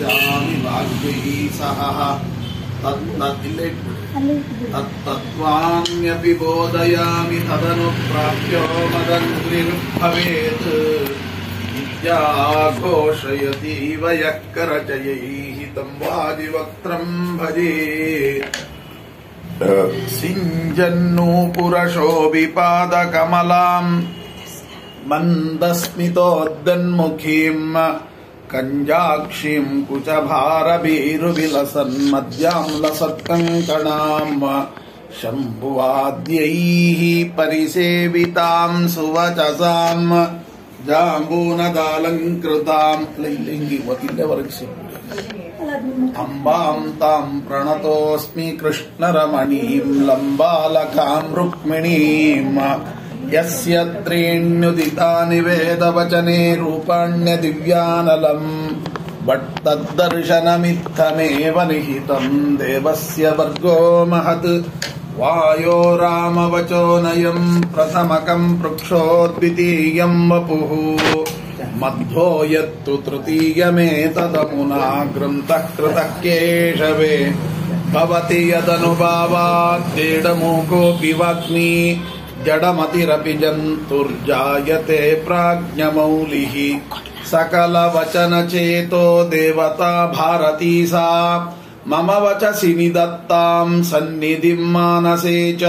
वक्ष्यामि बोधयामि तदनुप्राप्यो मदग्निर्भवेत् विद्या घोषयतीव यः करचयैः वादिवक्त्रम् सिञ्जन्नूपुरशोभिपादकमलाम् मन्दस्मितोद्दन्मुखीम् कञ्जाक्षीं कुचभारभीरुविलसन्मद्यां लसत्कङ्कणां शम्भुवाद्यैः परिसेवितां सुवचसां जाम्बूनदालङ्कृतां लैलिङ्गिवतिलवर्गस्य अम्बां प्रणतोऽस्मि कृष्णरमणीं लम्बालकां रुक्मिणीम्। यस्य त्रीण्युदितानि वेदवचने रूपाण्यदिव्यानलम् बट् तद्दर्शनमित्थमेव निहितम् देवस्य वर्गो महत् वायो रामवचोनयम् प्रथमकम् पृक्षो द्वितीयम् वपुः मध्वो यत्तु तृतीयमेतदमुना ग्रन्थः कृतः केशवे। भवति यदनुभावाद्देडमूकोऽपि वाग्मी। जडमतिरपि जन्तुर्जायते प्राज्ञमौलिः सकलवचनचेतो देवता भारती सा मम वचसि निदत्ताम् सन्निधिम् मानसे च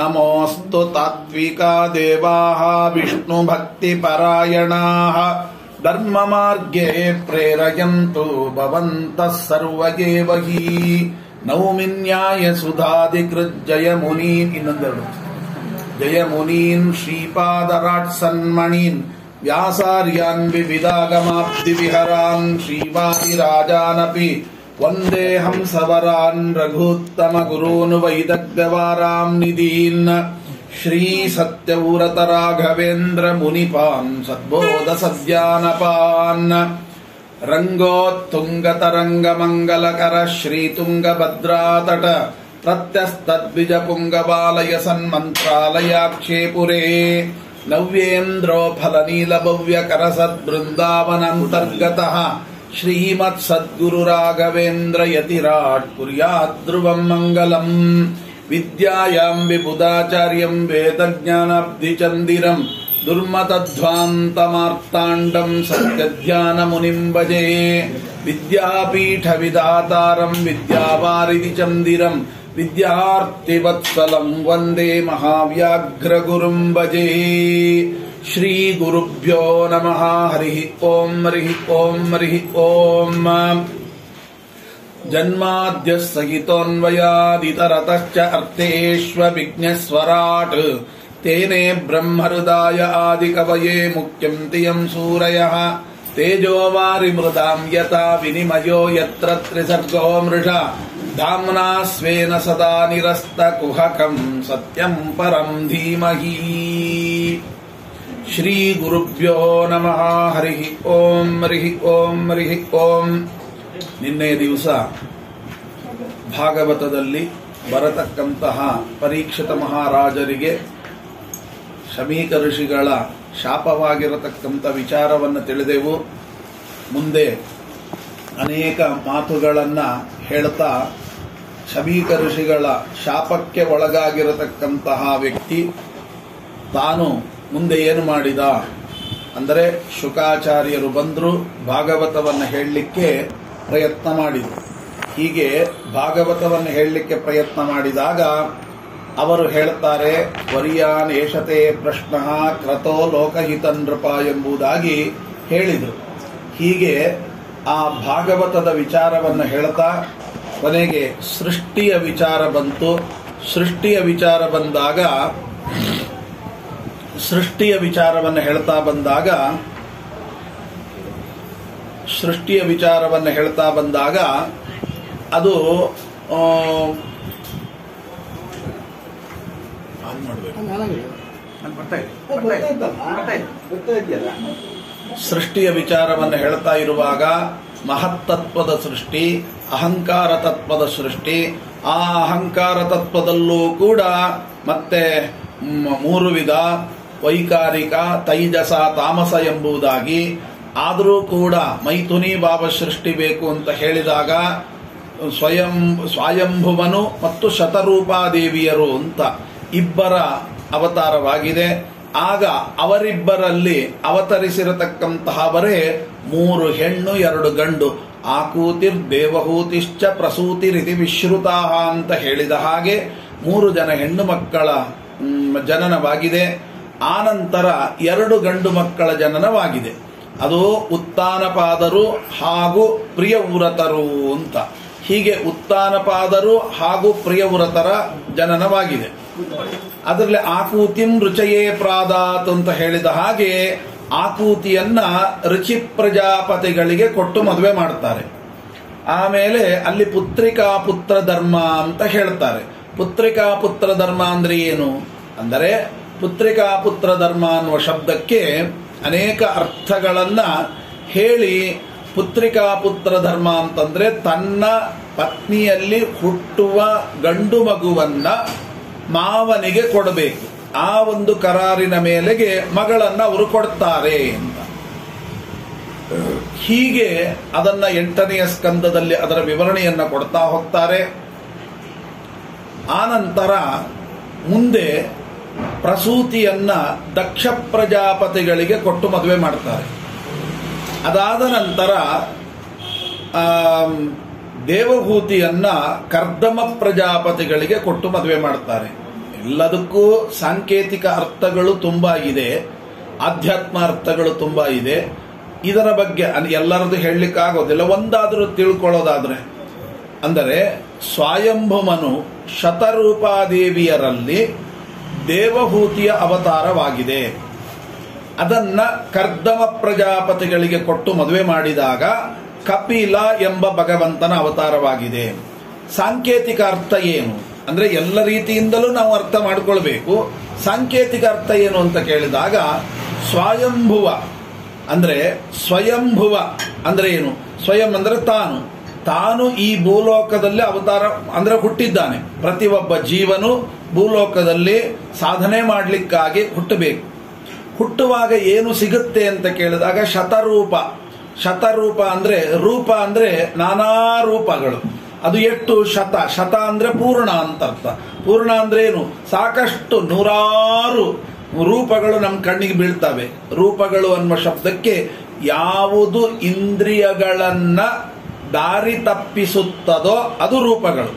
नमोऽस्तु तात्विका देवाः विष्णुभक्तिपरायणाः धर्ममार्गे प्रेरयन्तु भवन्तः सर्व एव हि नौमिन्याय सुधादिकृज्जयमुनीन् ಇನ್ನೊಂದೆರಡು जयमुनीन् श्रीपादराट्सन्मणीन् व्यासार्यान् विविधागमाब्धिविहरान् श्रीवादिराजानपि वन्देऽहं सवरान् रघूत्तमगुरून् वैदग्ध्यवाराम् निधीन् श्रीसत्यव्रतराघवेन्द्रमुनिपान् सद्बोधसद्यानपान् रङ्गोत्तुङ्गतरङ्गमङ्गलकर श्रीतुङ्गभद्रातट प्रत्यस्तद्विजपुङ्गबालयसन्मन्त्रालयाक्षे पुरे नव्येन्द्रोफलनीलभव्यकरसद्बृन्दावनन्तर्गतः श्रीमत्सद्गुरुराघवेन्द्रयतिराट् पुर्या ध्रुवम् मङ्गलम्। विद्यायाम् विबुदाचार्यम् वेदज्ञानाब्धिचन्दिरम् दुर्मतध्वान्तमार्ताण्डम् सत्यध्यानमुनिम् भजे। विद्यापीठविदातारम् विद्यावारिदि चन्दिरम् विद्यार्थिवत्सलम् वन्दे महाव्याघ्रगुरुम् भजे। श्रीगुरुभ्यो नमः। हरिः ओम् हरिः ओम् जन्माद्यः सहितोऽन्वयादितरतश्च अर्थेष्वभिज्ञस्वराट् तेने ब्रह्महृदाय आदिकवये मुख्यन्ति यम् सूरयः। तेजो वारिमृदाम् यथा विनिमयो यत्र त्रिसर्गो मृषा धाम्ना स्वेन सदा निरस्तकुहकम् सत्यम् परम् धीमहि ಶ್ರೀಗುರುಭ್ಯೋ ನಮಃ ಹರಿ ಓಂ ಹರಿ ಓಂ ಹರಿ ಓಂ ನಿನ್ನೆ ದಿವಸ ಭಾಗವತದಲ್ಲಿ ಬರತಕ್ಕಂತಹ ಪರೀಕ್ಷಿತ ಮಹಾರಾಜರಿಗೆ ಶಮೀಕ ಋಷಿಗಳ ಶಾಪವಾಗಿರತಕ್ಕಂಥ ವಿಚಾರವನ್ನು ತಿಳಿದೆವು ಮುಂದೆ ಅನೇಕ ಮಾತುಗಳನ್ನ ಹೇಳ್ತಾ ಶಮೀಕ ಋಷಿಗಳ ಶಾಪಕ್ಕೆ ಒಳಗಾಗಿರತಕ್ಕಂತಹ ವ್ಯಕ್ತಿ ತಾನು ಮುಂದೆ ಏನು ಮಾಡಿದ? ಅಂದರೆ ಶುಕಾಚಾರ್ಯರು ಬಂದರು, ಭಾಗವತವನ್ನು ಹೇಳಲಿಕ್ಕೆ ಪ್ರಯತ್ನ ಮಾಡಿದರು. ಹೀಗೆ ಭಾಗವತವನ್ನು ಹೇಳಲಿಕ್ಕೆ ಪ್ರಯತ್ನ ಮಾಡಿದಾಗ ಅವರು ಹೇಳ್ತಾರೆ, ವರಿಯಾನ್ ಏಷತೆ ಪ್ರಶ್ನ ಕ್ರತೋ ಲೋಕಹಿತ ನೃಪ ಎಂಬುದಾಗಿ ಹೇಳಿದರು. ಹೀಗೆ ಆ ಭಾಗವತದ ವಿಚಾರವನ್ನು ಹೇಳ್ತಾ ಕೊನೆಗೆ ಸೃಷ್ಟಿಯ ವಿಚಾರ ಬಂತು. ಸೃಷ್ಟಿಯ ವಿಚಾರ ಬಂದಾಗ ಸೃಷ್ಟಿಯ ವಿಚಾರವನ್ನು ಹೇಳ್ತಾ ಬಂದಾಗ ಸೃಷ್ಟಿಯ ವಿಚಾರವನ್ನು ಹೇಳ್ತಾ ಬಂದಾಗ ಅದು. ಸೃಷ್ಟಿಯ ವಿಚಾರವನ್ನು ಹೇಳ್ತಾ ಇರುವಾಗ ಮಹತ್ತತ್ವದ ಸೃಷ್ಟಿ, ಅಹಂಕಾರ ತತ್ವದ ಸೃಷ್ಟಿ, ಆ ಅಹಂಕಾರ ತತ್ವದಲ್ಲೂ ಕೂಡ ಮತ್ತೆ ಮೂರು ವಿಧ, ವೈಕಾರಿಕ, ತೈಜಸ, ತಾಮಸ ಎಂಬುದಾಗಿ, ಆದರೂ ಕೂಡ ಮೈಥುನಿ ಭಾವ ಸೃಷ್ಟಿ ಬೇಕು ಅಂತ ಹೇಳಿದಾಗ, ಸ್ವಯಂ, ಸ್ವಯಂಭುವನು ಮತ್ತು ಶತರೂಪಾದೇವಿಯರು ಅಂತ ಇಬ್ಬರ ಅವತಾರವಾಗಿದೆ. ಆಗ ಅವರಿಬ್ಬರಲ್ಲಿ ಅವತರಿಸಿರತಕ್ಕಂತಹವರೇ ಮೂರು ಹೆಣ್ಣು, ಎರಡು ಗಂಡು. ಆಕೂತಿರ್ ದೇವಹೂತಿಶ್ಚ ಪ್ರಸೂತಿರಿತಿ ವಿಶ್ರುತಾ ಅಂತ ಹೇಳಿದ ಹಾಗೆ ಮೂರು ಜನ ಹೆಣ್ಣು ಮಕ್ಕಳ ಜನನವಾಗಿದೆ. ಆನಂತರ ಎರಡು ಗಂಡು ಮಕ್ಕಳ ಜನನವಾಗಿದೆ. ಅದು ಉತ್ತಾನಪಾದರು ಹಾಗೂ ಪ್ರಿಯವ್ರತರು ಅಂತ. ಹೀಗೆ ಉತ್ತಾನಪಾದರು ಹಾಗೂ ಪ್ರಿಯವ್ರತರ ಜನನವಾಗಿದೆ. ಅದರಲ್ಲಿ ಆಕೂತಿಂ ರುಚಯೇ ಪ್ರಾದಾತ್ ಅಂತ ಹೇಳಿದ ಹಾಗೆ ಆಕೂತಿಯನ್ನ ರುಚಿ ಪ್ರಜಾಪತಿಗಳಿಗೆ ಕೊಟ್ಟು ಮದುವೆ ಮಾಡ್ತಾರೆ ಆಮೇಲೆ ಅಲ್ಲಿ ಪುತ್ರಿಕಾ ಪುತ್ರ ಧರ್ಮ ಅಂತ ಹೇಳ್ತಾರೆ. ಪುತ್ರಿಕಾ ಪುತ್ರ ಧರ್ಮ ಅಂದ್ರೆ ಏನು? ಅಂದರೆ ಪುತ್ರಿಕಾ ಪುತ್ರ ಧರ್ಮ ಅನ್ನುವ ಶಬ್ದಕ್ಕೆ ಅನೇಕ ಅರ್ಥಗಳನ್ನ ಹೇಳಿ ಪುತ್ರಿಕಾ ಪುತ್ರ ಧರ್ಮ ಅಂತಂದ್ರೆ ತನ್ನ ಪತ್ನಿಯಲ್ಲಿ ಹುಟ್ಟುವ ಗಂಡು ಮಗುವನ್ನ ಮಾವನಿಗೆ ಕೊಡಬೇಕು. ಆ ಒಂದು ಕರಾರಿನ ಮೇಲೆಗೆ ಮಗಳನ್ನ ಅವರು ಕೊಡ್ತಾರೆ ಅಂತ. ಹೀಗೆ ಅದನ್ನ ಎಂಟನೆಯ ಸ್ಕಂದದಲ್ಲಿ ಅದರ ವಿವರಣೆಯನ್ನ ಕೊಡ್ತಾ ಹೋಗ್ತಾರೆ. ಆನಂತರ ಮುಂದೆ ಪ್ರಸೂತಿಯನ್ನ ದಕ್ಷ ಪ್ರಜಾಪತಿಗಳಿಗೆ ಕೊಟ್ಟು ಮದುವೆ ಮಾಡ್ತಾರೆ. ಅದಾದ ನಂತರ ದೇವಭೂತಿಯನ್ನ ಕರ್ದಮ ಪ್ರಜಾಪತಿಗಳಿಗೆ ಕೊಟ್ಟು ಮದುವೆ ಮಾಡ್ತಾರೆ. ಎಲ್ಲದಕ್ಕೂ ಸಾಂಕೇತಿಕ ಅರ್ಥಗಳು ತುಂಬಾ ಇದೆ, ಆಧ್ಯಾತ್ಮ ಅರ್ಥಗಳು ತುಂಬಾ ಇದೆ. ಇದರ ಬಗ್ಗೆ ಎಲ್ಲರದು ಎಲ್ಲರದ್ದು ಹೇಳಲಿಕ್ಕಾಗೋದಿಲ್ಲ ಒಂದಾದರೂ ತಿಳ್ಕೊಳ್ಳೋದಾದ್ರೆ, ಅಂದರೆ ಸ್ವಯಂಭುಮನು ಶತರೂಪಾದೇವಿಯರಲ್ಲಿ ದೇವಹೂತಿಯ ಅವತಾರವಾಗಿದೆ. ಅದನ್ನ ಕರ್ದಮ ಪ್ರಜಾಪತಿಗಳಿಗೆ ಕೊಟ್ಟು ಮದುವೆ ಮಾಡಿದಾಗ ಕಪಿಲ ಎಂಬ ಭಗವಂತನ ಅವತಾರವಾಗಿದೆ. ಸಾಂಕೇತಿಕ ಅರ್ಥ ಏನು? ಅಂದ್ರೆ ಎಲ್ಲ ರೀತಿಯಿಂದಲೂ ನಾವು ಅರ್ಥ ಮಾಡಿಕೊಳ್ಬೇಕು. ಸಾಂಕೇತಿಕ ಅರ್ಥ ಏನು ಅಂತ ಕೇಳಿದಾಗ ಸ್ವಯಂಭುವ ಅಂದ್ರೆ ಸ್ವಯಂಭುವ ಅಂದ್ರೆ ಏನು? ಸ್ವಯಂ ಅಂದ್ರೆ ತಾನು. ತಾನು ಈ ಭೂಲೋಕದಲ್ಲಿ ಅವತಾರ ಅಂದ್ರೆ ಹುಟ್ಟಿದ್ದಾನೆ. ಪ್ರತಿ ಒಬ್ಬ ಜೀವನು ಭೂಲೋಕದಲ್ಲಿ ಸಾಧನೆ ಮಾಡಲಿಕ್ಕಾಗಿ ಹುಟ್ಟಬೇಕು. ಹುಟ್ಟುವಾಗ ಏನು ಸಿಗುತ್ತೆ ಅಂತ ಕೇಳಿದಾಗ ಶತರೂಪ. ಶತರೂಪ ಅಂದ್ರೆ ರೂಪ ಅಂದ್ರೆ ನಾನಾ ರೂಪಗಳು. ಅದು ಎಷ್ಟು ಶತ ಶತ ಅಂದ್ರೆ ಪೂರ್ಣ ಅಂತ ಅರ್ಥ ಪೂರ್ಣ ಅಂದ್ರೆ ಏನು? ಸಾಕಷ್ಟು ನೂರಾರು ರೂಪಗಳು ನಮ್ಮ ಕಣ್ಣಿಗೆ ಬೀಳ್ತವೆ. ರೂಪಗಳು ಅನ್ನುವ ಶಬ್ದಕ್ಕೆ ಯಾವುದು ಇಂದ್ರಿಯಗಳನ್ನ ದಾರಿ ತಪ್ಪಿಸುತ್ತದೋ ಅದು ರೂಪಗಳು.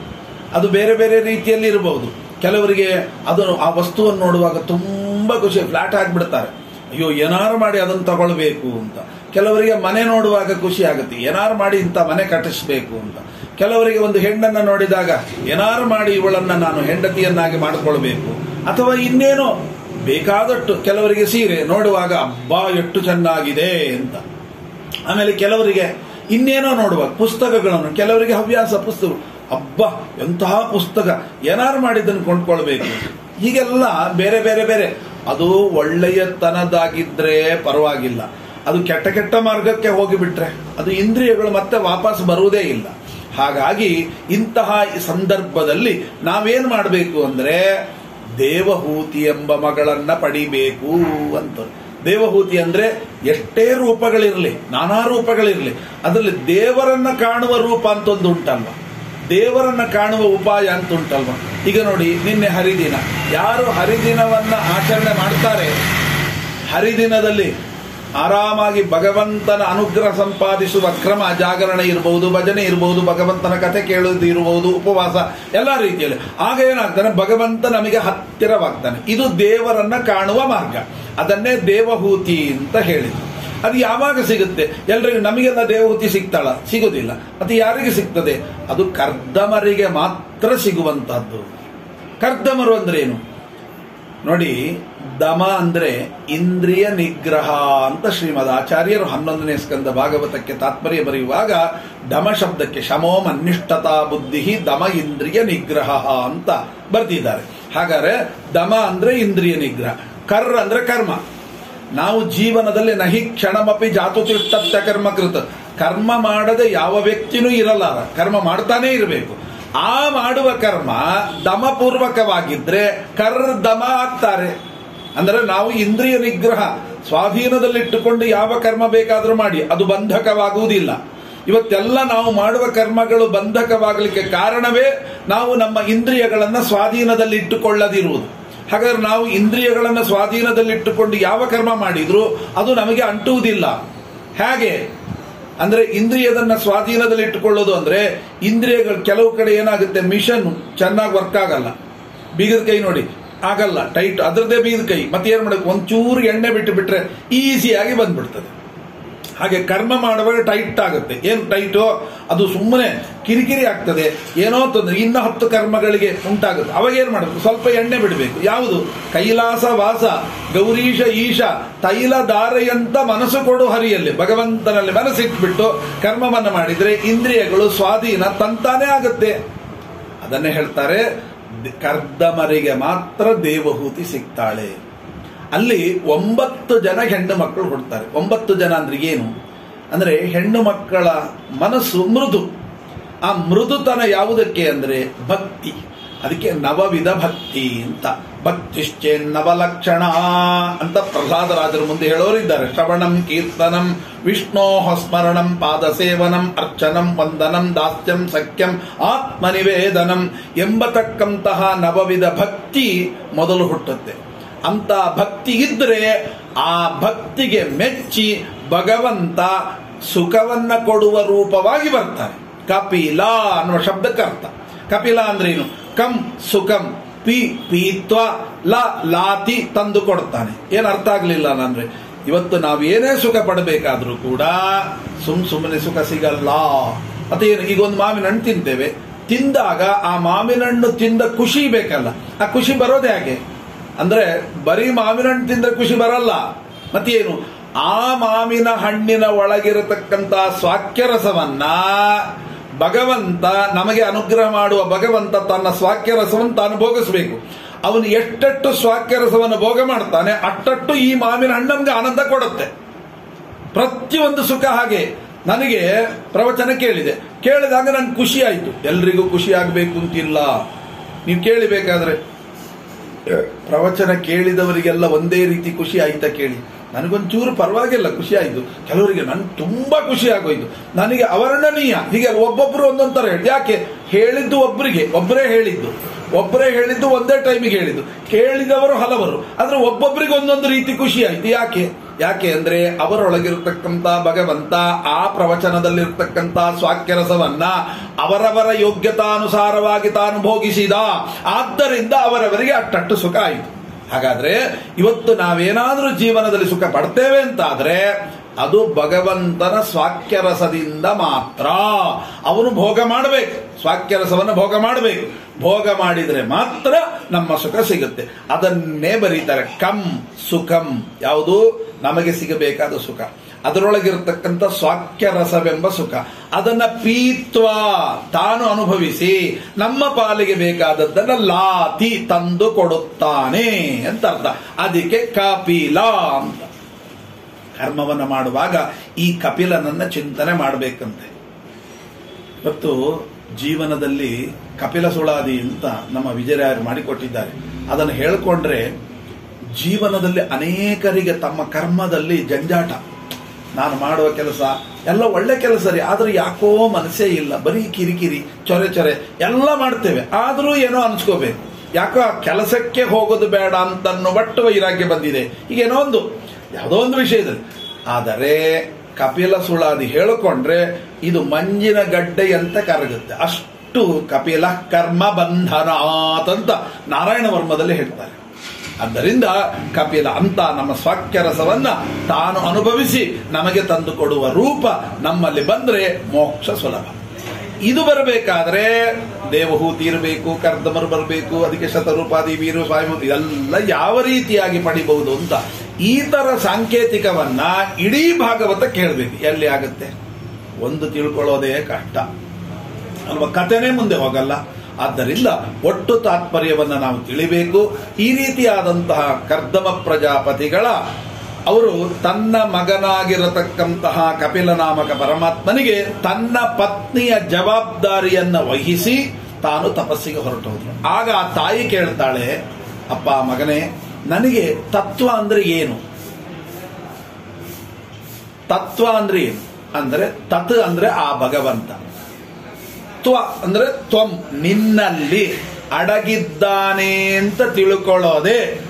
ಅದು ಬೇರೆ ಬೇರೆ ರೀತಿಯಲ್ಲಿ ಇರಬಹುದು. ಕೆಲವರಿಗೆ ಅದನ್ನು ಆ ವಸ್ತುವನ್ನು ನೋಡುವಾಗ ತುಂಬಾ ಖುಷಿ, ಫ್ಲಾಟ್ ಆಗಿಬಿಡ್ತಾರೆ. ಅಯ್ಯೋ, ಏನಾರು ಮಾಡಿ ಅದನ್ನು ತಗೊಳ್ಬೇಕು ಅಂತ. ಕೆಲವರಿಗೆ ಮನೆ ನೋಡುವಾಗ ಖುಷಿ ಆಗುತ್ತೆ. ಏನಾರು ಮಾಡಿ ಇಂಥ ಮನೆ ಕಟ್ಟಿಸ್ಬೇಕು ಅಂತ. ಕೆಲವರಿಗೆ ಒಂದು ಹೆಣ್ಣನ್ನು ನೋಡಿದಾಗ ಏನಾರು ಮಾಡಿ ಇವಳನ್ನ ನಾನು ಹೆಂಡತಿಯನ್ನಾಗಿ ಮಾಡಿಕೊಳ್ಬೇಕು ಅಥವಾ ಇನ್ನೇನೋ ಬೇಕಾದಷ್ಟು ಕೆಲವರಿಗೆ ಸೀರೆ ನೋಡುವಾಗ ಅಬ್ಬಾ, ಎಷ್ಟು ಚೆನ್ನಾಗಿದೆ ಅಂತ. ಆಮೇಲೆ ಕೆಲವರಿಗೆ ಇನ್ನೇನೋ ನೋಡುವ ಪುಸ್ತಕಗಳನ್ನು, ಕೆಲವರಿಗೆ ಹವ್ಯಾಸ ಪುಸ್ತಕ, ಅಬ್ಬ, ಎಂತಹ ಪುಸ್ತಕ, ಏನಾರು ಮಾಡಿದ್ದನ್ನು ಕೊಂಡ್ಕೊಳ್ಬೇಕು. ಹೀಗೆಲ್ಲ ಬೇರೆ ಬೇರೆ ಬೇರೆ. ಅದು ಒಳ್ಳೆಯತನದಾಗಿದ್ರೆ ಪರವಾಗಿಲ್ಲ. ಅದು ಕೆಟ್ಟ ಕೆಟ್ಟ ಮಾರ್ಗಕ್ಕೆ ಹೋಗಿಬಿಟ್ರೆ ಅದು ಇಂದ್ರಿಯಗಳು ಮತ್ತೆ ವಾಪಸ್ ಬರುವುದೇ ಇಲ್ಲ. ಹಾಗಾಗಿ ಇಂತಹ ಸಂದರ್ಭದಲ್ಲಿ ನಾವೇನ್ ಮಾಡಬೇಕು ಅಂದ್ರೆ, ದೇವಹೂತಿ ಎಂಬ ಮಗಳನ್ನ ಪಡಿಬೇಕು ಅಂತ. ದೇವಹೂತಿ ಅಂದ್ರೆ ಎಷ್ಟೇ ರೂಪಗಳಿರಲಿ, ನಾನಾ ರೂಪಗಳಿರಲಿ, ಅದರಲ್ಲಿ ದೇವರನ್ನ ಕಾಣುವ ರೂಪ ಅಂತ ಒಂದು ಉಂಟಲ್ವ? ದೇವರನ್ನ ಕಾಣುವ ಉಪಾಯ ಅಂತ ಉಂಟಲ್ವ ಈಗ ನೋಡಿ, ನಿನ್ನೆ ಹರಿದಿನ. ಯಾರು ಹರಿದಿನವನ್ನ ಆಚರಣೆ ಮಾಡ್ತಾರೆ? ಹರಿದಿನದಲ್ಲಿ ಆರಾಮಾಗಿ ಭಗವಂತನ ಅನುಗ್ರಹ ಸಂಪಾದಿಸುವ ಕ್ರಮ, ಜಾಗರಣೆ ಇರಬಹುದು ಭಜನೆ ಇರಬಹುದು ಭಗವಂತನ ಕಥೆ ಇರಬಹುದು ಉಪವಾಸ, ಎಲ್ಲ ರೀತಿಯಲ್ಲಿ. ಆಗ ಏನಾಗ್ತಾನೆ ಭಗವಂತ ನಮಗೆ ಹತ್ತಿರವಾಗ್ತಾನೆ. ಇದು ದೇವರನ್ನ ಕಾಣುವ ಮಾರ್ಗ. ಅದನ್ನೇ ದೇವಹೂತಿ ಅಂತ ಹೇಳಿದ್ರು. ಅದು ಯಾವಾಗ ಸಿಗುತ್ತೆ? ಎಲ್ರಿಗೂ ನಮಗೆಲ್ಲ ದೇವಹೂತಿ ಸಿಗ್ತಾಳ? ಸಿಗುದಿಲ್ಲ. ಅದು ಯಾರಿಗೆ ಸಿಗ್ತದೆ? ಅದು ಕರ್ದಮರಿಗೆ ಮಾತ್ರ ಸಿಗುವಂತಹದ್ದು. ಕರ್ದಮರು ಅಂದ್ರೆ ಏನು ನೋಡಿ ದಮ ಅಂದ್ರೆ ಇಂದ್ರಿಯ ನಿಗ್ರಹ ಅಂತ ಶ್ರೀಮದ್ ಆಚಾರ್ಯರು ಹನ್ನೊಂದನೇ ಸ್ಕಂದ ಭಾಗವತಕ್ಕೆ ತಾತ್ಪರ್ಯ ಬರೆಯುವಾಗ, ದಮ ಶಬ್ದಕ್ಕೆ ಶಮೋಮ್ ಅನಿಷ್ಠತಾ ಬುದ್ಧಿ ದಮ ಇಂದ್ರಿಯ ನಿಗ್ರಹ ಅಂತ ಬರ್ತಿದ್ದಾರೆ ಹಾಗಾದ್ರೆ ದಮ ಅಂದ್ರೆ ಇಂದ್ರಿಯ ನಿಗ್ರಹ ಕರ್ ಅಂದ್ರೆ ಕರ್ಮ. ನಾವು ಜೀವನದಲ್ಲಿ ನಹಿ ಕ್ಷಣಮಪಿ ಕರ್ಮ ಕೃತ. ಕರ್ಮ ಮಾಡದೆ ಯಾವ ವ್ಯಕ್ತಿನೂ ಇರಲಾರ, ಕರ್ಮ ಮಾಡ್ತಾನೇ ಇರಬೇಕು. ಆ ಮಾಡುವ ಕರ್ಮ ದಮಪೂರ್ವಕವಾಗಿದ್ರೆ ಕರ್ ದಮ ಆಗ್ತಾರೆ. ಅಂದರೆ ನಾವು ಇಂದ್ರಿಯ ನಿಗ್ರಹ ಸ್ವಾಧೀನದಲ್ಲಿಟ್ಟುಕೊಂಡು ಯಾವ ಕರ್ಮ ಬೇಕಾದರೂ ಮಾಡಿ, ಅದು ಬಂಧಕವಾಗುವುದಿಲ್ಲ. ಇವತ್ತೆಲ್ಲ ನಾವು ಮಾಡುವ ಕರ್ಮಗಳು ಬಂಧಕವಾಗಲಿಕ್ಕೆ ಕಾರಣವೇ ನಾವು ನಮ್ಮ ಇಂದ್ರಿಯಗಳನ್ನು ಸ್ವಾಧೀನದಲ್ಲಿಟ್ಟುಕೊಳ್ಳದಿರುವುದು. ಹಾಗಾದ್ರೆ ನಾವು ಇಂದ್ರಿಯಗಳನ್ನು ಸ್ವಾಧೀನದಲ್ಲಿಟ್ಟುಕೊಂಡು ಯಾವ ಕರ್ಮ ಮಾಡಿದ್ರು ಅದು ನಮಗೆ ಅಂಟುವುದಿಲ್ಲ. ಹೇಗೆ? ಅಂದ್ರೆ ಇಂದ್ರಿಯದನ್ನ ಸ್ವಾಧೀನದಲ್ಲಿಟ್ಟುಕೊಳ್ಳೋದು ಅಂದ್ರೆ ಇಂದ್ರಿಯಗಳು ಕೆಲವು ಕಡೆ ಏನಾಗುತ್ತೆ, ಮಿಷನ್ ಚೆನ್ನಾಗಿ ವರ್ಕ್ ಆಗಲ್ಲ. ಬೀಗದ ಕೈ ನೋಡಿ. ಆಗಲ್ಲ ಟೈಟ್ ಅದರದೇ ಬೀದ ಕೈ. ಮತ್ತೆ ಏನ್ ಮಾಡಬೇಕು? ಒಂಚೂರು ಎಣ್ಣೆ ಬಿಟ್ಟು ಬಿಟ್ರೆ ಈಸಿಯಾಗಿ ಬಂದ್ಬಿಡ್ತದೆ. ಹಾಗೆ ಕರ್ಮ ಮಾಡುವಾಗ ಟೈಟ್ ಆಗುತ್ತೆ. ಏನು ಟೈಟು ಅದು ಸುಮ್ಮನೆ ಕಿರಿಕಿರಿ ಆಗ್ತದೆ. ಏನೋ ತೊಂದರೆ, ಇನ್ನ ಹತ್ತು ಕರ್ಮಗಳಿಗೆ ಉಂಟಾಗುತ್ತೆ. ಅವಾಗ ಏನ್ ಮಾಡಬೇಕು? ಸ್ವಲ್ಪ ಎಣ್ಣೆ ಬಿಡಬೇಕು. ಯಾವುದು? ಕೈಲಾಸ ವಾಸ, ಗೌರೀಶ ಈಶ, ತೈಲ ದಾರೆಯಂತ ಮನಸ್ಸು ಕೊಡು ಹರಿಯಲ್ಲಿ. ಭಗವಂತನಲ್ಲಿ ಮನಸ್ಸಿಟ್ಬಿಟ್ಟು ಕರ್ಮವನ್ನು ಮಾಡಿದ್ರೆ ಇಂದ್ರಿಯಗಳು ಸ್ವಾಧೀನ ತಂತಾನೇ ಆಗುತ್ತೆ. ಅದನ್ನೇ ಹೇಳ್ತಾರೆ ಕರ್ದಮರಿಗೆ ಮಾತ್ರ ದೇವಹೂತಿ ಸಿಗ್ತಾಳೆ. ಅಲ್ಲಿ ಒಂಬತ್ತು ಜನ ಹೆಣ್ಣು ಮಕ್ಕಳು ಹುಡ್ತಾರೆ. ಒಂಬತ್ತು ಜನ ಅಂದ್ರೆ ಏನು? ಅಂದ್ರೆ ಹೆಣ್ಣು ಮಕ್ಕಳ ಮನಸ್ಸು ಮೃದು. ಆ ಮೃದುತನ ಯಾವುದಕ್ಕೆ ಅಂದ್ರೆ ಭಕ್ತಿ. ಅದಕ್ಕೆ ನವವಿಧ ಭಕ್ತಿ ಅಂತ. ಭಕ್ತಿಶ್ಚೇ ನವಲಕ್ಷಣ ಅಂತ ಪ್ರಹ್ಲಾದರಾಜರು ಮುಂದೆ ಹೇಳೋರಿದ್ದಾರೆ. ಶ್ರವಣಂ, ಕೀರ್ತನಂ, ವಿಷ್ಣೋಹ ಸ್ಮರಣಂ, ಪಾದಸೇವನಂ, ಅರ್ಚನಂ, ವಂದನಂ, ದಾಸ್ಯಂ, ಸಖ್ಯಂ, ಆತ್ಮನಿವೇದನಂ ಎಂಬತಕ್ಕಂತಹ ನವವಿಧ ಭಕ್ತಿ ಮೊದಲು ಹುಟ್ಟುತ್ತೆ. ಅಂತ ಭಕ್ತಿ ಇದ್ರೆ ಆ ಭಕ್ತಿಗೆ ಮೆಚ್ಚಿ ಭಗವಂತ ಸುಖವನ್ನ ಕೊಡುವ ರೂಪವಾಗಿ ಬರ್ತಾನೆ ಕಪಿಲ ಅನ್ನುವ ಶಬ್ದಕ್ಕೆ ಅರ್ಥ. ಕಪಿಲ ಅಂದ್ರೆ ಏನು ಕಂ ಸುಖಂ ಪಿ ಪೀತ್ವ ಲ ಲಾತಿ ತಂದು ಕೊಡ್ತಾನೆ ಏನ್ ಅರ್ಥ ಆಗ್ಲಿಲ್ಲ ಅಂದ್ರೆ ಇವತ್ತು ನಾವು ಏನೇ ಸುಖ ಪಡಬೇಕಾದ್ರೂ ಕೂಡ ಸುಮ್ ಸುಮ್ಮನೆ ಸುಖ ಸಿಗಲ್ಲ. ಮತ್ತೆ ಏನು, ಈಗ ಒಂದು ಮಾವಿನ ಹಣ್ಣು ತಿಂತೇವೆ. ತಿಂದಾಗ ಆ ಮಾವಿನ ಹಣ್ಣು ತಿಂದ ಖುಷಿ ಬೇಕಲ್ಲ. ಆ ಖುಷಿ ಬರೋದೇ ಹಾಗೆ? ಅಂದ್ರೆ ಬರೀ ಮಾವಿನ ಹಣ್ಣು ತಿಂದ ಖುಷಿ ಬರಲ್ಲ. ಮತ್ತೇನು ಆ ಮಾವಿನ ಹಣ್ಣಿನ ಒಳಗಿರತಕ್ಕಂತಹ ಸ್ವಾಕ್ಯರಸವನ್ನ ಭಗವಂತ ನಮಗೆ ಅನುಗ್ರಹ ಮಾಡುವ ಭಗವಂತ ತನ್ನ ಸ್ವಾಕ್ಯರಸವನ್ನು ತಾನು ಭೋಗಿಸಬೇಕು. ಅವನು ಎಷ್ಟೆಟ್ಟು ಸ್ವಾಕ್ಯ ರಸವನ್ನು ಭೋಗ ಮಾಡ್ತಾನೆ ಅಟ್ಟಟ್ಟು ಈ ಮಾವಿನ ಹಣ್ಣು ಆನಂದ ಕೊಡುತ್ತೆ. ಪ್ರತಿಯೊಂದು ಸುಖ ಹಾಗೆ. ನನಗೆ ಪ್ರವಚನ ಕೇಳಿದೆ. ಕೇಳಿದಾಗ ನನ್ಗೆ ಖುಷಿ ಆಯ್ತು. ಎಲ್ರಿಗೂ ಖುಷಿ ಆಗಬೇಕು ಅಂತಿಲ್ಲ. ನೀವು ಕೇಳಿಬೇಕಾದ್ರೆ ಪ್ರವಚನ ಕೇಳಿದವರಿಗೆಲ್ಲ ಒಂದೇ ರೀತಿ ಖುಷಿ ಆಯ್ತಾ ಕೇಳಿ. ನನಗೊಂಚೂರು ಪರವಾಗಿಲ್ಲ ಖುಷಿ ಆಯಿತು ಕೆಲವರಿಗೆ ನನ್ ತುಂಬಾ ಖುಷಿ ಆಗೋಯ್ತು. ನನಗೆ ಅವರ್ಣನೀಯ ಹೀಗೆ ಒಬ್ಬೊಬ್ರು ಒಂದೊಂದ್ ತರ ಹೇಳಿ. ಯಾಕೆ? ಹೇಳಿದ್ದು ಒಬ್ಬರಿಗೆ ಒಬ್ಬರೇ ಹೇಳಿದ್ದು. ಒಬ್ಬರೇ ಹೇಳಿದ್ದು ಒಂದೇ ಟೈಮಿಗೆ ಹೇಳಿದ್ದು. ಕೇಳಿದವರು ಹಲವರು. ಆದ್ರೆ ಒಬ್ಬೊಬ್ಬರಿಗೆ ಒಂದೊಂದು ರೀತಿ ಖುಷಿ ಆಯ್ತು. ಯಾಕೆ? ಯಾಕೆ ಅಂದ್ರೆ ಅವರೊಳಗಿರ್ತಕ್ಕಂಥ ಭಗವಂತ ಆ ಪ್ರವಚನದಲ್ಲಿರ್ತಕ್ಕಂಥ ಸ್ವಾಕ್ಯರಸವನ್ನ ಅವರವರ ಯೋಗ್ಯತಾನುಸಾರವಾಗಿ ತಾನು ಭೋಗಿಸಿದ. ಆದ್ದರಿಂದ ಅವರವರಿಗೆ ಅಟ್ಟಟ್ಟು ಸುಖ ಆಯಿತು. ಹಾಗಾದ್ರೆ ಇವತ್ತು ನಾವೇನಾದರೂ ಜೀವನದಲ್ಲಿ ಸುಖ ಪಡ್ತೇವೆ ಅಂತಾದ್ರೆ ಅದು ಭಗವಂತನ ಸ್ವಾಕ್ಯರಸದಿಂದ ಮಾತ್ರ. ಅವನು ಭೋಗ ಮಾಡಬೇಕು. ಸ್ವಾಕ್ಯರಸವನ್ನು ಭೋಗ ಮಾಡಬೇಕು. ಭೋಗ ಮಾಡಿದ್ರೆ ಮಾತ್ರ ನಮ್ಮ ಸುಖ ಸಿಗುತ್ತೆ. ಅದನ್ನೇ ಬರೀತಾರೆ ಕಂ ಸುಖಂ. ಯಾವುದು? ನಮಗೆ ಸಿಗಬೇಕಾದ ಸುಖ. ಅದರೊಳಗಿರತಕ್ಕಂಥ ಸ್ವಾಕ್ಯರಸವೆಂಬ ಸುಖ. ಅದನ್ನ ಪೀತ್ವ ತಾನು ಅನುಭವಿಸಿ ನಮ್ಮ ಪಾಲಿಗೆ ಬೇಕಾದದ್ದನ್ನ ಲಾತಿ ತಂದು ಕೊಡುತ್ತಾನೆ ಅಂತ ಅರ್ಥ. ಅದಕ್ಕೆ ಕಪಿಲ ಅಂತ. ಕರ್ಮವನ್ನ ಮಾಡುವಾಗ ಈ ಕಪಿಲನನ್ನ ಚಿಂತನೆ ಮಾಡಬೇಕಂತೆ. ಇವತ್ತು ಜೀವನದಲ್ಲಿ ಕಪಿಲ ಸುಳಾದಿ ಅಂತ ನಮ್ಮ ವಿಜಯರಾಯರು ಮಾಡಿಕೊಟ್ಟಿದ್ದಾರೆ. ಅದನ್ನು ಹೇಳಿಕೊಂಡ್ರೆ ಜೀವನದಲ್ಲಿ ಅನೇಕರಿಗೆ ತಮ್ಮ ಕರ್ಮದಲ್ಲಿ ಜಂಜಾಟ. ನಾನು ಮಾಡುವ ಕೆಲಸ ಎಲ್ಲ ಒಳ್ಳೆ ಕೆಲಸ ರೀ, ಆದರೂ ಯಾಕೋ ಮನಸ್ಸೇ ಇಲ್ಲ. ಬರೀ ಕಿರಿಕಿರಿ, ಚೊರೆ ಚೊರೆ ಎಲ್ಲ ಮಾಡ್ತೇವೆ. ಆದರೂ ಏನೋ ಅನ್ಸ್ಕೋಬೇಕು. ಯಾಕೋ ಆ ಕೆಲಸಕ್ಕೆ ಹೋಗೋದು ಬೇಡ ಅಂತನ್ನೋ ಬಟ್ಟು ವೈರಾಗ್ಯ ಬಂದಿದೆ. ಈಗ ಏನೋ ಒಂದು, ಯಾವುದೋ ಒಂದು ವಿಷಯದಲ್ಲಿ. ಆದರೆ ಕಪಿಲ ಸುಳಾದಿ ಹೇಳಿಕೊಂಡ್ರೆ ಇದು ಮಂಜಿನ ಗಡ್ಡೆಯಂತೆ ಕರಗುತ್ತೆ. ಅಷ್ಟು ಕಪಿಲ ಕರ್ಮ ಬಂಧನ ಅಂತ ನಾರಾಯಣ ವರ್ಮದಲ್ಲಿ ಹೇಳ್ತಾರೆ. ಆದ್ದರಿಂದ ಕಪಿಲ ಅಂತ ನಮ್ಮ ಸ್ವಾಕ್ಯರಸವನ್ನ ತಾನು ಅನುಭವಿಸಿ ನಮಗೆ ತಂದು ಕೊಡುವ ರೂಪ ನಮ್ಮಲ್ಲಿ ಬಂದ್ರೆ ಮೋಕ್ಷ ಸುಲಭ. ಇದು ಬರಬೇಕಾದ್ರೆ ದೇವಹೂ ಇರಬೇಕು ಕರ್ದಮರು ಬರಬೇಕು, ಅದಕ್ಕೆ ಶತರೂಪಾದಿ, ವೀರು, ಸ್ವಾಮಿ, ಇದೆಲ್ಲ ಯಾವ ರೀತಿಯಾಗಿ ಪಡಿಬಹುದು ಅಂತ ಈ ತರ ಸಾಂಕೇತಿಕವನ್ನ ಇಡೀ ಭಾಗವತ ಕೇಳಬೇಕು. ಎಲ್ಲಿ ಆಗುತ್ತೆ? ಒಂದು ತಿಳ್ಕೊಳ್ಳೋದೇ ಕಷ್ಟ. ಅಲ್ವಾ? ಕಥೆನೇ ಮುಂದೆ ಹೋಗಲ್ಲ. ಆದ್ದರಿಂದ ಒಟ್ಟು ತಾತ್ಪರ್ಯವನ್ನ ನಾವು ತಿಳಿಬೇಕು. ಈ ರೀತಿಯಾದಂತಹ ಕರ್ದಮ ಪ್ರಜಾಪತಿಗಳ, ಅವರು ತನ್ನ ಮಗನಾಗಿರತಕ್ಕಂತಹ ಕಪಿಲನಾಮಕ ಪರಮಾತ್ಮನಿಗೆ ತನ್ನ ಪತ್ನಿಯ ಜವಾಬ್ದಾರಿಯನ್ನು ವಹಿಸಿ ತಾನು ತಪಸ್ಸಿಗೆ ಹೊರಟೋದ್ರು. ಆಗ ಆ ತಾಯಿ ಕೇಳ್ತಾಳೆ, ಅಪ್ಪ, ಮಗನೇ, ನನಗೆ ತತ್ವ ಅಂದ್ರೆ ಏನು? ತತ್ವ ಅಂದ್ರೆ ಏನು? ಅಂದ್ರೆ ತತ್ ಅಂದ್ರೆ ಆ ಭಗವಂತ. ತ್ವ ಅಂದ್ರೆ ತ್ವಂ, ನಿನ್ನಲ್ಲಿ ಅಡಗಿದ್ದಾನೆ ಅಂತ ತಿಳ್ಕೊಳ್ಳೋದೆ.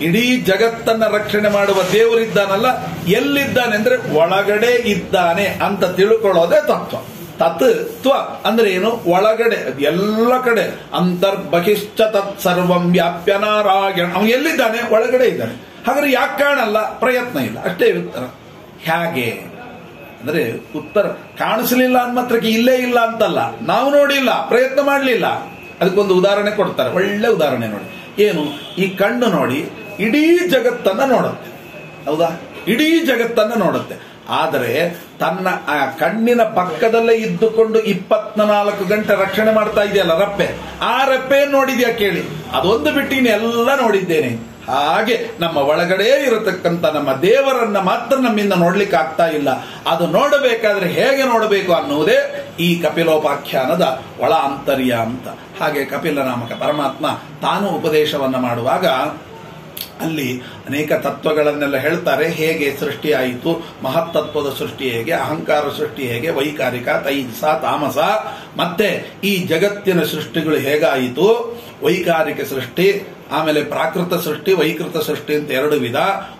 ಇಡೀ ಜಗತ್ತನ್ನ ರಕ್ಷಣೆ ಮಾಡುವ ದೇವರಿದ್ದಾನಲ್ಲ, ಎಲ್ಲಿದ್ದಾನೆ ಅಂದ್ರೆ ಒಳಗಡೆ ಇದ್ದಾನೆ ಅಂತ ತಿಳ್ಕೊಳ್ಳೋದೆ ತತ್ವ. ತತ್, ತ್ವ ಅಂದ್ರೆ ಏನು? ಒಳಗಡೆ ಎಲ್ಲ ಕಡೆ. ಅಂತರ್ ಬಹಿಷ್ಠ ತತ್ ಸರ್ವಂ ವ್ಯಾಪ್ಯ ನಾರಾಯಣ. ಅವನು ಎಲ್ಲಿದ್ದಾನೆ? ಒಳಗಡೆ ಇದ್ದಾನೆ. ಹಾಗಾದ್ರೆ ಯಾಕೆ ಕಾಣಲ್ಲ? ಪ್ರಯತ್ನ ಇಲ್ಲ. ಅಷ್ಟೇ ಹೇಗೆ? ಅಂದ್ರೆ ಉತ್ತರ ಕಾಣಿಸಲಿಲ್ಲ ಅಂದ ಮಾತ್ರಕ್ಕೆ ಇಲ್ಲೇ ಇಲ್ಲ ಅಂತಲ್ಲ. ನಾವು ನೋಡಿಲ್ಲ, ಪ್ರಯತ್ನ ಮಾಡಲಿಲ್ಲ. ಅದಕ್ಕೊಂದು ಉದಾಹರಣೆ ಕೊಡ್ತಾರೆ, ಒಳ್ಳೆ ಉದಾಹರಣೆ ನೋಡಿ. ಏನು? ಈ ಕಣ್ಣು ನೋಡಿ, ಇಡೀ ಜಗತ್ತನ್ನ ನೋಡುತ್ತೆ. ಹೌದಾ? ಇಡೀ ಜಗತ್ತನ್ನ ನೋಡುತ್ತೆ. ಆದರೆ ತನ್ನ ಆ ಕಣ್ಣಿನ ಪಕ್ಕದಲ್ಲೇ ಇದ್ದುಕೊಂಡು ಇಪ್ಪತ್ನಾಲ್ಕು ಗಂಟೆ ರಕ್ಷಣೆ ಮಾಡ್ತಾ ಇದೆಯಲ್ಲ ರಪ್ಪೆ. ಆ ರಪ್ಪೆ ನೋಡಿದ್ಯಾ ಕೇಳಿ? ಅದೊಂದು ಬಿಟ್ಟಿನ ಎಲ್ಲ ನೋಡಿದ್ದೇನೆ. ಹಾಗೆ ನಮ್ಮ ಒಳಗಡೆ ಇರತಕ್ಕಂಥ ನಮ್ಮ ದೇವರನ್ನ ಮಾತ್ರ ನಮ್ಮಿಂದ ನೋಡ್ಲಿಕ್ಕೆ ಆಗ್ತಾ ಇಲ್ಲ. ಅದು ನೋಡಬೇಕಾದ್ರೆ ಹೇಗೆ ನೋಡಬೇಕು ಅನ್ನುವುದೇ ಈ ಕಪಿಲೋಪಾಖ್ಯಾನದ ಒಳ ಆಂತರ್ಯ ಅಂತ. ಹಾಗೆ ಕಪಿಲ ನಾಮಕ ಪರಮಾತ್ಮ ತಾನು ಉಪದೇಶವನ್ನ ಮಾಡುವಾಗ ಅಲ್ಲಿ ಅನೇಕ ತತ್ವಗಳನ್ನೆಲ್ಲ ಹೇಳ್ತಾರೆ. ಹೇಗೆ ಸೃಷ್ಟಿಯಾಯಿತು ಮಹತ್ತತ್ವದ ಸೃಷ್ಟಿ ಹೇಗೆ? ಅಹಂಕಾರ ಸೃಷ್ಟಿ ಹೇಗೆ? ವೈಕಾರಿಕ, ತೈಜಸ, ತಾಮಸ. ಮತ್ತೆ ಈ ಜಗತ್ತಿನ ಸೃಷ್ಟಿಗಳು ಹೇಗಾಯಿತು? ವೈಕಾರಿಕ ಸೃಷ್ಟಿ ಆಮೇಲೆ ಪ್ರಾಕೃತ ಸೃಷ್ಟಿ, ವೈಕೃತ ಸೃಷ್ಟಿ ಅಂತ ಎರಡು ವಿಧ.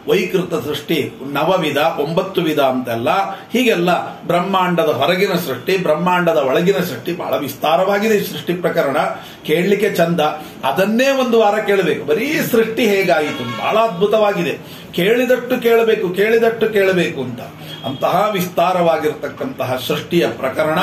ವೈಕೃತ ಸೃಷ್ಟಿ ನವ ವಿಧ, ಒಂಬತ್ತು ವಿಧ ಅಂತೆಲ್ಲ. ಹೀಗೆಲ್ಲ ಬ್ರಹ್ಮಾಂಡದ ಹೊರಗಿನ ಸೃಷ್ಟಿ, ಬ್ರಹ್ಮಾಂಡದ ಒಳಗಿನ ಸೃಷ್ಟಿ ಬಹಳ ವಿಸ್ತಾರವಾಗಿದೆ ಈ ಸೃಷ್ಟಿ ಪ್ರಕರಣ. ಕೇಳಲಿಕ್ಕೆ ಚಂದ. ಅದನ್ನೇ ಒಂದು ವಾರ ಕೇಳಬೇಕು. ಬರೀ ಸೃಷ್ಟಿ ಹೇಗಾಯಿತು? ಬಹಳ ಅದ್ಭುತವಾಗಿದೆ. ಕೇಳಿದಷ್ಟು ಕೇಳಬೇಕು ಕೇಳಿದಷ್ಟು ಕೇಳಬೇಕು ಅಂತ. ಅಂತಹ ವಿಸ್ತಾರವಾಗಿರತಕ್ಕಂತಹ ಸೃಷ್ಟಿಯ ಪ್ರಕರಣ.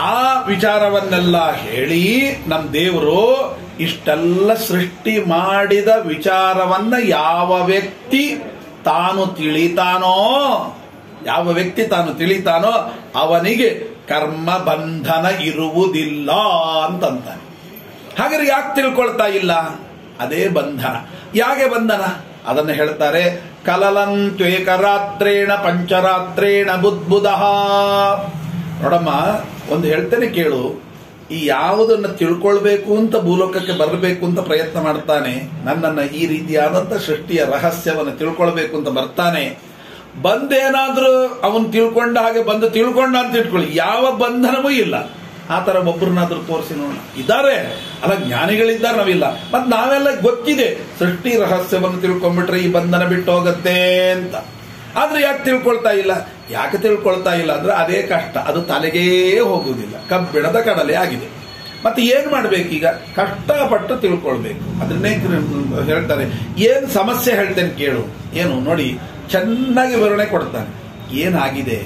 ಆ ವಿಚಾರವನ್ನೆಲ್ಲ ಹೇಳಿ ನಮ್ಮ ದೇವರು ಇಷ್ಟೆಲ್ಲ ಸೃಷ್ಟಿ ಮಾಡಿದ ವಿಚಾರವನ್ನ ಯಾವ ವ್ಯಕ್ತಿ ತಾನು ತಿಳಿತಾನೋ, ಯಾವ ವ್ಯಕ್ತಿ ತಾನು ತಿಳಿತಾನೋ ಅವನಿಗೆ ಕರ್ಮ ಬಂಧನ ಇರುವುದಿಲ್ಲ ಅಂತಂತಾನೆ. ಹಾಗಾದ್ರೆ ಯಾಕೆ ತಿಳ್ಕೊಳ್ತಾ ಇಲ್ಲ? ಅದೇ ಬಂಧನ. ಯಾಕೆ ಬಂಧನ? ಅದನ್ನು ಹೇಳ್ತಾರೆ ಕಲಲಂತ್ವೇಕರಾತ್ರೇಣ ಪಂಚರಾತ್ರೇಣ ಬುದ್ಬುಧ ನೋಡಮ್ಮ, ಒಂದು ಹೇಳ್ತೇನೆ ಕೇಳು. ಈ ಯಾವುದನ್ನ ತಿಳ್ಕೊಳ್ಬೇಕು ಅಂತ ಭೂಲೋಕಕ್ಕೆ ಬರಬೇಕು ಅಂತ ಪ್ರಯತ್ನ ಮಾಡ್ತಾನೆ, ನನ್ನನ್ನ ಈ ರೀತಿಯಾದಂತ ಸೃಷ್ಟಿಯ ರಹಸ್ಯವನ್ನು ತಿಳ್ಕೊಳ್ಬೇಕು ಅಂತ ಬರ್ತಾನೆ. ಬಂದೇನಾದ್ರೂ ಅವನು ತಿಳ್ಕೊಂಡ ಹಾಗೆ ಬಂದು ತಿಳ್ಕೊಂಡ ಅಂತ ಇಟ್ಕೊಳ್ಳಿ. ಯಾವ ಬಂಧನವೂ ಇಲ್ಲ. ಆ ತರ ಒಬ್ಬರನ್ನಾದ್ರೂ ತೋರಿಸಿ ನೋಡೋಣ. ಇದ್ದಾರೆ ಅಲ್ಲ, ಜ್ಞಾನಿಗಳಿದ್ದಾರೆ, ನಾವಿಲ್ಲ. ಮತ್ ನಾವೆಲ್ಲ ಗೊತ್ತಿದೆ. ಸೃಷ್ಟಿ ರಹಸ್ಯವನ್ನು ತಿಳ್ಕೊಂಡ್ಬಿಟ್ರೆ ಈ ಬಂಧನ ಬಿಟ್ಟು ಹೋಗತ್ತೆ ಅಂತ. ಆದ್ರೆ ಯಾಕೆ ತಿಳ್ಕೊಳ್ತಾ ಇಲ್ಲ? ಯಾಕೆ ತಿಳ್ಕೊಳ್ತಾ ಇಲ್ಲ ಅಂದ್ರೆ ಅದೇ ಕಷ್ಟ. ಅದು ತಲೆಗೇ ಹೋಗುವುದಿಲ್ಲ. ಕಬ್ಬಿಣದ ಕಡಲೆ ಆಗಿದೆ. ಮತ್ತೆ ಏನ್ ಮಾಡ್ಬೇಕೀಗ ಕಷ್ಟಪಟ್ಟು ತಿಳ್ಕೊಳ್ಬೇಕು. ಅದನ್ನೇ ಹೇಳ್ತಾರೆ, ಏನ್ ಸಮಸ್ಯೆ ಹೇಳ್ತೇನೆ ಕೇಳು. ಏನು? ನೋಡಿ, ಚೆನ್ನಾಗಿ ವಿವರಣೆ ಕೊಡ್ತಾನೆ. ಏನಾಗಿದೆ?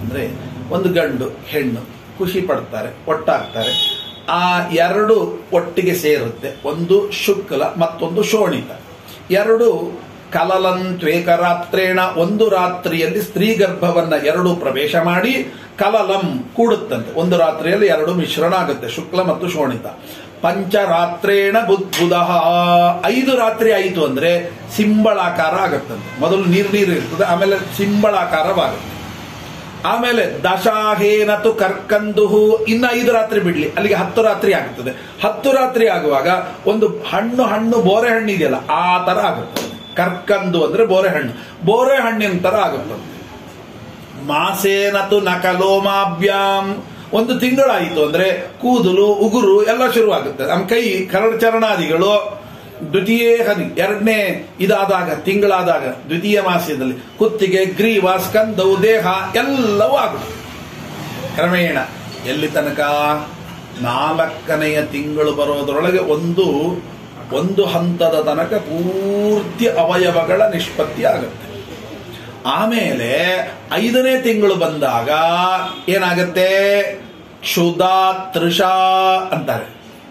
ಅಂದ್ರೆ ಒಂದು ಗಂಡು, ಹೆಣ್ಣು ಖುಷಿ ಪಡ್ತಾರೆ, ಒಟ್ಟಾಗ್ತಾರೆ. ಆ ಎರಡು ಒಟ್ಟಿಗೆ ಸೇರುತ್ತೆ. ಒಂದು ಶುಕ್ಲ, ಮತ್ತೊಂದು ಶೋಣಿತ. ಎರಡು ಕಲಲಂತ್ವೇಕರಾತ್ರೇಣ ಒಂದು ರಾತ್ರಿಯಲ್ಲಿ ಸ್ತ್ರೀ ಗರ್ಭವನ್ನ ಎರಡು ಪ್ರವೇಶ ಮಾಡಿ ಕಲಲಂ ಕೂಡುತ್ತಂತೆ. ಒಂದು ರಾತ್ರಿಯಲ್ಲಿ ಎರಡು ಮಿಶ್ರಣ ಆಗುತ್ತೆ, ಶುಕ್ಲ ಮತ್ತು ಶೋಣಿತ. ಪಂಚರಾತ್ರೇಣ ಬುದ್ಬುಧ ಐದು ರಾತ್ರಿ ಆಯಿತು ಅಂದ್ರೆ ಸಿಂಬಳಾಕಾರ ಆಗುತ್ತಂತೆ. ಮೊದಲು ನೀರು ನೀರು ಇರ್ತದೆ, ಆಮೇಲೆ ಸಿಂಬಳಾಕಾರವಾಗುತ್ತೆ. ಆಮೇಲೆ ದಶಾಹೇನತು ಕರ್ಕಂದುಹು. ಇನ್ನ ಐದು ರಾತ್ರಿ ಬಿಡ್ಲಿ, ಅಲ್ಲಿಗೆ ಹತ್ತು ರಾತ್ರಿ ಆಗುತ್ತದೆ. ಹತ್ತು ರಾತ್ರಿ ಆಗುವಾಗ ಒಂದು ಹಣ್ಣು ಹಣ್ಣು, ಬೋರೆ ಹಣ್ಣು ಇದೆಯಲ್ಲ ಆ ತರ ಆಗುತ್ತೆ. ಕರ್ಕಂದು ಅಂದ್ರೆ ಬೋರೆ ಹಣ್ಣು ಬೋರೆ ಹಣ್ಣಿನ ತರ ಆಗುತ್ತೆ. ಮಾಸೇನತು ನಕಲೋಮಾಭ್ಯಾಂ. ಒಂದು ತಿಂಗಳಾಯಿತು ಅಂದ್ರೆ ಕೂದಲು, ಉಗುರು ಎಲ್ಲ ಶುರುವಾಗುತ್ತೆ. ನಮ್ಮ ಕೈ ಕರಡು ಚರಣಾದಿಗಳು ದ್ವಿತೀಯ ಹನಿ ಎರಡನೇ ಇದಾದಾಗ, ತಿಂಗಳಾದಾಗ, ದ್ವಿತೀಯ ಮಾಸದಲ್ಲಿ ಕುತ್ತಿಗೆ, ಗ್ರೀವ, ಸ್ಕಂದವು, ದೇಹ ಎಲ್ಲವೂ ಆಗುತ್ತೆ. ಕ್ರಮೇಣ ಎಲ್ಲಿ ತನಕ ನಾಲ್ಕನೆಯ ತಿಂಗಳು ಬರೋದ್ರೊಳಗೆ ಒಂದು ಒಂದು ಹಂತದ ತನಕ ಪೂರ್ತಿ ಅವಯವಗಳ ನಿಷ್ಪತ್ತಿ ಆಗುತ್ತೆ. ಆಮೇಲೆ ಐದನೇ ತಿಂಗಳು ಬಂದಾಗ ಏನಾಗತ್ತೆ? ಕ್ಷುದ ತೃಷ ಅಂತಾರೆ.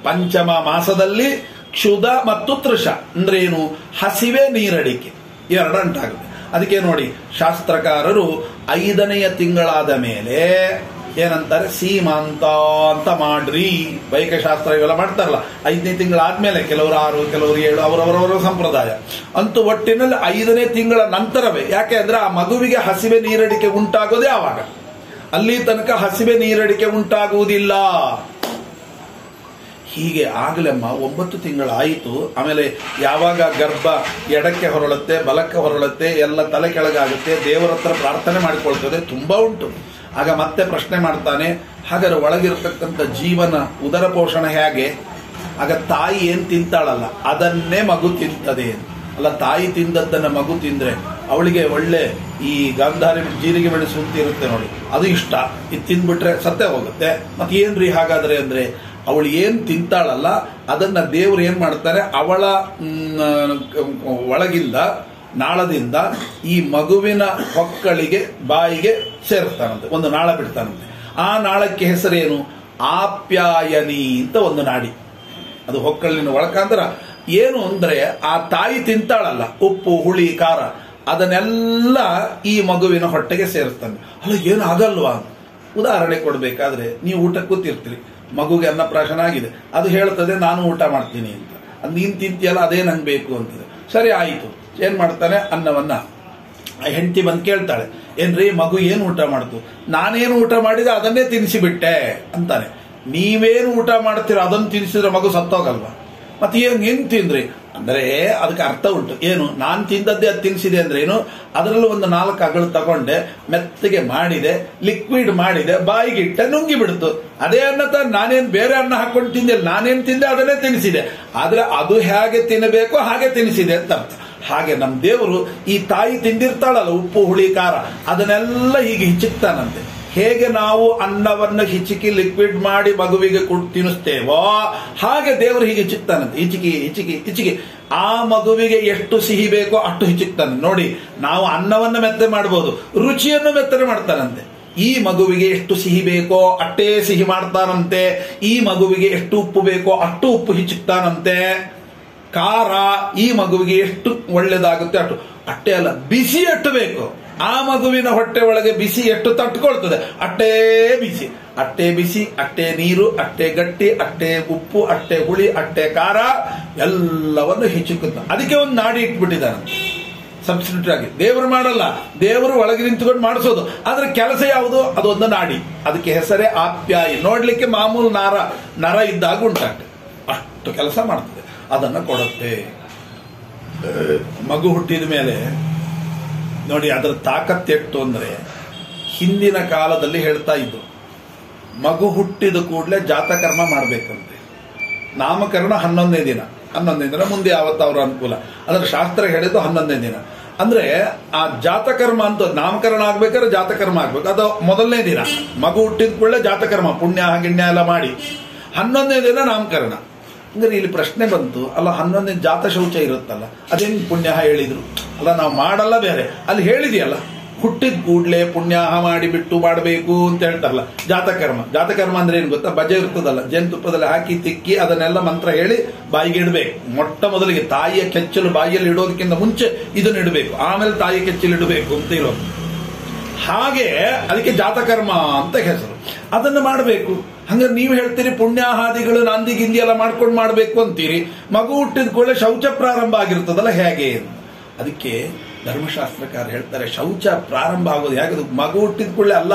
ಪಂಚಮ ಮಾಸದಲ್ಲಿ ಕ್ಷುದ ಮತ್ತು ತೃಷ. ಅಂದ್ರೆ ಏನು? ಹಸಿವೆ ನೀರಡಿಕೆ. ಎರಡು ಅಂಟಾಗುತ್ತೆ ಅದಕ್ಕೆ ನೋಡಿ ಶಾಸ್ತ್ರಕಾರರು ಐದನೆಯ ತಿಂಗಳಾದ ಮೇಲೆ ಏನಂತಾರೆ, ಸೀಮಾಂತ ಅಂತ ಮಾಡ್ರಿ. ವೈಕಶಾಸ್ತ್ರ ಇವೆಲ್ಲ ಮಾಡ್ತಾರಲ್ಲ, ಐದನೇ ತಿಂಗಳಾದ್ಮೇಲೆ ಕೆಲವರು ಆರು, ಕೆಲವರು ಏಳು, ಅವರವರವರ ಸಂಪ್ರದಾಯ. ಅಂತೂ ಒಟ್ಟಿನಲ್ಲಿ ಐದನೇ ತಿಂಗಳ ನಂತರವೇ, ಯಾಕೆ ಅಂದ್ರೆ ಆ ಮಗುವಿಗೆ ಹಸಿವೆ ನೀರಡಿಕೆ ಉಂಟಾಗೋದೇ ಆವಾಗ. ಅಲ್ಲಿ ತನಕ ಹಸಿವೆ ನೀರಡಿಕೆ ಉಂಟಾಗುವುದಿಲ್ಲ. ಹೀಗೆ ಆಗಲಮ್ಮ, ಒಂಬತ್ತು ತಿಂಗಳಾಯಿತು ಆಮೇಲೆ ಯಾವಾಗ ಗರ್ಭ ಎಡಕ್ಕೆ ಹೊರಳುತ್ತೆ, ಬಲಕ್ಕೆ ಹೊರಳುತ್ತೆ, ಎಲ್ಲ ತಲೆ ಕೆಳಗಾಗುತ್ತೆ, ದೇವರ ಹತ್ರ ಪ್ರಾರ್ಥನೆ ಮಾಡಿಕೊಳ್ತದೆ, ತುಂಬಾ ಉಂಟು. ಆಗ ಮತ್ತೆ ಪ್ರಶ್ನೆ ಮಾಡ್ತಾನೆ, ಹಾಗಾದ್ರೆ ಒಳಗಿರ್ತಕ್ಕಂಥ ಜೀವನ ಉದರ ಪೋಷಣೆ ಹೇಗೆ? ಆಗ ತಾಯಿ ಏನ್ ತಿಂತಾಳಲ್ಲ, ಅದನ್ನೇ ಮಗು ತಿಂತದೆ. ಅಲ್ಲ, ತಾಯಿ ತಿಂದದ್ದನ್ನ ಮಗು ತಿಂದ್ರೆ ಅವಳಿಗೆ ಒಳ್ಳೆ ಈ ಗಾಂಧಾರಿ ಜೀರಿಗೆ ಮೆಣಸು ಅಂತ ಇರುತ್ತೆ ನೋಡಿ, ಅದು ಇಷ್ಟ. ಇದು ತಿಂದ್ಬಿಟ್ರೆ ಸತ್ತೇ ಹೋಗುತ್ತೆ. ಮತ್ತೆ ಏನ್ರಿ ಹಾಗಾದ್ರೆ ಅಂದ್ರೆ, ಅವಳು ಏನ್ ತಿಂತಾಳಲ್ಲ, ಅದನ್ನ ದೇವ್ರು ಏನ್ ಮಾಡ್ತಾರೆ, ಅವಳ ಒಳಗಿಂದ ನಾಳದಿಂದ ಈ ಮಗುವಿನ ಹೊಕ್ಕಳಿಗೆ ಬಾಯಿಗೆ ಸೇರ್ತಾನಂತೆ, ಒಂದು ನಾಳ ಬಿಡ್ತಾನಂತೆ. ಆ ನಾಳಕ್ಕೆ ಹೆಸರೇನು? ಆಪ್ಯಾಯನಿ ಅಂತ ಒಂದು ನಾಡಿ. ಅದು ಹೊಕ್ಕಳಿನ ಒಳಕಾಂತರ. ಏನು ಅಂದ್ರೆ, ಆ ತಾಯಿ ತಿಂತಾಳಲ್ಲ, ಉಪ್ಪು, ಹುಳಿ, ಖಾರ, ಅದನ್ನೆಲ್ಲ ಈ ಮಗುವಿನ ಹೊಟ್ಟೆಗೆ ಸೇರಿಸ್ತಾನೆ ಅಲ್ಲ, ಏನು ಆಗಲ್ವಾ? ಉದಾಹರಣೆ ಕೊಡಬೇಕಾದ್ರೆ, ನೀವು ಊಟ ಕೂತಿರ್ತೀರಿ. ಮಗುಗೆ ಅನ್ನಪ್ರಾಶನ ಆಗಿದೆ. ಅದು ಹೇಳ್ತದೆ, ನಾನು ಊಟ ಮಾಡ್ತೀನಿ ಅಂತ. ಅದು ನೀನ್ ತಿಂತೀಯಲ್ಲ, ಅದೇ ನಂಗೆ ಬೇಕು ಅಂತದೆ. ಸರಿ, ಆಯಿತು. ಏನ್ ಮಾಡ್ತಾನೆ? ಅನ್ನವನ್ನ. ಹೆಂಡತಿ ಬಂದು ಕೇಳ್ತಾಳೆ, ಏನ್ರಿ ಮಗು ಏನು ಊಟ ಮಾಡ್ತು? ನಾನೇನು ಊಟ ಮಾಡಿದೆ ಅದನ್ನೇ ತಿನ್ಸಿಬಿಟ್ಟೆ ಅಂತಾನೆ. ನೀವೇನು ಊಟ ಮಾಡ್ತೀರ ಅದನ್ನು ತಿನ್ಸಿದ್ರೆ ಮಗು ಸತ್ತೋಗಲ್ವ? ಮತ್ತೆ ಏನ್ ಏನ್ ತಿಂದ್ರಿ? ಅಂದ್ರೆ ಅದಕ್ಕೆ ಅರ್ಥ ಉಂಟು. ಏನು, ನಾನ್ ತಿಂದದ್ದೇ ಅದು ತಿನ್ಸಿದೆ ಅಂದ್ರೆ ಏನು? ಅದರಲ್ಲೂ ಒಂದು ನಾಲ್ಕು ಅಗಳು ತಗೊಂಡೆ, ಮೆತ್ತಗೆ ಮಾಡಿದೆ ಲಿಕ್ವಿಡ್ ಮಾಡಿದೆ, ಬಾಯಿಗಿಟ್ಟ ನುಂಗಿ ಬಿಡ್ತು ಅದೇ ಅನ್ನ ತ ನಾನೇನ್ ಬೇರೆ ಅನ್ನ ಹಾಕೊಂಡು ತಿಂದೆ, ನಾನೇನ್ ತಿಂದೆ ಅದನ್ನೇ ತಿನ್ನಿಸಿದೆ ಆದ್ರೆ ಅದು ಹೇಗೆ ತಿನ್ನಬೇಕು, ಹಾಗೆ ತಿನ್ನಿಸಿದೆ ಅಂತ ಅರ್ಥ. ಹಾಗೆ ನಮ್ಮ ದೇವರು ಈ ತಾಯಿ ತಿಂದಿರ್ತಾಳಲ್ಲ, ಉಪ್ಪು, ಹುಳಿ, ಖಾರ, ಅದನ್ನೆಲ್ಲ ಹೀಗೆ ಹಿಚ್ಚುತ್ತಾನಂತೆ ಹೇಗೆ ನಾವು ಅನ್ನವನ್ನು ಹಿಚಿಕಿ ಲಿಕ್ವಿಡ್ ಮಾಡಿ ಮಗುವಿಗೆ ಕೊಟ್ಟು ತಿನ್ನಿಸ್ತೇವೋ ಹಾಗೆ ದೇವರು ಹೀಗೆ ಹಿಚ್ಚುತ್ತಾನಂತೆ ಹಿಚಿಕಿ ಹಿಚಿಕಿ ಹಿಚಿಕಿ. ಆ ಮಗುವಿಗೆ ಎಷ್ಟು ಸಿಹಿ ಬೇಕೋ ಅಷ್ಟು ಹಿಚಿಕ್ತಾನೆ ನೋಡಿ, ನಾವು ಅನ್ನವನ್ನು ಮೆತ್ತೆ ಮಾಡಬಹುದು ರುಚಿಯನ್ನು ಮೆತ್ತನೆ ಮಾಡ್ತಾನಂತೆ. ಈ ಮಗುವಿಗೆ ಎಷ್ಟು ಸಿಹಿ ಬೇಕೋ ಅಷ್ಟೇ ಸಿಹಿ ಮಾಡ್ತಾನಂತೆ. ಈ ಮಗುವಿಗೆ ಎಷ್ಟು ಉಪ್ಪು ಬೇಕೋ ಅಷ್ಟು ಉಪ್ಪು ಹಿಚ್ಚುತ್ತಾನಂತೆ ಖಾರ ಈ ಮಗುವಿಗೆ ಎಷ್ಟು ಒಳ್ಳೇದಾಗುತ್ತೆ ಅಷ್ಟು ಅಟ್ಟೆ ಅಲ್ಲ ಬಿಸಿ ಎಟ್ಟಬೇಕು. ಬೇಕು ಆ ಮಗುವಿನ ಹೊಟ್ಟೆ ಒಳಗೆ ಬಿಸಿ ಎಷ್ಟು ತಟ್ಕೊಳ್ತದೆ? ಅಟ್ಟೆ ಬಿಸಿ. ಅಟ್ಟೆ ಬಿಸಿ, ಅಟ್ಟೆ ನೀರು, ಅಟ್ಟೆ ಗಟ್ಟಿ, ಅಟ್ಟೆ ಉಪ್ಪು, ಅಟ್ಟೆ ಹುಳಿ, ಅಟ್ಟೆ ಖಾರ ಎಲ್ಲವನ್ನು ಹೆಚ್ಚುಕುತ್ತ ಅದಕ್ಕೆ ಒಂದು ನಾಡಿ ಇಟ್ಬಿಟ್ಟಿದ್ದಾನೆ ಸಬ್ಸ್ಟಿಟ್ಯೂಟ್ ಆಗಿ. ದೇವರು ಮಾಡಲ್ಲ. ದೇವರು ಒಳಗೆ ನಿಂತುಕೊಂಡು ಮಾಡಿಸೋದು. ಆದ್ರೆ ಕೆಲಸ ಯಾವುದು? ಅದೊಂದು ನಾಡಿ. ಅದಕ್ಕೆ ಹೆಸರೇ ಆಪ್ಯಾಯಿ. ನೋಡ್ಲಿಕ್ಕೆ ಮಾಮೂಲು ನಾರ. ನರ ಇದ್ದಾಗ ಉಂಟಾಗ್ತದೆ. ಅಷ್ಟು ಕೆಲಸ ಮಾಡ್ತದೆ. ಅದನ್ನ ಕೊಡುತ್ತೆ. ಮಗು ಹುಟ್ಟಿದ ಮೇಲೆ, ನೋಡಿ, ಅದರ ತಾಕತ್ತೆಟ್ಟು ಅಂದರೆ, ಹಿಂದಿನ ಕಾಲದಲ್ಲಿ ಹೇಳ್ತಾ ಇದ್ದು ಮಗು ಹುಟ್ಟಿದ ಕೂಡಲೇ ಜಾತಕರ್ಮ ಮಾಡಬೇಕಂತೆ. ನಾಮಕರಣ ಹನ್ನೊಂದನೇ ದಿನ. ಹನ್ನೊಂದನೇ ದಿನ ಮುಂದೆ ಯಾವತ್ತು ಅವರ ಅನುಕೂಲ. ಅದರ ಶಾಸ್ತ್ರ ಹೇಳಿದ್ದು ಹನ್ನೊಂದನೇ ದಿನ. ಅಂದ್ರೆ, ಆ ಜಾತಕರ್ಮ ಅಂತ ನಾಮಕರಣ ಆಗ್ಬೇಕಾದ್ರೆ ಜಾತಕರ್ಮ ಆಗ್ಬೇಕು. ಅದು ಮೊದಲನೇ ದಿನ. ಮಗು ಹುಟ್ಟಿದ ಕೂಡಲೇ ಜಾತಕರ್ಮ, ಪುಣ್ಯ, ಗಿಣ್ಯ ಎಲ್ಲ ಮಾಡಿ. ಹನ್ನೊಂದನೇ ದಿನ ನಾಮಕರಣ. ಅಂದ್ರೆ ಇಲ್ಲಿ ಪ್ರಶ್ನೆ ಬಂತು, ಅಲ್ಲ ಹನ್ನೊಂದನೇ ಜಾತ ಶೌಚ ಇರುತ್ತಲ್ಲ, ಅದೇನು ಪುಣ್ಯ ಹೇಳಿದ್ರು? ಅಲ್ಲ ನಾವು ಮಾಡಲ್ಲ ಬೇರೆ, ಅಲ್ಲಿ ಹೇಳಿದೆಯಲ್ಲ, ಹುಟ್ಟಿದ ಕೂಡ್ಲೆ ಪುಣ್ಯಾಹ ಮಾಡಿ ಬಿಟ್ಟು ಮಾಡಬೇಕು ಅಂತ ಹೇಳ್ತಾರಲ್ಲ, ಜಾತಕರ್ಮ. ಜಾತಕರ್ಮ ಅಂದ್ರೆ ಏನು ಗೊತ್ತಾ? ಬಜೆ ಇರ್ತದಲ್ಲ, ಜೇನುತುಪ್ಪದಲ್ಲಿ ಹಾಕಿ, ತಿಕ್ಕಿ, ಅದನ್ನೆಲ್ಲ ಮಂತ್ರ ಹೇಳಿ ಬಾಯಿಗೆ ಇಡಬೇಕು. ಮೊಟ್ಟ ಮೊದಲಿಗೆ ತಾಯಿಯ ಕೆಚ್ಚಲು ಬಾಯಿಯಲ್ಲಿ ಇಡೋದಕ್ಕಿಂತ ಮುಂಚೆ ಇದನ್ನ ಇಡಬೇಕು. ಆಮೇಲೆ ತಾಯಿಯ ಕೆಚ್ಚಲು ಇಡಬೇಕು ಅಂತ ಇರೋದು. ಹಾಗೆ, ಅದಕ್ಕೆ ಜಾತಕರ್ಮ ಅಂತ ಹೆಸರು. ಅದನ್ನು ಮಾಡಬೇಕು. ಹಂಗಾರೆ ನೀವು ಹೇಳ್ತೀರಿ, ಪುಣ್ಯಾಹಾದಿಗಳು ನಂದಿ ಗಿಂದಿ ಎಲ್ಲ ಮಾಡ್ಕೊಂಡು ಮಾಡಬೇಕು ಅಂತೀರಿ. ಮಗು ಹುಟ್ಟಿದ ಕೂಡಲೇ ಶೌಚ ಪ್ರಾರಂಭ ಆಗಿರ್ತದಲ್ಲ, ಹೇಗೆ. ಅದಕ್ಕೆ ಧರ್ಮಶಾಸ್ತ್ರಕಾರ ಹೇಳ್ತಾರೆ, ಶೌಚ ಪ್ರಾರಂಭ ಆಗೋದು ಹೇಗೆ? ಮಗು ಹುಟ್ಟಿದ ಕೂಡಲೇ ಅಲ್ಲ.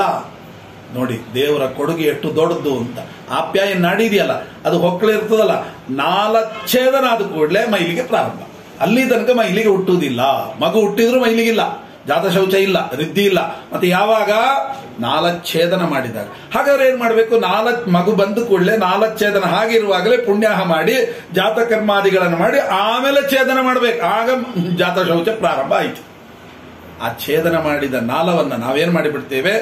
ನೋಡಿ, ದೇವರ ಕೊಡುಗೆ ಎಷ್ಟು ದೊಡ್ಡದು ಅಂತ. ಆಪ್ಯಾಯ ನಾಡಿದೆಯಲ್ಲ, ಅದು ಹೊಕ್ಕಳಿರ್ತದಲ್ಲ ನಾಲ್ಛೇದನ ಆದ ಕೂಡಲೇ ಮೈಲಿಗೆ ಪ್ರಾರಂಭ. ಅಲ್ಲಿ ತನಕ ಮೈಲಿಗೆ ಹುಟ್ಟುವುದಿಲ್ಲ. ಮಗು ಹುಟ್ಟಿದ್ರು ಮೈಲಿಗಿಲ್ಲ. ಜಾತ ಶೌಚ ಇಲ್ಲ ರಿದ್ದಿ ಇಲ್ಲ. ಮತ್ತೆ ಯಾವಾಗ? ನಾಲ್ಛೇದನ ಮಾಡಿದಾಗ. ಹಾಗಾದ್ರೆ ಏನ್ ಮಾಡಬೇಕು? ನಾಲ್ಕು ಮಗು ಬಂದ ಕೂಡಲೇ ನಾಲ್ಛೇದನ ಹಾಗಿರುವಾಗಲೇ ಪುಣ್ಯಾಹ ಮಾಡಿ, ಜಾತಕರ್ಮಾದಿಗಳನ್ನು ಮಾಡಿ, ಆಮೇಲೆ ಛೇದನ ಮಾಡಬೇಕು. ಆಗ ಜಾತ ಶೌಚ ಪ್ರಾರಂಭ ಆಯಿತು. ಆ ಛೇದನ ಮಾಡಿದ ನಾಲವನ್ನ ನಾವೇನ್ ಮಾಡಿಬಿಡ್ತೇವೆ?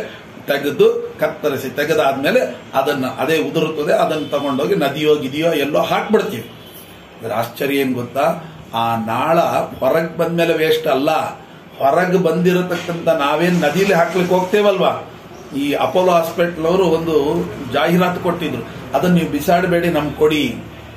ತೆಗೆದು, ಕತ್ತರಿಸಿ ತೆಗೆದಾದ್ಮೇಲೆ ಅದನ್ನ ಅದೇ ಉದುರುತ್ತದೆ. ಅದನ್ನು ತಗೊಂಡೋಗಿ ನದಿಯೋ ಗಿದಿಯೋ ಎಲ್ಲೋ ಹಾಕ್ಬಿಡ್ತೀವಿ. ಅದರ ಆಶ್ಚರ್ಯ ಏನ್ ಗೊತ್ತಾ? ಆ ನಾಳ ಹೊರಗೆ ಬಂದ್ಮೇಲೆ ವೇಸ್ಟ್ ಅಲ್ಲ. ಹೊರಗೆ ಬಂದಿರತಕ್ಕಂತ ನಾವೇನ್ ನದಿಲಿ ಹಾಕ್ಲಿಕ್ಕೆ ಹೋಗ್ತೇವಲ್ವಾ? ಈ ಅಪೋಲೋ ಹಾಸ್ಪಿಟಲ್ ಅವರು ಒಂದು ಜಾಹೀರಾತು ಕೊಟ್ಟಿದ್ರು. ಅದನ್ನು ನೀವು ಬಿಸಾಡಬೇಡಿ, ನಮ್ಗೆ ಕೊಡಿ.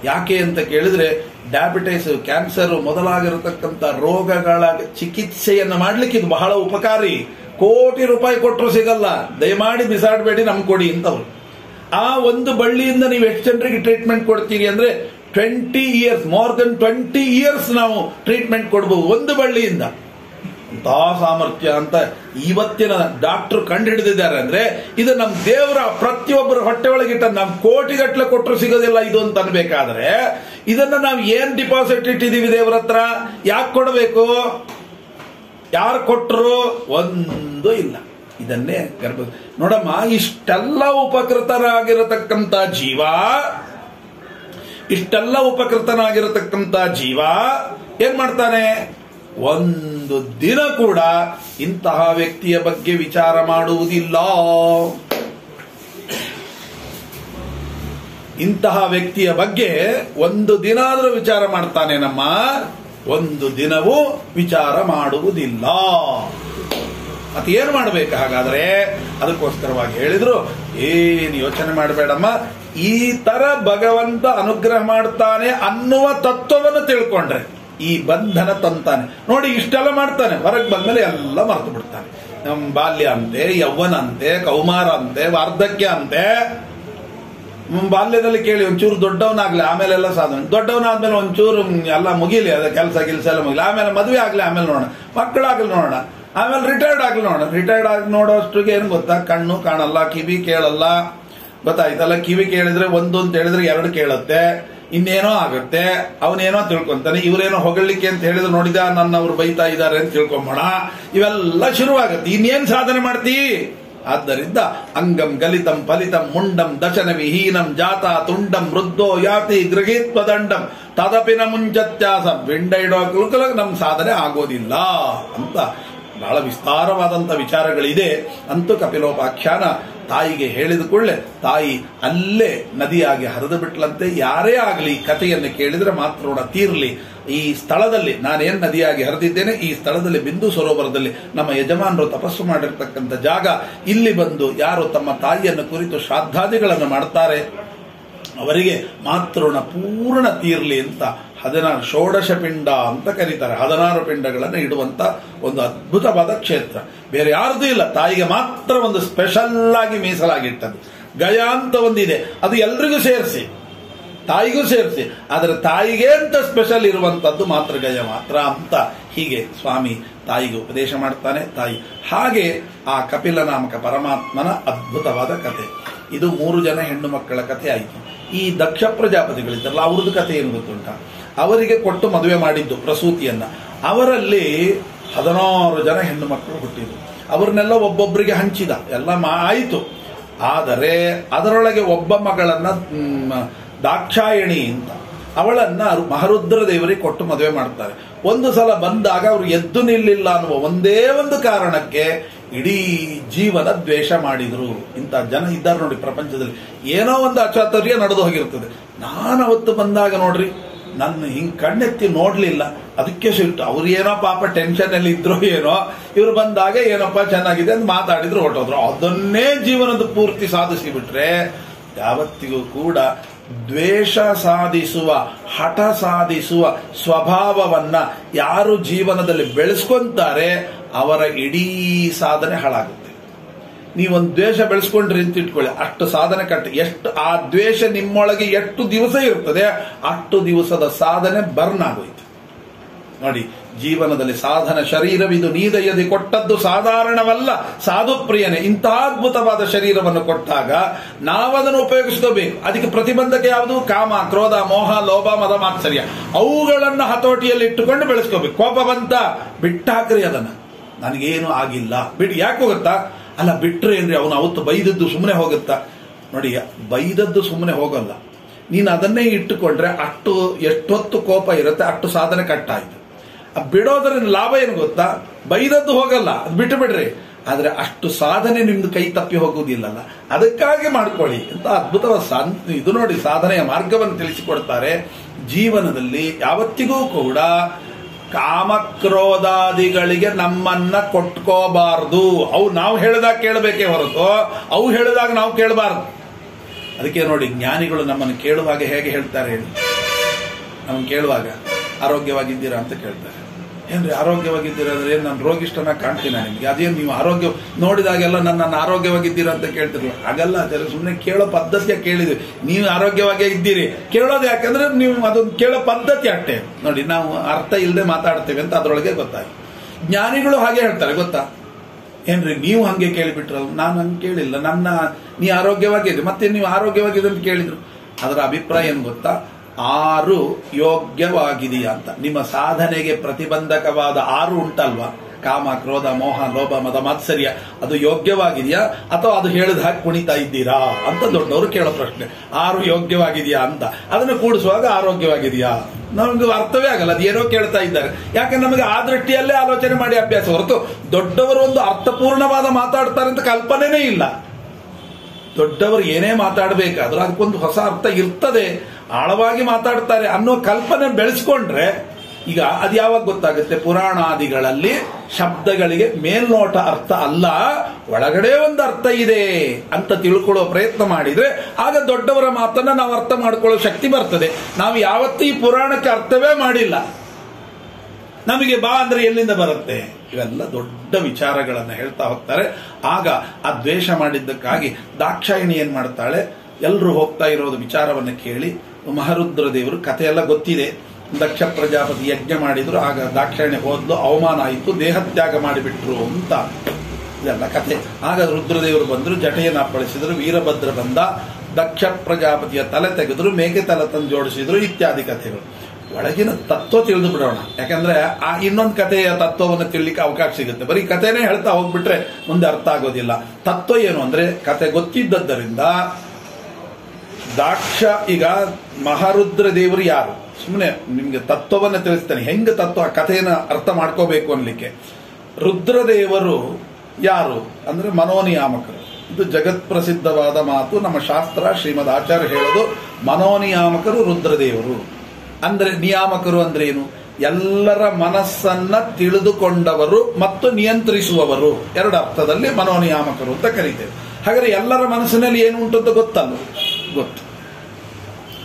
ಯಾಕೆ ಅಂತ ಕೇಳಿದ್ರೆ ಡಯಾಬಿಟಿಸ್ ಕ್ಯಾನ್ಸರ್ ಮೊದಲಾಗಿರತಕ್ಕಂತ ರೋಗಗಳ ಚಿಕಿತ್ಸೆಯನ್ನು ಮಾಡ್ಲಿಕ್ಕೆ ಇದು ಬಹಳ ಉಪಕಾರಿ. ಕೋಟಿ ರೂಪಾಯಿ ಕೊಟ್ಟರು ಸಿಗಲ್ಲ. ದಯಮಾಡಿ ಬಿಸಾಡಬೇಡಿ, ನಮ್ಗೆ ಕೊಡಿ ಅಂತವ್ರು. ಆ ಒಂದು ಬಳ್ಳಿಯಿಂದ ನೀವು ಎಷ್ಟು ಜನರಿಗೆ ಟ್ರೀಟ್ಮೆಂಟ್ ಕೊಡ್ತೀರಿ ಅಂದ್ರೆ twenty years more than twenty years ನಾವು ಟ್ರೀಟ್ಮೆಂಟ್ ಕೊಡಬಹುದು ಒಂದು ಬಳ್ಳಿಯಿಂದ. ಅಂತಹ ಸಾಮರ್ಥ್ಯ ಅಂತ ಇವತ್ತಿನ ಡಾಕ್ಟರ್ ಕಂಡು ಹಿಡಿದಿದ್ದಾರೆ ಅಂದ್ರೆ ಇದು ನಮ್ಮ ದೇವರ ಪ್ರತಿಯೊಬ್ಬರ ಹೊಟ್ಟೆ ಒಳಗಿಟ್ಟ ನಾವು ಕೋಟಿಗಟ್ಟಲೆ ಕೊಟ್ಟರು ಸಿಗೋದಿಲ್ಲ ಇದು ಅಂತ ಅನ್ಬೇಕಾದ್ರೆ ಇದನ್ನ ನಾವು ಏನ್ ಡಿಪಾಸಿಟ್ ಇಟ್ಟಿದೀವಿ ದೇವರ ಹತ್ರ? ಯಾಕೆ ಕೊಡಬೇಕು? ಯಾರು ಕೊಟ್ಟರು ಒಂದು ಇಲ್ಲ. ಇದನ್ನೇ ಗರ್ಭ ನೋಡಮ್ಮ, ಇಷ್ಟೆಲ್ಲ ಉಪಕೃತರಾಗಿರತಕ್ಕಂತ ಜೀವ, ಇಷ್ಟೆಲ್ಲ ಉಪಕೃತನಾಗಿರತಕ್ಕಂತ ಜೀವ ಏನ್ ಮಾಡ್ತಾನೆ? ಒಂದು ದಿನ ಕೂಡ ಇಂತಹ ವ್ಯಕ್ತಿಯ ಬಗ್ಗೆ ವಿಚಾರ ಮಾಡುವುದಿಲ್ಲ. ಇಂತಹ ವ್ಯಕ್ತಿಯ ಬಗ್ಗೆ ಒಂದು ದಿನ ಆದರೂ ವಿಚಾರ ಮಾಡ್ತಾನೆ ನಮ್ಮ, ಒಂದು ದಿನವೂ ವಿಚಾರ ಮಾಡುವುದಿಲ್ಲ. ಮತ್ತೆ ಏನು ಮಾಡಬೇಕು ಹಾಗಾದರೆ? ಅದಕ್ಕೋಸ್ಕರವಾಗಿ ಹೇಳಿದ್ರು, ಏನು ಯೋಚನೆ ಮಾಡಬೇಡಮ್ಮ, ಈ ತರ ಭಗವಂತ ಅನುಗ್ರಹ ಮಾಡ್ತಾನೆ ಅನ್ನುವ ತತ್ವವನ್ನು ತಿಳ್ಕೊಂಡ್ರೆ. ಈ ಬಂಧನ ತಂತಾನೆ. ನೋಡಿ, ಇಷ್ಟೆಲ್ಲ ಮಾಡ್ತಾನೆ. ಹೊರಗೆ ಬಂದ್ಮೇಲೆ ಎಲ್ಲ ಮರೆತು ಬಿಡ್ತಾನೆ. ನಮ್ಮ ಬಾಲ್ಯ ಅಂತೆ, ಯೌವನ ಅಂತೆ, ಕೌಮಾರ ಅಂತೆ, ವಾರ್ಧಕ್ಯ ಅಂತೆ. ಬಾಲ್ಯದಲ್ಲಿ ಕೇಳಿ, ಒಂಚೂರು ದೊಡ್ಡವನಾಗ್ಲಿ ಆಮೇಲೆ ಎಲ್ಲ ಸಾಧನೆ. ದೊಡ್ಡವನಾದ್ಮೇಲೆ ಒಂಚೂರು ಎಲ್ಲ ಮುಗಿಲಿ, ಅದ ಕೆಲಸ, ಗಿಲ್ಸ ಎಲ್ಲ ಮುಗಿಲಿ. ಆಮೇಲೆ ಮದುವೆ ಆಗ್ಲಿ, ಆಮೇಲೆ ನೋಡೋಣ. ಮಕ್ಕಳಾಗ್ಲಿ ನೋಡೋಣ. ಆಮೇಲೆ ರಿಟೈರ್ಡ್ ಆಗ್ಲಿ ನೋಡೋಣ. ರಿಟೈರ್ಡ್ ಆಗಿ ನೋಡೋಷ್ಟಿಗೆ ಏನು ಗೊತ್ತಾ? ಕಣ್ಣು ಕಾಣಲ್ಲ, ಕಿವಿ ಕೇಳಲ್ಲ. ಗೊತ್ತಾಯ್ತಲ್ಲ ಕಿವಿ ಕೇಳಿದ್ರೆ ಒಂದು ಅಂತ ಹೇಳಿದ್ರೆ ಎರಡು ಕೇಳುತ್ತೆ. ಇನ್ನೇನೋ ಆಗುತ್ತೆ, ಅವನೇನೋ ತಿಳ್ಕೊಂತಾನೆ, ಇವರೇನೋ ಹೊಗಳಿಕೆ ಅಂತ ಹೇಳಿದ್ರು ನೋಡಿದ ನನ್ನ ಅವ್ರು ಬೈತಾ ಇದ್ದಾರೆ ಅಂತ ತಿಳ್ಕೊಂಬೋಣ ಇವೆಲ್ಲ ಶುರುವಾಗುತ್ತೆ. ಇನ್ನೇನ್ ಸಾಧನೆ ಮಾಡ್ತೀ? ಆದ್ದರಿಂದ ಅಂಗಂ ಗಲಿತಂ ಫಲಿತಂ ಮುಂಡಂ ದಶನ ವಿಹೀನಂ ಜಾತ ತುಂಡಂ ವೃದ್ಧೋ ಯಾತಿ ಗೃಹೀತ್ವ ದಂಡಂ. ತದಪಿನ ಮುಂಚತ್ಯಾಸ ಬೆಂಡ ಇಡೋ ನಮ್ ಸಾಧನೆ ಆಗೋದಿಲ್ಲ ಅಂತ ಬಹಳ ವಿಸ್ತಾರವಾದಂತ ವಿಚಾರಗಳಿದೆ. ಅಂತೂ ಕಪಿಲೋಪಾಖ್ಯಾನ ತಾಯಿಗೆ ಹೇಳಿದ ಕೂಡಲೇ, ತಾಯಿ ಅಲ್ಲೇ ನದಿಯಾಗಿ ಹರಿದು ಬಿಟ್ಲಂತೆ, ಯಾರೇ ಆಗಲಿ ಕಥೆಯನ್ನು ಕೇಳಿದ್ರೆ ಮಾತ್ರ ತೀರ್ಲಿ. ಈ ಸ್ಥಳದಲ್ಲಿ ನಾನೇನ್ ನದಿಯಾಗಿ ಹರಿದಿದ್ದೇನೆ, ಈ ಸ್ಥಳದಲ್ಲಿ ಬಿಂದು ಸರೋವರದಲ್ಲಿ ನಮ್ಮ ಯಜಮಾನರು ತಪಸ್ಸು ಮಾಡಿರ್ತಕ್ಕಂಥ ಜಾಗ, ಇಲ್ಲಿ ಬಂದು ಯಾರು ತಮ್ಮ ತಾಯಿಯನ್ನು ಕುರಿತು ಶ್ರಾದ್ದಾದಿಗಳನ್ನು ಮಾಡ್ತಾರೆ? ಅವರಿಗೆ ಮಾತೃಣ ಪೂರ್ಣ ತೀರ್ಲಿ ಅಂತ ಹದಿನಾರು ಷೋಡಶ ಪಿಂಡ ಅಂತ ಕರೀತಾರೆ. ಹದಿನಾರು ಪಿಂಡಗಳನ್ನು ಇಡುವಂತ ಒಂದು ಅದ್ಭುತವಾದ ಕ್ಷೇತ್ರ. ಬೇರೆ ಯಾರ್ದು ಇಲ್ಲ. ತಾಯಿಗೆ ಮಾತ್ರ ಒಂದು ಸ್ಪೆಷಲ್ ಆಗಿ ಮೀಸಲಾಗಿಟ್ಟದ್ದು. ಗಯ ಅಂತ ಒಂದಿದೆ. ಅದು ಎಲ್ರಿಗೂ ಸೇರಿಸಿ. ತಾಯಿಗೂ ಸೇರಿಸಿ. ಆದರೆ ತಾಯಿಗೆ ಅಂತ ಸ್ಪೆಷಲ್ ಇರುವಂತದ್ದು ಮಾತ್ರ ಗಯ ಮಾತ್ರ ಅಂತ ಹೀಗೆ ಸ್ವಾಮಿ ತಾಯಿಗೆ ಉಪದೇಶ ಮಾಡ್ತಾನೆ. ತಾಯಿ ಹಾಗೆ ಆ ಕಪಿಲ ನಾಮಕ ಪರಮಾತ್ಮನ ಅದ್ಭುತವಾದ ಕತೆ. ಇದು ಮೂರು ಜನ ಹೆಣ್ಣು ಮಕ್ಕಳ ಕಥೆ ಆಯಿತು. ಈ ದಕ್ಷ ಪ್ರಜಾಪತಿಗಳಿದ್ದಾರಲ್ಲ ಅವ್ರದ್ದು ಕಥೆ ಏನು ಗೊತ್ತುಂಟ? ಅವರಿಗೆ ಕೊಟ್ಟು ಮದುವೆ ಮಾಡಿದ್ದು ಪ್ರಸೂತಿಯನ್ನ. ಅವರಲ್ಲಿ ಹದಿನಾರು ಜನ ಹೆಣ್ಣು ಮಕ್ಕಳು ಹುಟ್ಟಿದ್ರು. ಅವ್ರನ್ನೆಲ್ಲ ಒಬ್ಬೊಬ್ಬರಿಗೆ ಹಂಚಿದ. ಎಲ್ಲ ಆಯಿತು. ಆದರೆ ಅದರೊಳಗೆ ಒಬ್ಬ ಮಗಳನ್ನ ದಾಕ್ಷಾಯಣಿ ಅಂತ. ಅವಳನ್ನ ಮಹರುದ್ರ ದೇವರಿಗೆ ಕೊಟ್ಟು ಮದುವೆ ಮಾಡ್ತಾರೆ. ಒಂದು ಸಲ ಬಂದಾಗ ಅವರು ಎದ್ದು ನಿಲ್ಲಿಲ್ಲ ಅನ್ನುವ ಒಂದೇ ಒಂದು ಕಾರಣಕ್ಕೆ ಇಡೀ ಜೀವನ ದ್ವೇಷ ಮಾಡಿದ್ರು. ಇಂಥ ಜನ ಇದ್ದಾರೆ ನೋಡಿ ಪ್ರಪಂಚದಲ್ಲಿ. ಏನೋ ಒಂದು ಅಚಾತುರ್ಯ ನಡೆದು ಹೋಗಿರ್ತದೆ. ನಾನು ಅವತ್ತು ಬಂದಾಗ ನೋಡ್ರಿ, ನನ್ನ ಹಿಂಗ್ ಕಣ್ಣೆತ್ತಿ ನೋಡ್ಲಿಲ್ಲ. ಅದಕ್ಕೆ ಸಿಟ್ಟು ಅವ್ರು ಏನೋ ಪಾಪ ಟೆನ್ಷನ್ ಅಲ್ಲಿ ಇದ್ರು ಏನೋ, ಇವ್ರು ಬಂದಾಗ ಏನಪ್ಪ ಚೆನ್ನಾಗಿದೆ ಅಂತ ಮಾತಾಡಿದ್ರು, ಹೊರಟೋದ್ರು. ಅದನ್ನೇ ಜೀವನದ ಪೂರ್ತಿ ಸಾಧಿಸಿ ಬಿಟ್ರೆ ಯಾವತ್ತಿಗೂ ಕೂಡ ದ್ವೇಷ ಸಾಧಿಸುವ, ಹಠ ಸಾಧಿಸುವ ಸ್ವಭಾವವನ್ನ ಯಾರು ಜೀವನದಲ್ಲಿ ಬೆಳೆಸ್ಕೊಂತಾರೆ ಅವರ ಇಡೀ ಸಾಧನೆ ಹಾಳಾಗುತ್ತೆ. ನೀವೊಂದು ದ್ವೇಷ ಬೆಳೆಸ್ಕೊಂಡ್ರಿ ಅಂತ ಇಟ್ಕೊಳ್ಳಿ. ಅಷ್ಟು ಸಾಧನೆ ಕಟ್ಟ, ಎಷ್ಟು ಆ ದ್ವೇಷ ನಿಮ್ಮೊಳಗೆ ಎಷ್ಟು ದಿವಸ ಇರ್ತದೆ, ಅಷ್ಟು ದಿವಸದ ಸಾಧನೆ ಬರ್ನ್ ಆಗೋಯ್ತು. ನೋಡಿ, ಜೀವನದಲ್ಲಿ ಸಾಧನ ಶರೀರವಿದು ನೀದಯದಿ ಕೊಟ್ಟದ್ದು ಸಾಧಾರಣವಲ್ಲ. ಸಾಧು ಪ್ರಿಯನೆ ಇಂತಹ ಅದ್ಭುತವಾದ ಶರೀರವನ್ನು ಕೊಟ್ಟಾಗ ನಾವದನ್ನು ಉಪಯೋಗಿಸಬೇಕು ಅದಕ್ಕೆ ಪ್ರತಿಬಂಧಕ ಯಾವುದು? ಕಾಮ, ಕ್ರೋಧ, ಮೋಹ, ಲೋಭ, ಮದ, ಮಾತ್ಸರ್ಯ. ಅವುಗಳನ್ನು ಹತೋಟಿಯಲ್ಲಿ ಇಟ್ಟುಕೊಂಡು ಬೆಳೆಸ್ಕೋಬೇಕು. ಕೋಪ ಬಂತ, ಬಿಟ್ಟಾಕ್ರಿ ಅದನ್ನ. ನನಗೇನು ಆಗಿಲ್ಲ. ಬಿಡಿ ಯಾಕೆ ಹೋಗುತ್ತಾ? ಅಲ್ಲ ಬಿಟ್ರೆ ಏನ್ರಿ ಅವನು ಅವತ್ತು ಬೈದದ್ದು ಸುಮ್ಮನೆ ಹೋಗುತ್ತಾ? ನೋಡಿ ಬೈದದ್ದು ಸುಮ್ಮನೆ ಹೋಗಲ್ಲ. ನೀನು ಅದನ್ನೇ ಇಟ್ಟುಕೊಂಡ್ರೆ ಅಷ್ಟು ಎಷ್ಟೊತ್ತು ಕೋಪ ಇರುತ್ತೆ ಅಷ್ಟು ಸಾಧನೆ ಕಟ್ಟಾಯ್ತು. ಬಿಡೋದ್ರಿಂದ ಲಾಭ ಏನು ಗೊತ್ತಾ? ಬೈದದ್ದು ಹೋಗಲ್ಲ ಅದು ಬಿಟ್ಟು ಬಿಡ್ರಿ ಆದ್ರೆ ಅಷ್ಟು ಸಾಧನೆ ನಿಮ್ದು ಕೈ ತಪ್ಪಿ ಹೋಗುವುದಿಲ್ಲಲ್ಲ ಅದಕ್ಕಾಗಿ ಮಾಡ್ಕೊಳ್ಳಿ. ಅಂತ ಅದ್ಭುತವಾದ ಸಾ ಇದು ನೋಡಿ ಸಾಧನೆಯ ಮಾರ್ಗವನ್ನು ತಿಳಿಸಿಕೊಡ್ತಾರೆ. ಜೀವನದಲ್ಲಿ ಯಾವತ್ತಿಗೂ ಕೂಡ ಕಾಮಕ್ರೋಧಾದಿಗಳಿಗೆ ನಮ್ಮನ್ನ ಕೊಟ್ಕೋಬಾರ್ದು. ಅವು ನಾವು ಹೇಳಿದಾಗ ಕೇಳಬೇಕೇ ಹೊರತು, ಅವು ಹೇಳಿದಾಗ ನಾವು ಕೇಳಬಾರ್ದು. ಅದಕ್ಕೆ ನೋಡಿ, ಜ್ಞಾನಿಗಳು ನಮ್ಮನ್ನು ಕೇಳುವಾಗ ಹೇಗೆ ಹೇಳ್ತಾರೆ ಹೇಳಿ. ನಮ್ಮನ್ನು ಕೇಳುವಾಗ ಆರೋಗ್ಯವಾಗಿದ್ದೀರಾ ಅಂತ ಕೇಳ್ತಾರೆ. ಏನ್ರಿ ಆರೋಗ್ಯವಾಗಿದ್ದೀರಾ ಅಂದ್ರೆ ಏನ್ ನಾನು ರೋಗಿಷ್ಟನ ಕಾಣ್ತೀನಿ ನಿಮಗೆ? ಅದೇನು ನೀವು ಆರೋಗ್ಯ, ನೋಡಿದಾಗೆಲ್ಲ ನನ್ನ ಆರೋಗ್ಯವಾಗಿದ್ದೀರಾ ಅಂತ ಕೇಳ್ತಿರಲ್ಲ ಹಾಗಲ್ಲ ಅದರ ಸುಮ್ಮನೆ ಕೇಳೋ ಪದ್ಧತಿಯ ಕೇಳಿದ್ವಿ. ನೀವು ಆರೋಗ್ಯವಾಗೇ ಇದ್ದೀರಿ. ಕೇಳೋದು ಯಾಕಂದ್ರೆ ನೀವು ಅದೊಂದು ಕೇಳೋ ಪದ್ಧತಿ ಅಷ್ಟೇ. ನೋಡಿ, ನಾವು ಅರ್ಥ ಇಲ್ಲದೆ ಮಾತಾಡ್ತೇವೆ ಅಂತ ಅದರೊಳಗೆ ಗೊತ್ತಾಯ್ತು. ಜ್ಞಾನಿಗಳು ಹಾಗೆ ಹೇಳ್ತಾರೆ, ಗೊತ್ತಾ? ಏನ್ರಿ, ನೀವು ಹಂಗೆ ಕೇಳಿಬಿಟ್ರಲ್ಲ? ನಾನು ಹಂಗೆ ಕೇಳಿಲ್ಲ. ನನ್ನ, ನೀ ಆರೋಗ್ಯವಾಗಿದೆ ಮತ್ತೆ ನೀವು ಆರೋಗ್ಯವಾಗಿದೆ ಅಂತ ಕೇಳಿದ್ರು. ಅದರ ಅಭಿಪ್ರಾಯ ಏನು ಗೊತ್ತಾ? ಆರು ಯೋಗ್ಯವಾಗಿದೆಯಾ ಅಂತ. ನಿಮ್ಮ ಸಾಧನೆಗೆ ಪ್ರತಿಬಂಧಕವಾದ ಆರು ಉಂಟಲ್ವಾ? ಕಾಮ, ಕ್ರೋಧ, ಮೋಹ, ಲೋಭ, ಮದ, ಮಾತ್ಸರ್ಯ, ಅದು ಯೋಗ್ಯವಾಗಿದೆಯಾ? ಅಥವಾ ಅದು ಹೇಳಿದ ಹಾಗೆ ಕುಣಿತಾ ಇದ್ದೀರಾ? ಅಂತ ದೊಡ್ಡವರು ಕೇಳೋ ಪ್ರಶ್ನೆ. ಆರು ಯೋಗ್ಯವಾಗಿದೆಯಾ ಅಂತ. ಅದನ್ನು ಕೂಡಿಸುವಾಗ ಆರೋಗ್ಯವಾಗಿದೆಯಾ? ನಮಗೆ ಅರ್ಥವೇ ಆಗಲ್ಲ ಅದೇನೋ ಕೇಳ್ತಾ ಇದ್ದಾರೆ. ಯಾಕೆ ನಮಗೆ ಆ ದೃಷ್ಟಿಯಲ್ಲೇ ಆಲೋಚನೆ ಮಾಡಿ ಅಭ್ಯಾಸ ಹೊರತು ದೊಡ್ಡವರು ಒಂದು ಅರ್ಥಪೂರ್ಣವಾದ ಮಾತಾಡ್ತಾರೆ ಅಂತ ಕಲ್ಪನೆನೇ ಇಲ್ಲ. ದೊಡ್ಡವರು ಏನೇ ಮಾತಾಡಬೇಕಾದ್ರೂ ಅದಕ್ಕೊಂದು ಹೊಸ ಅರ್ಥ ಇರ್ತದೆ. ಆಳವಾಗಿ ಮಾತಾಡ್ತಾರೆ ಅನ್ನೋ ಕಲ್ಪನೆ ಬೆಳೆಸ್ಕೊಂಡ್ರೆ ಈಗ ಅದು ಯಾವಾಗ ಗೊತ್ತಾಗುತ್ತೆ? ಪುರಾಣಾದಿಗಳಲ್ಲಿ ಶಬ್ದಗಳಿಗೆ ಮೇಲ್ನೋಟ ಅರ್ಥ ಅಲ್ಲ, ಒಳಗಡೆ ಒಂದು ಅರ್ಥ ಇದೆ ಅಂತ ತಿಳ್ಕೊಳ್ಳೋ ಪ್ರಯತ್ನ ಮಾಡಿದ್ರೆ ಆಗ ದೊಡ್ಡವರ ಮಾತನ್ನ ನಾವು ಅರ್ಥ ಮಾಡ್ಕೊಳ್ಳೋ ಶಕ್ತಿ ಬರ್ತದೆ. ನಾವು ಯಾವತ್ತೂ ಈ ಪುರಾಣಕ್ಕೆ ಅರ್ಥವೇ ಮಾಡಿಲ್ಲ. ನಮಗೆ ಬಾ ಅಂದ್ರೆ ಎಲ್ಲಿಂದ ಬರುತ್ತೆ? ಇವೆಲ್ಲ ದೊಡ್ಡ ವಿಚಾರಗಳನ್ನ ಹೇಳ್ತಾ ಹೋಗ್ತಾರೆ. ಆಗ ಆ ದ್ವೇಷ ಮಾಡಿದ್ದಕ್ಕಾಗಿ ದಾಕ್ಷಾಯಿಣಿ ಏನ್ ಮಾಡ್ತಾಳೆ? ಎಲ್ಲರೂ ಹೋಗ್ತಾ ಇರೋದು ವಿಚಾರವನ್ನು ಕೇಳಿ. ಮಹರುದ್ರ ದೇವರು ಕಥೆಯೆಲ್ಲ ಗೊತ್ತಿದೆ. ದಕ್ಷ ಪ್ರಜಾಪತಿ ಯಜ್ಞ ಮಾಡಿದ್ರು, ಆಗ ದಾಕ್ಷಾಯಣಿ ಹೋದ್ಲು ಅವಮಾನ ಆಯಿತು, ದೇಹತ್ಯಾಗ ಮಾಡಿಬಿಟ್ರು ಅಂತ. ಇದೆಲ್ಲ ಕಥೆ. ಆಗ ರುದ್ರದೇವರು ಬಂದರು, ಜಟೆಯನ್ನು ಅಪ್ಪಳಿಸಿದ್ರು, ವೀರಭದ್ರ ಬಂದ, ದಕ್ಷ ಪ್ರಜಾಪತಿಯ ತಲೆ ತೆಗೆದ್ರು, ಮೇಕೆ ತಲೆ ತಂದು ಜೋಡಿಸಿದ್ರು, ಇತ್ಯಾದಿ ಕಥೆಗಳು. ಒಳಗಿನ ತತ್ವ ತಿಳಿದು ಬಿಡೋಣ ಯಾಕಂದ್ರೆ ಆ ಇನ್ನೊಂದು ಕಥೆಯ ತತ್ವವನ್ನು ತಿಳಿಲಿಕ್ಕೆ ಅವಕಾಶ ಸಿಗುತ್ತೆ. ಬರೀ ಕಥೆನೇ ಹೇಳ್ತಾ ಹೋಗ್ಬಿಟ್ರೆ ಮುಂದೆ ಅರ್ಥ ಆಗೋದಿಲ್ಲ. ತತ್ವ ಏನು ಅಂದ್ರೆ ಕತೆ ಗೊತ್ತಿದ್ದದ್ದರಿಂದ ದಾಕ್ಷ ಈಗ ಮಹಾರುದ್ರ ದೇವರು ಯಾರು? ಸುಮ್ಮನೆ ನಿಮ್ಗೆ ತತ್ವವನ್ನು ತಿಳಿಸ್ತಾನೆ. ಹೆಂಗ ತತ್ವ ಕಥೆಯನ್ನು ಅರ್ಥ ಮಾಡ್ಕೋಬೇಕು ಅನ್ಲಿಕ್ಕೆ? ರುದ್ರದೇವರು ಯಾರು? ಅಂದ್ರೆ ಮನೋನಿಯಾಮಕರು. ಇದು ಜಗತ್ ಪ್ರಸಿದ್ಧವಾದ ಮಾತು. ನಮ್ಮ ಶಾಸ್ತ್ರ ಶ್ರೀಮದ್ ಆಚಾರ್ಯ ಹೇಳೋದು ಮನೋನಿಯಾಮಕರು ರುದ್ರದೇವರು. ಅಂದ್ರೆ ನಿಯಾಮಕರು ಅಂದ್ರೆ ಏನು? ಎಲ್ಲರ ಮನಸ್ಸನ್ನ ತಿಳಿದುಕೊಂಡವರು ಮತ್ತು ನಿಯಂತ್ರಿಸುವವರು. ಎರಡು ಅರ್ಥದಲ್ಲಿ ಮನೋನಿಯಾಮಕರು ಅಂತ ಕರೀತೇವೆ. ಹಾಗಾದ್ರೆ ಎಲ್ಲರ ಮನಸ್ಸಿನಲ್ಲಿ ಏನು ಉಂಟು ಅಂತ ಗೊತ್ತಲ್ಲ ಗೊತ್ತು.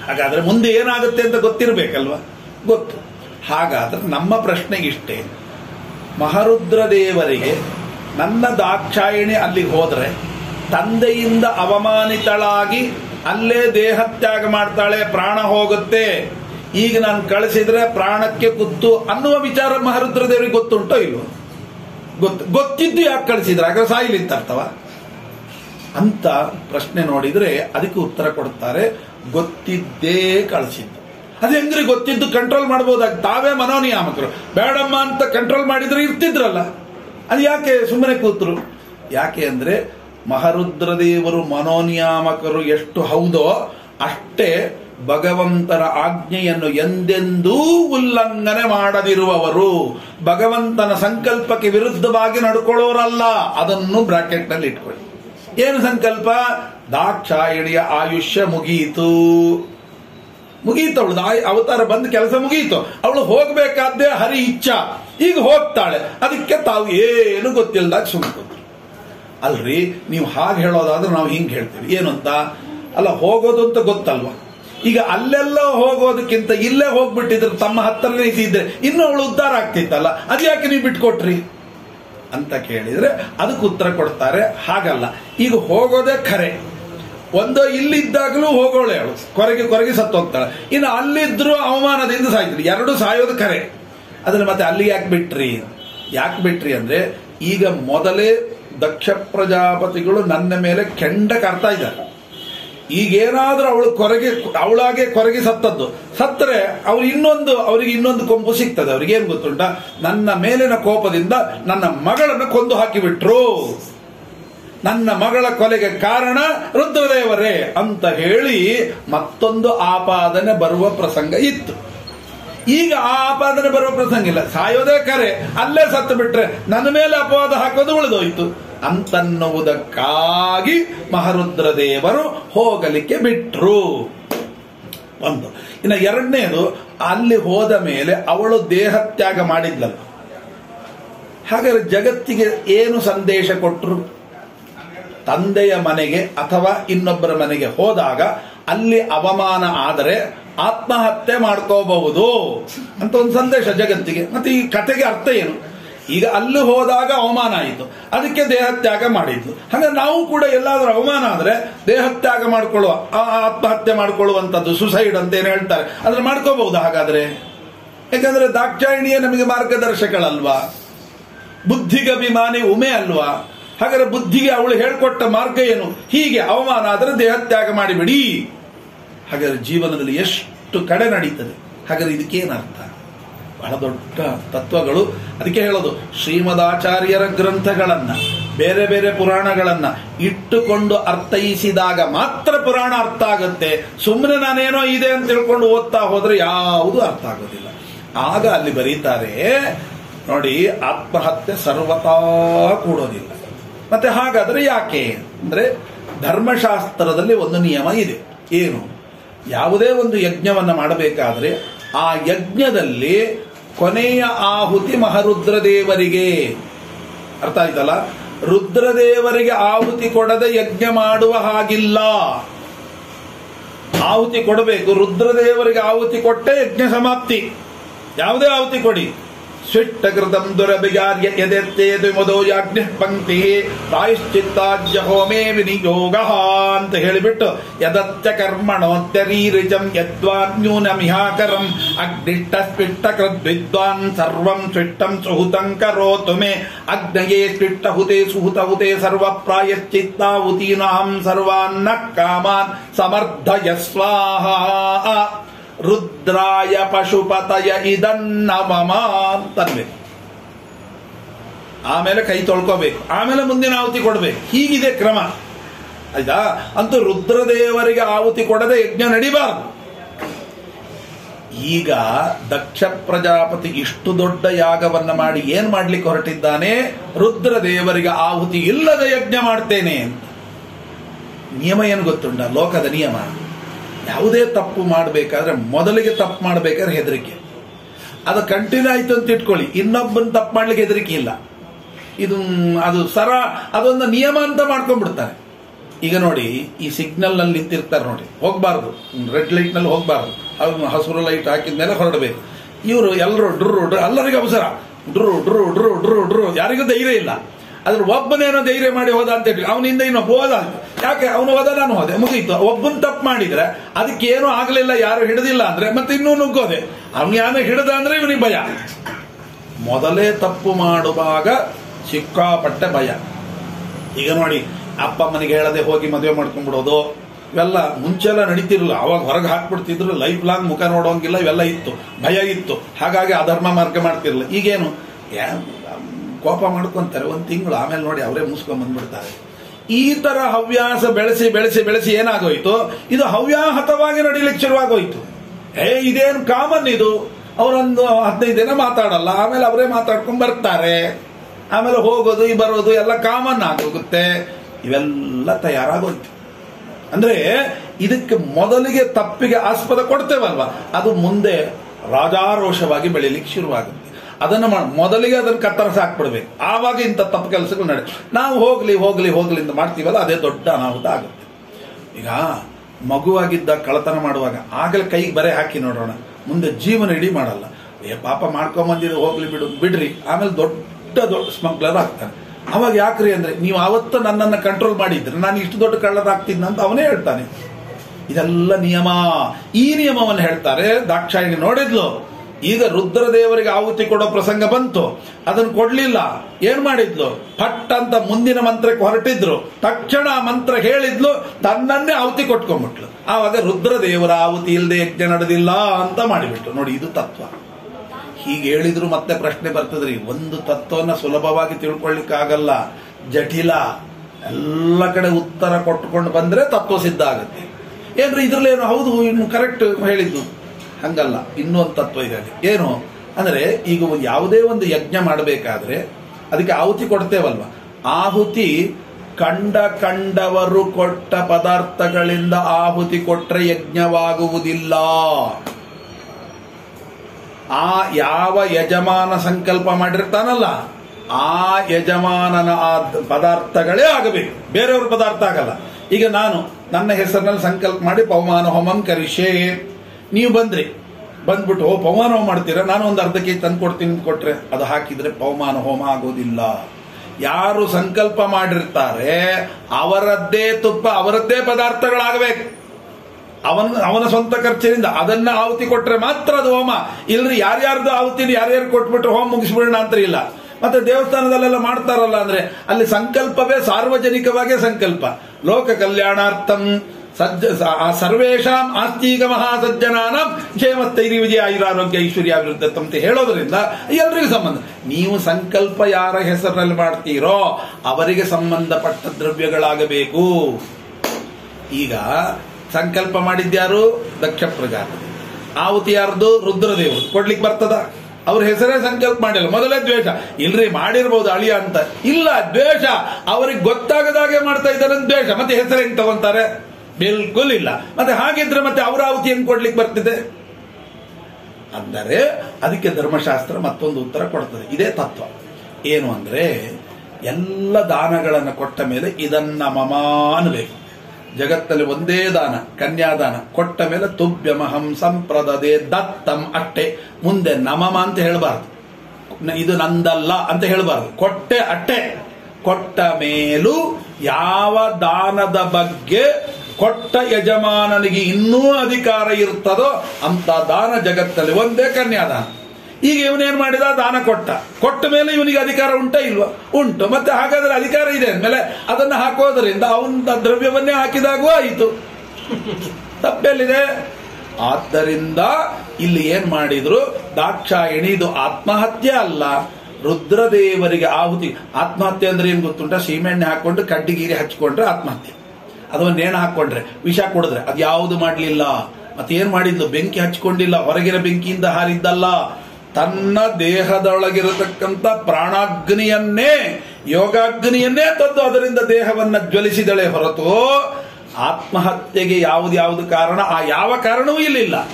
ಹಾಗಾದ್ರೆ ಮುಂದೆ ಏನಾಗುತ್ತೆ ಅಂತ ಗೊತ್ತಿರಬೇಕಲ್ವಾ? ಗೊತ್ತು. ಹಾಗಾದ್ರೆ ನಮ್ಮ ಪ್ರಶ್ನೆ ಇಷ್ಟೇ. ಮಹರುದ್ರ ದೇವರಿಗೆ ನನ್ನ ದಾಕ್ಷಾಯಿಣಿ ಅಲ್ಲಿಗೆ ಹೋದ್ರೆ ತಂದೆಯಿಂದ ಅವಮಾನಿತಳಾಗಿ ಅಲ್ಲೇ ದೇಹತ್ಯಾಗ ಮಾಡ್ತಾಳೆ, ಪ್ರಾಣ ಹೋಗುತ್ತೆ. ಈಗ ನಾನು ಕಳಿಸಿದ್ರೆ ಪ್ರಾಣಕ್ಕೆ ಕುತ್ತು ಅನ್ನುವ ವಿಚಾರ ಮಹರುದ್ರ ದೇವರಿಗೆ ಗೊತ್ತುಂಟೋ ಇಲ್ವೋ? ಗೊತ್ತು, ಗೊತ್ತಿದ್ದು ಯಾಕೆ ಕಳಿಸಿದ್ರೆ? ಆಗ ಸಾಯಿಲಿಂತ ಅರ್ಥವ? ಅಂತ ಪ್ರಶ್ನೆ ನೋಡಿದ್ರೆ ಅದಕ್ಕೆ ಉತ್ತರ ಕೊಡ್ತಾರೆ ಗೊತ್ತಿದ್ದೇ ಕಳಿಸಿದ್ದು. ಅದು ಹೆಂಗ್ರಿ ಗೊತ್ತಿದ್ದು ಕಂಟ್ರೋಲ್ ಮಾಡಬಹುದಾಗ ತಾವೇ ಮನೋನಿಯಾಮಕರು. ಬೇಡಮ್ಮ ಅಂತ ಕಂಟ್ರೋಲ್ ಮಾಡಿದ್ರೆ ಇರ್ತಿದ್ರಲ್ಲ. ಅದು ಯಾಕೆ ಸುಮ್ಮನೆ ಕೂತರು? ಯಾಕೆ ಅಂದ್ರೆ ಮಹರುದ್ರ ದೇವರು ಮನೋನಿಯಾಮಕರು ಎಷ್ಟು ಹೌದೋ ಅಷ್ಟೇ ಭಗವಂತನ ಆಜ್ಞೆಯನ್ನು ಎಂದೆಂದೂ ಉಲ್ಲಂಘನೆ ಮಾಡದಿರುವವರು ಭಗವಂತನ ಸಂಕಲ್ಪಕ್ಕೆ ವಿರುದ್ಧವಾಗಿ ನಡ್ಕೊಳ್ಳೋರಲ್ಲ. ಅದನ್ನು ಬ್ರಾಕೆಟ್ನಲ್ಲಿ ಇಟ್ಕೊಳ್ಳಿ. ಏನು ಸಂಕಲ್ಪ? ದಾಕ್ಷಾಯಣಿಯ ಆಯುಷ್ಯ ಮುಗೀತು. ಮುಗೀತು ಅವಳು ಅವತಾರ ಬಂದ ಕೆಲಸ ಮುಗೀತು. ಅವಳು ಹೋಗಬೇಕಾದ್ದೇ ಹರಿ ಇಚ್ಛ. ಈಗ ಹೋಗ್ತಾಳೆ. ಅದಕ್ಕೆ ತಾವು ಏನು ಗೊತ್ತಿಲ್ಲದ ಸುಮ್ಮನೆ ಅಲ್ರಿ, ನೀವು ಹಾಗೆ ಹೇಳೋದಾದ್ರೆ ನಾವು ಹಿಂಗೆ ಹೇಳ್ತೀವಿ. ಏನು ಅಂತ ಅಲ್ಲ, ಹೋಗೋದು ಅಂತ ಗೊತ್ತಲ್ವಾ? ಈಗ ಅಲ್ಲೆಲ್ಲ ಹೋಗೋದಕ್ಕಿಂತ ಇಲ್ಲೇ ಹೋಗ್ಬಿಟ್ಟಿದ್ರೆ, ತಮ್ಮ ಹತ್ರನೇ ಇದ್ದಿದ್ರೆ ಇನ್ನು ಅವಳು ಉದ್ಧಾರ ಆಗ್ತಿತ್ತಲ್ಲ, ಅದ್ಯಾಕೆ ನೀವು ಬಿಟ್ಕೊಟ್ರಿ? ಅಂತ ಕೇಳಿದ್ರೆ ಅದಕ್ಕೆ ಉತ್ತರ ಕೊಡ್ತಾರೆ, ಹಾಗಲ್ಲ. ಈಗ ಹೋಗೋದೇ ಖರೆ. ಒಂದು ಇಲ್ಲಿದ್ದಾಗಲೂ ಹೋಗೋಳೆ ಅವಳು. ಕೊರಗೆ ಕೊರಗೆ ಸತ್ತೋಗ್ತಾಳೆ. ಇನ್ನು ಅಲ್ಲಿದ್ರು ಅವಮಾನದಿಂದ ಸಾಯ್ತಿದ್ರು ಎರಡು ಸಾಯೋದು ಖರೆ. ಅದನ್ನು ಮತ್ತೆ ಅಲ್ಲಿ ಯಾಕೆ ಬಿಟ್ರಿ? ಯಾಕೆ ಬಿಟ್ರಿ ಅಂದ್ರೆ, ಈಗ ಮೊದಲೇ ದಕ್ಷ ಪ್ರಜಾಪತಿಗಳು ನನ್ನ ಮೇಲೆ ಕೆಂಡ ಕರ್ತಾ ಇದ್ದಾರೆ. ಈಗೇನಾದ್ರೂ ಅವಳು ಕೊರಗೆ, ಅವಳಾಗೆ ಕೊರಗೆ ಸತ್ತದ್ದು. ಸತ್ತರೆ ಅವ್ರು ಇನ್ನೊಂದು, ಅವರಿಗೆ ಇನ್ನೊಂದು ಕೊಂಬು ಸಿಗ್ತದೆ. ಅವ್ರಿಗೆ ಏನ್ ಗೊತ್ತುಂಟ? ನನ್ನ ಮೇಲಿನ ಕೋಪದಿಂದ ನನ್ನ ಮಗಳನ್ನು ಕೊಂದು ಹಾಕಿಬಿಟ್ರು. ನನ್ನ ಮಗಳ ಕೊಲೆಗೆ ಕಾರಣ ರುದ್ರದೇವರೇ ಅಂತ ಹೇಳಿ ಮತ್ತೊಂದು ಆಪಾದನೆ ಬರುವ ಪ್ರಸಂಗ ಇತ್ತು. ಈಗ ಆ ಆಪಾದನೆ ಬರುವ ಪ್ರಸಂಗ ಇಲ್ಲ. ಸಾಯೋದೇ ಕರೆ. ಅಲ್ಲೇ ಸತ್ತು ಬಿಟ್ರೆ ನನ್ನ ಮೇಲೆ ಅಪವಾದ ಹಾಕೋದು ಉಳಿದೋಯ್ತು. ಅಂತನ್ನುವುದಕ್ಕಾಗಿ ಮಹರುದ್ರ ದೇವರು ಹೋಗಲಿಕ್ಕೆ ಬಿಟ್ರು. ಒಂದು. ಇನ್ನು ಎರಡನೇದು, ಅಲ್ಲಿ ಹೋದ ಮೇಲೆ ಅವಳು ದೇಹತ್ಯಾಗ ಮಾಡಿದ್ಲಲ್ಲ. ಹಾಗಾದ್ರೆ ಜಗತ್ತಿಗೆ ಏನು ಸಂದೇಶ ಕೊಟ್ಟರು ತಂದೆಯ ಮನೆಗೆ ಅಥವಾ ಇನ್ನೊಬ್ಬರ ಮನೆಗೆ ಹೋದಾಗ ಅಲ್ಲಿ ಅವಮಾನ ಆದರೆ ಆತ್ಮಹತ್ಯೆ ಮಾಡ್ಕೋಬಹುದು ಅಂತ ಒಂದು ಸಂದೇಶ ಜಗತ್ತಿಗೆ. ಮತ್ತೆ ಈ ಕಥೆಗೆ ಅರ್ಥ ಏನು? ಈಗ ಅಲ್ಲಿ ಹೋದಾಗ ಅವಮಾನ ಆಯಿತು. ಅದಕ್ಕೆ ದೇಹತ್ಯಾಗ ಮಾಡಿದ್ದು ಹಾಗೆ ನಾವು ಕೂಡ ಎಲ್ಲಾದರೂ ಅವಮಾನ ಆದ್ರೆ ದೇಹತ್ಯಾಗ ಮಾಡ್ಕೊಳ್ಳುವ ಆತ್ಮಹತ್ಯೆ ಮಾಡಿಕೊಳ್ಳುವಂಥದ್ದು ಸುಸೈಡ್ ಅಂತ ಏನು ಹೇಳ್ತಾರೆ. ಅದ್ರ ಮಾಡ್ಕೋಬಹುದು ಹಾಗಾದ್ರೆ? ಯಾಕಂದ್ರೆ ದಾಕ್ಷಾಯಿಣಿಯೇ ನಮಗೆ ಮಾರ್ಗದರ್ಶಕಳಲ್ವಾ? ಬುದ್ಧಿಗಭಿಮಾನಿ ಉಮೆ ಅಲ್ವಾ? ಹಾಗಾದ್ರೆ ಬುದ್ಧಿಗೆ ಅವಳು ಹೇಳ್ಕೊಟ್ಟ ಮಾರ್ಗ ಏನು? ಹೀಗೆ ಅವಮಾನ ಆದರೆ ದೇಹತ್ಯಾಗ ಮಾಡಿಬಿಡಿ. ಹಾಗಾದ್ರೆ ಜೀವನದಲ್ಲಿ ಎಷ್ಟು ಕಡೆ ನಡೀತದೆ? ಹಾಗಾದ್ರೆ ಇದಕ್ಕೇನರ್ಥ? ಬಹಳ ದೊಡ್ಡ ತತ್ವಗಳು. ಅದಕ್ಕೆ ಹೇಳೋದು, ಶ್ರೀಮದಾಚಾರ್ಯರ ಗ್ರಂಥಗಳನ್ನ, ಬೇರೆ ಬೇರೆ ಪುರಾಣಗಳನ್ನ ಇಟ್ಟುಕೊಂಡು ಅರ್ಥೈಸಿದಾಗ ಮಾತ್ರ ಪುರಾಣ ಅರ್ಥ ಆಗುತ್ತೆ. ಸುಮ್ಮನೆ ನಾನೇನೋ ಇದೆ ಅಂತ ತಿಳ್ಕೊಂಡು ಓದ್ತಾ ಹೋದ್ರೆ ಯಾವುದು ಅರ್ಥ ಆಗೋದಿಲ್ಲ. ಆಗ ಅಲ್ಲಿ ಬರೀತಾರೆ, ನೋಡಿ, ಆತ್ಮಹತ್ಯೆ ಸರ್ವತಾ ಕೂಡೋದಿಲ್ಲ. ಮತ್ತೆ ಹಾಗಾದ್ರೆ ಯಾಕೆ? ಅಂದ್ರೆ ಧರ್ಮಶಾಸ್ತ್ರದಲ್ಲಿ ಒಂದು ನಿಯಮ ಇದೆ. ಏನು? ಯಾವುದೇ ಒಂದು ಯಜ್ಞವನ್ನ ಮಾಡಬೇಕಾದ್ರೆ ಆ ಯಜ್ಞದಲ್ಲಿ ಕೊನೆಯ ಆಹುತಿ ಮಹರುದ್ರದೇವರಿಗೆ. ಅರ್ಥ ಆಯ್ತಲ್ಲ? ರುದ್ರದೇವರಿಗೆ ಆಹುತಿ ಕೊಡದೆ ಯಜ್ಞ ಮಾಡುವ ಹಾಗಿಲ್ಲ. ಆಹುತಿ ಕೊಡಬೇಕು. ರುದ್ರದೇವರಿಗೆ ಆಹುತಿ ಕೊಟ್ಟೆ ಯಜ್ಞ ಸಮಾಪ್ತಿ. ಯಾವುದೇ ಆಹುತಿ ಕೊಡಿ. ಶಿಷ್ಟಕೃತಂ ದುರಭಿಗಾರ್ಯ ಯದೆತ್ತೇದು ಮದೋ ಯಾಜ್ಞ ಪಂಕ್ತಿ ಪ್ರಾಯಶ್ಚಿತ್ತಾಜ್ಯ ಹೋಮೇ ವಿನಿಯೋಗ ಅಂತ ಹೇಳಿಬಿಟ್ಟು ಯದತ್ಯ ಕರ್ಮಣೋತ್ಯರೀರಿಜಂ ಯದ್ವಾನ್ಯೂನಮಿಹಾಕರಂ ಅಗ್ನಿಷ್ಟ ಸ್ಪಿಷ್ಟಕೃತ್ ವಿದ್ವಾನ್ ಸರ್ವಂ ಸ್ವಿಷ್ಟಂ ಸುಹುತಂ ಕರೋತು ಮೇ ಅಗ್ನಯೇ ಸ್ಪಿಷ್ಟಹುತೆ ಸುಹುತಹುತೆ ಸರ್ವ ಪ್ರಾಯಶ್ಚಿತ್ತಾಹುತೀನಾಂ ಸರ್ವಾನ್ನ ಕಾಮಾನ್ ಸಮರ್ಧಯ ಸ್ವಾಹ ರುದ್ರಾಯ ಪಶುಪತಯ ಇದನ್ನ ಮಮ ಅಂತನ್ಬೇಕು ಆಮೇಲೆ ಕೈ ತೊಳ್ಕೋಬೇಕು. ಆಮೇಲೆ ಮುಂದಿನ ಆಹುತಿ ಕೊಡಬೇಕು. ಹೀಗಿದೆ ಕ್ರಮ. ಆಯ್ತಾ? ಅಂತೂ ರುದ್ರದೇವರಿಗೆ ಆಹುತಿ ಕೊಡದೆ ಯಜ್ಞ ನಡಿಬಾರದು. ಈಗ ದಕ್ಷ ಪ್ರಜಾಪತಿ ಇಷ್ಟು ದೊಡ್ಡ ಯಾಗವನ್ನ ಮಾಡಿ ಏನ್ ಮಾಡ್ಲಿಕ್ಕೆ ಹೊರಟಿದ್ದಾನೆ? ರುದ್ರದೇವರಿಗೆ ಆಹುತಿ ಇಲ್ಲದ ಯಜ್ಞ ಮಾಡ್ತೇನೆ ನಿಯಮ ಏನು ಗೊತ್ತುಂಟ? ಲೋಕದ ನಿಯಮ. ಯಾವುದೇ ತಪ್ಪು ಮಾಡಬೇಕಾದ್ರೆ ಮೊದಲಿಗೆ ತಪ್ಪು ಮಾಡಬೇಕಾದ್ರೆ ಹೆದರಿಕೆ. ಅದು ಕಂಟಿನ್ಯೂ ಆಯ್ತು ಅಂತ ಇಟ್ಕೊಳ್ಳಿ. ಇನ್ನೊಬ್ಬನ ತಪ್ಪು ಮಾಡ್ಲಿಕ್ಕೆ ಹೆದರಿಕೆ ಇಲ್ಲ. ಇದು, ಅದು ಸರ, ಅದೊಂದು ನಿಯಮ ಅಂತ ಮಾಡ್ಕೊಂಡ್ಬಿಡ್ತಾರೆ. ಈಗ ನೋಡಿ, ಈ ಸಿಗ್ನಲ್ನಲ್ಲಿ ನಿಂತಿರ್ತಾರೆ ನೋಡಿ. ಹೋಗ್ಬಾರ್ದು. ರೆಡ್ ಲೈಟ್ನಲ್ಲಿ ಹೋಗ್ಬಾರ್ದು. ಅವ್ರು ಹಸಿರು ಲೈಟ್ ಹಾಕಿದ್ಮೇಲೆ ಹೊರಡಬೇಕು. ಇವರು ಎಲ್ಲರೂ ಡ್ರು ಡ್ರು ಎಲ್ಲರಿಗೂ ಅವಸರ. ಡ್ರು ಡ್ರು ಡ್ರು ಡ್ರು ಡ್ರು, ಯಾರಿಗೂ ಧೈರ್ಯ ಇಲ್ಲ. ಅದ್ರ ಒಬ್ಬನೇನೋ ಧೈರ್ಯ ಮಾಡಿ ಹೋದ ಅಂತ ಹೇಳಿ ಅವನಿಂದ ಇನ್ನೊಬ್ಬ ಹೋದ ಯಾಕೆ? ಅವನು ಹೋದ, ನಾನು ಹೋದೆ. ಮುಗೀತು. ಒಬ್ಬನ್ ತಪ್ಪು ಮಾಡಿದ್ರೆ ಅದಕ್ಕೆ ಏನೂ ಆಗಲಿಲ್ಲ, ಯಾರು ಹಿಡಿದಿಲ್ಲ ಅಂದ್ರೆ ಮತ್ತೆ ಇನ್ನೂ ನುಗ್ಗೋದೆ. ಅವ್ನು ಯಾರು ಹಿಡಿದ ಅಂದ್ರೆ ಇವನಿಗೆ ಭಯ. ಮೊದಲೇ ತಪ್ಪು ಮಾಡುವಾಗ ಸಿಕ್ಕಾಪಟ್ಟೆ ಭಯ. ಈಗ ನೋಡಿ, ಅಪ್ಪ ಮನೆಗೆ ಹೇಳದೆ ಹೋಗಿ ಮದುವೆ ಮಾಡ್ಕೊಂಡ್ಬಿಡೋದು, ಇವೆಲ್ಲ ಮುಂಚೆಲ್ಲ ನಡೀತಿರ್ಲಿಲ್ಲ. ಅವಾಗ ಹೊರಗೆ ಹಾಕ್ಬಿಡ್ತಿದ್ರು ಲೈಫ್ ಲಾಂಗ್ ಮುಖ ನೋಡೋಂಗಿಲ್ಲ, ಇವೆಲ್ಲ ಇತ್ತು. ಭಯ ಇತ್ತು. ಹಾಗಾಗಿ ಅಧರ್ಮ ಮಾರ್ಗ ಮಾಡ್ತಿರಲಿಲ್ಲ. ಈಗೇನು? ಕೋಪ ಮಾಡ್ಕೊಂತಾರೆ ಒಂದು ತಿಂಗಳು, ಆಮೇಲೆ ನೋಡಿ ಅವರೇ ಮುಸ್ಕೊಂಡ್ ಬಂದ್ಬಿಡ್ತಾರೆ. ಈ ತರ ಹವ್ಯಾಸ ಬೆಳೆಸಿ ಬೆಳೆಸಿ ಬೆಳೆಸಿ ಏನಾಗೋಯ್ತು? ಇದು ಹವ್ಯಾಹತವಾಗಿ ನಡೀಲಿಕ್ಕೆ ಶುರುವಾಗೋಯ್ತು. ಏ, ಇದೇನು ಕಾಮನ್ ಇದು? ಅವರೊಂದು ಹದಿನೈದು ದಿನ ಮಾತಾಡಲ್ಲ, ಆಮೇಲೆ ಅವರೇ ಮಾತಾಡ್ಕೊಂಡ್ ಬರ್ತಾರೆ. ಆಮೇಲೆ ಹೋಗೋದು, ಈ ಬರೋದು ಎಲ್ಲ ಕಾಮನ್ ಆಗೋಗುತ್ತೆ. ಇವೆಲ್ಲ ತಯಾರಾಗೋಯ್ತು. ಅಂದ್ರೆ ಇದಕ್ಕೆ ಮೊದಲಿಗೆ ತಪ್ಪಿಗೆ ಆಸ್ಪದ ಕೊಡ್ತೇವಲ್ವಾ? ಅದು ಮುಂದೆ ರಾಜಾರೋಷವಾಗಿ ಬೆಳೀಲಿಕ್ಕೆ ಶುರುವಾಗುತ್ತೆ. ಅದನ್ನ ಮಾಡ್- ಮೊದಲಿಗೆ ಅದನ್ನ ಕತ್ತರಿಸಿ ಹಾಕ್ಬಿಡ್ಬೇಕು ಆವಾಗ ಇಂಥ ತಪ್ಪು ಕೆಲಸಗಳು ನಡೆ ನಾವು ಹೋಗ್ಲಿ ಹೋಗ್ಲಿ ಹೋಗ್ಲಿ ಅಂತ ಮಾಡ್ತೀವಲ್ಲ, ಅದೇ ದೊಡ್ಡ ಅನಾಹುತ ಆಗುತ್ತೆ. ಈಗ ಮಗುವಾಗಿದ್ದ ಕಳತನ ಮಾಡುವಾಗ ಆಗಲೇ ಕೈಗೆ ಬರೆ ಹಾಕಿ ನೋಡೋಣ. ಮುಂದೆ ಜೀವನ ಇಡೀ ಮಾಡಲ್ಲ. ಏ, ಪಾಪ ಮಾಡ್ಕೊಂಬಂದಿರೋ, ಹೋಗ್ಲಿ ಬಿಡು, ಬಿಡ್ರಿ. ಆಮೇಲೆ ದೊಡ್ಡ ದೊಡ್ಡ ಸ್ಮಗ್ಲರ್ ಆಗ್ತಾನೆ. ಅವಾಗ ಯಾಕ್ರಿ ಅಂದ್ರೆ, ನೀವು ಅವತ್ತು ನನ್ನನ್ನು ಕಂಟ್ರೋಲ್ ಮಾಡಿದ್ರೆ ನಾನು ಇಷ್ಟು ದೊಡ್ಡ ಕಳ್ಳರಾಗ್ತಿದ್ನ ಅಂತ ಅವನೇ ಹೇಳ್ತಾನೆ. ಇದೆಲ್ಲ ನಿಯಮ. ಈ ನಿಯಮವನ್ನು ಹೇಳ್ತಾರೆ ದಾಕ್ಷಾಯಿಣಿ ನೋಡಿದ್ಲು. ಈಗ ರುದ್ರದೇವರಿಗೆ ಆಹುತಿ ಕೊಡೋ ಪ್ರಸಂಗ ಬಂತು. ಅದನ್ನು ಕೊಡ್ಲಿಲ್ಲ. ಏನ್ ಮಾಡಿದ್ಲು? ಪಟ್ ಅಂತ ಮುಂದಿನ ಮಂತ್ರಕ್ಕೆ ಹೊರಟಿದ್ರು. ತಕ್ಷಣ ಮಂತ್ರ ಹೇಳಿದ್ಲು. ತನ್ನನ್ನೇ ಆಹುತಿ ಕೊಟ್ಕೊಂಡ್ಬಿಟ್ಲು. ಆವಾಗ ರುದ್ರದೇವರ ಆಹುತಿ ಇಲ್ಲದೆ ಯಜ್ಞ ನಡೆದಿಲ್ಲ ಅಂತ ಮಾಡಿಬಿಟ್ರು. ನೋಡಿ, ಇದು ತತ್ವ. ಹೀಗೆ ಹೇಳಿದ್ರು ಮತ್ತೆ ಪ್ರಶ್ನೆ ಬರ್ತದ್ರಿ. ಒಂದು ತತ್ವನ ಸುಲಭವಾಗಿ ತಿಳ್ಕೊಳ್ಳಿಕ್ಕಾಗಲ್ಲ. ಜಟಿಲ. ಎಲ್ಲ ಕಡೆ ಉತ್ತರ ಕೊಟ್ಕೊಂಡು ಬಂದ್ರೆ ತತ್ವ ಸಿದ್ಧ ಆಗುತ್ತೆ. ಏನ್ರಿ, ಇದ್ರಲ್ಲೇನು? ಹೌದು, ಇನ್ನು ಕರೆಕ್ಟ್ ಹೇಳಿದ್ದು. ಹಂಗಲ್ಲ, ಇನ್ನೊಂದು ತತ್ವ ಇದೆ ಅಲ್ಲಿ. ಏನು? ಅಂದರೆ ಈಗ ಯಾವುದೇ ಒಂದು ಯಜ್ಞ ಮಾಡಬೇಕಾದ್ರೆ ಅದಕ್ಕೆ ಆಹುತಿ ಕೊಡ್ತೇವಲ್ವ? ಆಹುತಿ ಕಂಡ ಕಂಡವರು ಕೊಟ್ಟ ಪದಾರ್ಥಗಳಿಂದ ಆಹುತಿ ಕೊಟ್ಟರೆ ಯಜ್ಞವಾಗುವುದಿಲ್ಲ. ಆ ಯಾವ ಯಜಮಾನ ಸಂಕಲ್ಪ ಮಾಡಿರ್ತಾನಲ್ಲ, ಆ ಯಜಮಾನನ ಆ ಪದಾರ್ಥಗಳೇ ಆಗಬೇಕು. ಬೇರೆಯವ್ರ ಪದಾರ್ಥ ಆಗಲ್ಲ. ಈಗ ನಾನು ನನ್ನ ಹೆಸರಿನಲ್ಲಿ ಸಂಕಲ್ಪ ಮಾಡಿ ಪವಮಾನ ಹೋಮಂ ಕರಿಷೇ. ನೀವು ಬಂದ್ರಿ. ಬಂದ್ಬಿಟ್ಟು, ಓ, ಪವಮಾನ ಹೋಮ ಮಾಡ್ತೀರಾ? ನಾನು ಒಂದು ಅರ್ಧ ಕೆಜಿ ತಂದು ಕೊಡ್ತೀನಿ ಕೊಟ್ರೆ ಅದು ಹಾಕಿದ್ರೆ ಪವಮಾನ ಹೋಮ ಆಗೋದಿಲ್ಲ. ಯಾರು ಸಂಕಲ್ಪ ಮಾಡಿರ್ತಾರೆ, ಅವರದ್ದೇ ತುಪ್ಪ, ಅವರದ್ದೇ ಪದಾರ್ಥಗಳಾಗಬೇಕು. ಅವನ ಅವನ ಸ್ವಂತ ಖರ್ಚಿನಿಂದ ಅದನ್ನ ಆಹುತಿ ಕೊಟ್ರೆ ಮಾತ್ರ ಅದು ಹೋಮ. ಇಲ್ರಿ, ಯಾರ್ಯಾರ್ದು ಆವತಿ ಯಾರ್ಯಾರು ಕೊಟ್ಬಿಟ್ರೆ ಹೋಮ ಮುಗಿಸ್ಬಿಡೋಣ ಅಂತ ಇಲ್ಲ. ಮತ್ತೆ ದೇವಸ್ಥಾನದಲ್ಲೆಲ್ಲ ಮಾಡ್ತಾರಲ್ಲ ಅಂದ್ರೆ ಅಲ್ಲಿ ಸಂಕಲ್ಪವೇ ಸಾರ್ವಜನಿಕವಾಗೇ ಸಂಕಲ್ಪ. ಲೋಕ ಕಲ್ಯಾಣಾರ್ಥಂ ಸಜ್ಜ ಸರ್ವೇಷಾಂ ಆ ಸರ್ವೇಷಾಂ ಆಸ್ತಿಕ ಸ್ಥೈರ್ಯ ವಿಜಯ ಆಯುರಾರೋಗ್ಯ ಐಶ್ವರ್ಯ ಅಭಿವೃದ್ಧಿ ಅಂತ ಹೇಳೋದ್ರಿಂದ ಎಲ್ರಿಗೂ ಸಂಬಂಧ. ನೀವು ಸಂಕಲ್ಪ ಯಾರ ಹೆಸರಿನಲ್ಲಿ ಮಾಡ್ತೀರೋ ಅವರಿಗೆ ಸಂಬಂಧಪಟ್ಟ ದ್ರವ್ಯಗಳಾಗಬೇಕು. ಈಗ ಸಂಕಲ್ಪ ಮಾಡಿದ್ಯಾರು? ದಕ್ಷ ಪ್ರಜಾಪತಿ. ಆಹುತಿ ಯಾರ್ದು? ರುದ್ರದೇವರು. ಕೊಡ್ಲಿಕ್ಕೆ ಬರ್ತದ? ಅವ್ರ ಹೆಸರೇ ಸಂಕಲ್ಪ ಮಾಡಿಲ್ಲ. ಮೊದಲೇ ದ್ವೇಷ. ಇಲ್ರಿ, ಮಾಡಿರ್ಬೋದು ಅಳಿಯ ಅಂತ. ಇಲ್ಲ, ದ್ವೇಷ. ಅವ್ರಿಗೆ ಗೊತ್ತಾಗದಾಗೆ ಮಾಡ್ತಾ ಇದ್ದಾರೆ ದ್ವೇಷ. ಮತ್ತೆ ಹೆಸರು ಹೆಂಗ್ ತಗೊಂತಾರೆ? ಬಿಲ್ಕುಲ್ ಇಲ್ಲ. ಮತ್ತೆ ಹಾಗಿದ್ರೆ ಮತ್ತೆ ಅವರ ಆಹುತಿ ಹೆಂಗ್ ಕೊಡ್ಲಿಕ್ಕೆ ಬರ್ತಿದೆ? ಅಂದರೆ ಅದಕ್ಕೆ ಧರ್ಮಶಾಸ್ತ್ರ ಮತ್ತೊಂದು ಉತ್ತರ ಕೊಡ್ತದೆ. ಇದೇ ತತ್ವ. ಏನು ಅಂದ್ರೆ ಎಲ್ಲ ದಾನಗಳನ್ನು ಕೊಟ್ಟ ಮೇಲೆ ಇದನ್ನ ಮಮ ಅನ್ಬೇಕು ಜಗತ್ತಲ್ಲಿ ಒಂದೇ ದಾನ, ಕನ್ಯಾದಾನ. ಕೊಟ್ಟ ಮೇಲೆ ತುಭ್ಯಮಹಂ ಸಂಪ್ರದದೆ ದತ್ತಂ ಅಟ್ಟೆ. ಮುಂದೆ ನಮಮ ಅಂತ ಹೇಳಬಾರ್ದು. ಇದು ನಂದಲ್ಲ ಅಂತ ಹೇಳಬಾರ್ದು. ಕೊಟ್ಟೆ ಅಟ್ಟೆ. ಕೊಟ್ಟ ಮೇಲೂ ಯಾವ ದಾನದ ಬಗ್ಗೆ ಕೊಟ್ಟ ಯಜಮಾನನಿಗೆ ಇನ್ನೂ ಅಧಿಕಾರ ಇರ್ತದೋ ಅಂತ ದಾನ ಜಗತ್ತಲ್ಲಿ ಒಂದೇ ಕನ್ಯಾದಾನ. ಈಗ ಇವನೇನ್ ಮಾಡಿದ? ದಾನ ಕೊಟ್ಟ. ಕೊಟ್ಟ ಮೇಲೆ ಇವನಿಗೆ ಅಧಿಕಾರ ಉಂಟ ಇಲ್ವಾ? ಉಂಟು. ಮತ್ತೆ ಹಾಗಾದ್ರೆ ಅಧಿಕಾರ ಇದೆ ಅಂದ್ಮೇಲೆ ಅದನ್ನ ಹಾಕೋದ್ರಿಂದ ಅವನ ದ್ರವ್ಯವನ್ನೇ ಹಾಕಿದಾಗೂ ಆಯಿತು. ತಪ್ಪೆಲ್ಲಿದೆ ಆದ್ದರಿಂದ ಇಲ್ಲಿ ಏನ್ ಮಾಡಿದ್ರು? ದಾಕ್ಷಾಯಣಿ ಇದು ಆತ್ಮಹತ್ಯೆ ಅಲ್ಲ, ರುದ್ರದೇವರಿಗೆ ಆಹುತಿ. ಆತ್ಮಹತ್ಯೆ ಅಂದ್ರೆ ಏನ್ ಗೊತ್ತುಂಟ? ಸೀಮೆಣ್ಣೆ ಹಾಕೊಂಡು ಕಡ್ಡಿಗೀರಿ ಹಚ್ಕೊಂಡ್ರೆ ಆತ್ಮಹತ್ಯೆ. ಅಥವಾ ನೇಣ ಹಾಕೊಂಡ್ರೆ, ವಿಷ ಕೊಡಿದ್ರೆ ಅದು ಯಾವುದು ಮಾಡಲಿಲ್ಲ. ಮತ್ತೆ ಏನು ಮಾಡಿದ್ದು ಬೆಂಕಿ ಹಚ್ಕೊಂಡಿಲ್ಲ, ಹೊರಗಿನ ಬೆಂಕಿಯಿಂದ ಹಾರಿದ್ದಲ್ಲ. ತನ್ನ ದೇಹದೊಳಗಿರತಕ್ಕಂಥ ಪ್ರಾಣಾಗ್ನಿಯನ್ನೇ, ಯೋಗಾಗ್ನಿಯನ್ನೇ ತಂದು ಅದರಿಂದ ದೇಹವನ್ನ ಜ್ವಲಿಸಿದಳೆ ಹೊರತು ಆತ್ಮಹತ್ಯೆಗೆ ಯಾವುದ್ಯಾವುದು ಯಾವುದು ಕಾರಣ? ಆ ಯಾವ ಕಾರಣವೂ ಇಲ್ಲಿಲ್ಲ.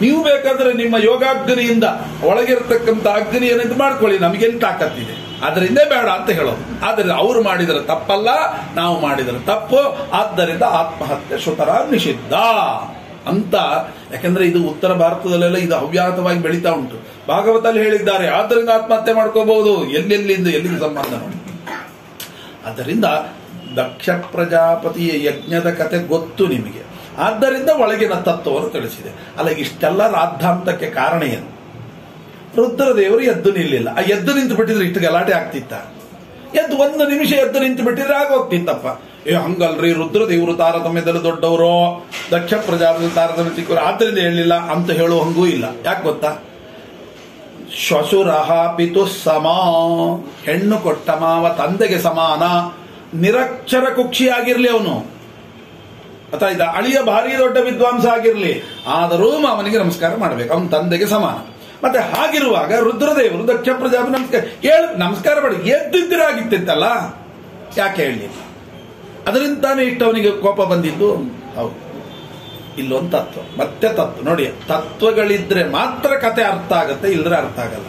ನೀವು ಬೇಕಾದ್ರೆ ನಿಮ್ಮ ಯೋಗಾಗ್ನಿಯಿಂದ ಒಳಗಿರತಕ್ಕಂಥ ಅಗ್ನಿಯನ್ನು ಇದು ಮಾಡ್ಕೊಳ್ಳಿ. ನಮಗೆಲ್ಲಿ ತಾಕತ್ತಿದೆ? ಅದರಿಂದ ಬೇಡ ಅಂತ ಹೇಳೋದು. ಆದರೆ ಅವರು ಮಾಡಿದರೆ ತಪ್ಪಲ್ಲ, ನಾವು ಮಾಡಿದರೆ ತಪ್ಪು. ಆದ್ದರಿಂದ ಆತ್ಮಹತ್ಯೆ ಸುತರ ನಿಷಿದ್ಧ. ಅಂತ. ಯಾಕಂದ್ರೆ ಇದು ಉತ್ತರ ಭಾರತದಲ್ಲೆಲ್ಲ ಇದು ಹವ್ಯಾತವಾಗಿ ಬೆಳೀತಾ ಉಂಟು. ಭಾಗವತಲ್ಲಿ ಹೇಳಿದ್ದಾರೆ, ಆದ್ದರಿಂದ ಆತ್ಮಹತ್ಯೆ ಮಾಡ್ಕೋಬಹುದು. ಎಲ್ಲೆಲ್ಲಿಂದ ಎಲ್ಲಿಗೆ ಸಂಬಂಧ ಅದರಿಂದ ದಕ್ಷ ಪ್ರಜಾಪತಿಯ ಯಜ್ಞದ ಕತೆ ಗೊತ್ತು ನಿಮಗೆ. ಆದ್ದರಿಂದ ಒಳಗಿನ ತತ್ವವನ್ನು ತಿಳಿಸಿದೆ. ಅಲ್ಲ, ಇಷ್ಟೆಲ್ಲ ರಾದ್ಧಾಂತಕ್ಕೆ ಕಾರಣ ಏನು? ರುದ್ರದೇವರು ಎದ್ದು ನಿಲ್ಲಿಲ್ಲ. ಆ ಎದ್ದು ನಿಂತು ಬಿಟ್ಟಿದ್ರೆ ಇಷ್ಟು ಗಲಾಟೆ ಆಗ್ತಿತ್ತ. ಎದ್ದು ಒಂದು ನಿಮಿಷ ಎದ್ದು ನಿಂತು ಬಿಟ್ಟಿದ್ರೆ ಆಗೋಗ್ತಿತ್ತಪ್ಪ ಏ, ಹಂಗಲ್ರಿ, ರುದ್ರ ದೇವರು ತಾರತಮ್ಯದಲ್ಲಿ ದೊಡ್ಡವರು. ದಕ್ಷ ಪ್ರಜಾಪತಿ ತಾರತಮ್ಯ ಚಿಕ್ಕವರು. ಆದ್ರಿಂದ ಹೇಳಿಲ್ಲ ಅಂತ ಹೇಳೋ ಹಂಗೂ ಇಲ್ಲ. ಯಾಕೆ ಗೊತ್ತಾ? ಶ್ವಶುರಹ ಪಿತು ಸಮ, ಹೆಣ್ಣು ಕೊಟ್ಟ ಮಾವ ತಂದೆಗೆ ಸಮಾನ. ನಿರಕ್ಷರ ಕುಕ್ಷಿಯಾಗಿರ್ಲಿ ಅವನು. ಅಥವಾ ಅಳಿಯ ಭಾರಿ ದೊಡ್ಡ ವಿದ್ವಾಂಸ ಆಗಿರ್ಲಿ. ಆದರೂ ಮಾವನಿಗೆ ನಮಸ್ಕಾರ ಮಾಡಬೇಕು. ಅವನ ತಂದೆಗೆ ಸಮಾನ. ಮತ್ತೆ ಹಾಗಿರುವಾಗ ರುದ್ರದೇವರು, ದಕ್ಷ ಪ್ರಜಾಪತಿ ನಮಸ್ಕಾರ, ಹೇಳು, ನಮಸ್ಕಾರ ಮಾಡಿ, ಎದ್ದಿದ್ದಿರಾಗಿತ್ತಿತ್ತಲ್ಲ? ಯಾಕೆ ಹೇಳಿ? ಅದರಿಂದ ತಾನೇ ಕೋಪ ಬಂದಿದ್ದು? ಹೌದು. ಇಲ್ಲೊಂದು ತತ್ವ, ಮತ್ತೆ ತತ್ವ. ನೋಡಿ, ತತ್ವಗಳಿದ್ರೆ ಮಾತ್ರ ಕತೆ ಅರ್ಥ ಆಗುತ್ತೆ ಇಲ್ಲದ್ರೆ ಅರ್ಥ ಆಗಲ್ಲ.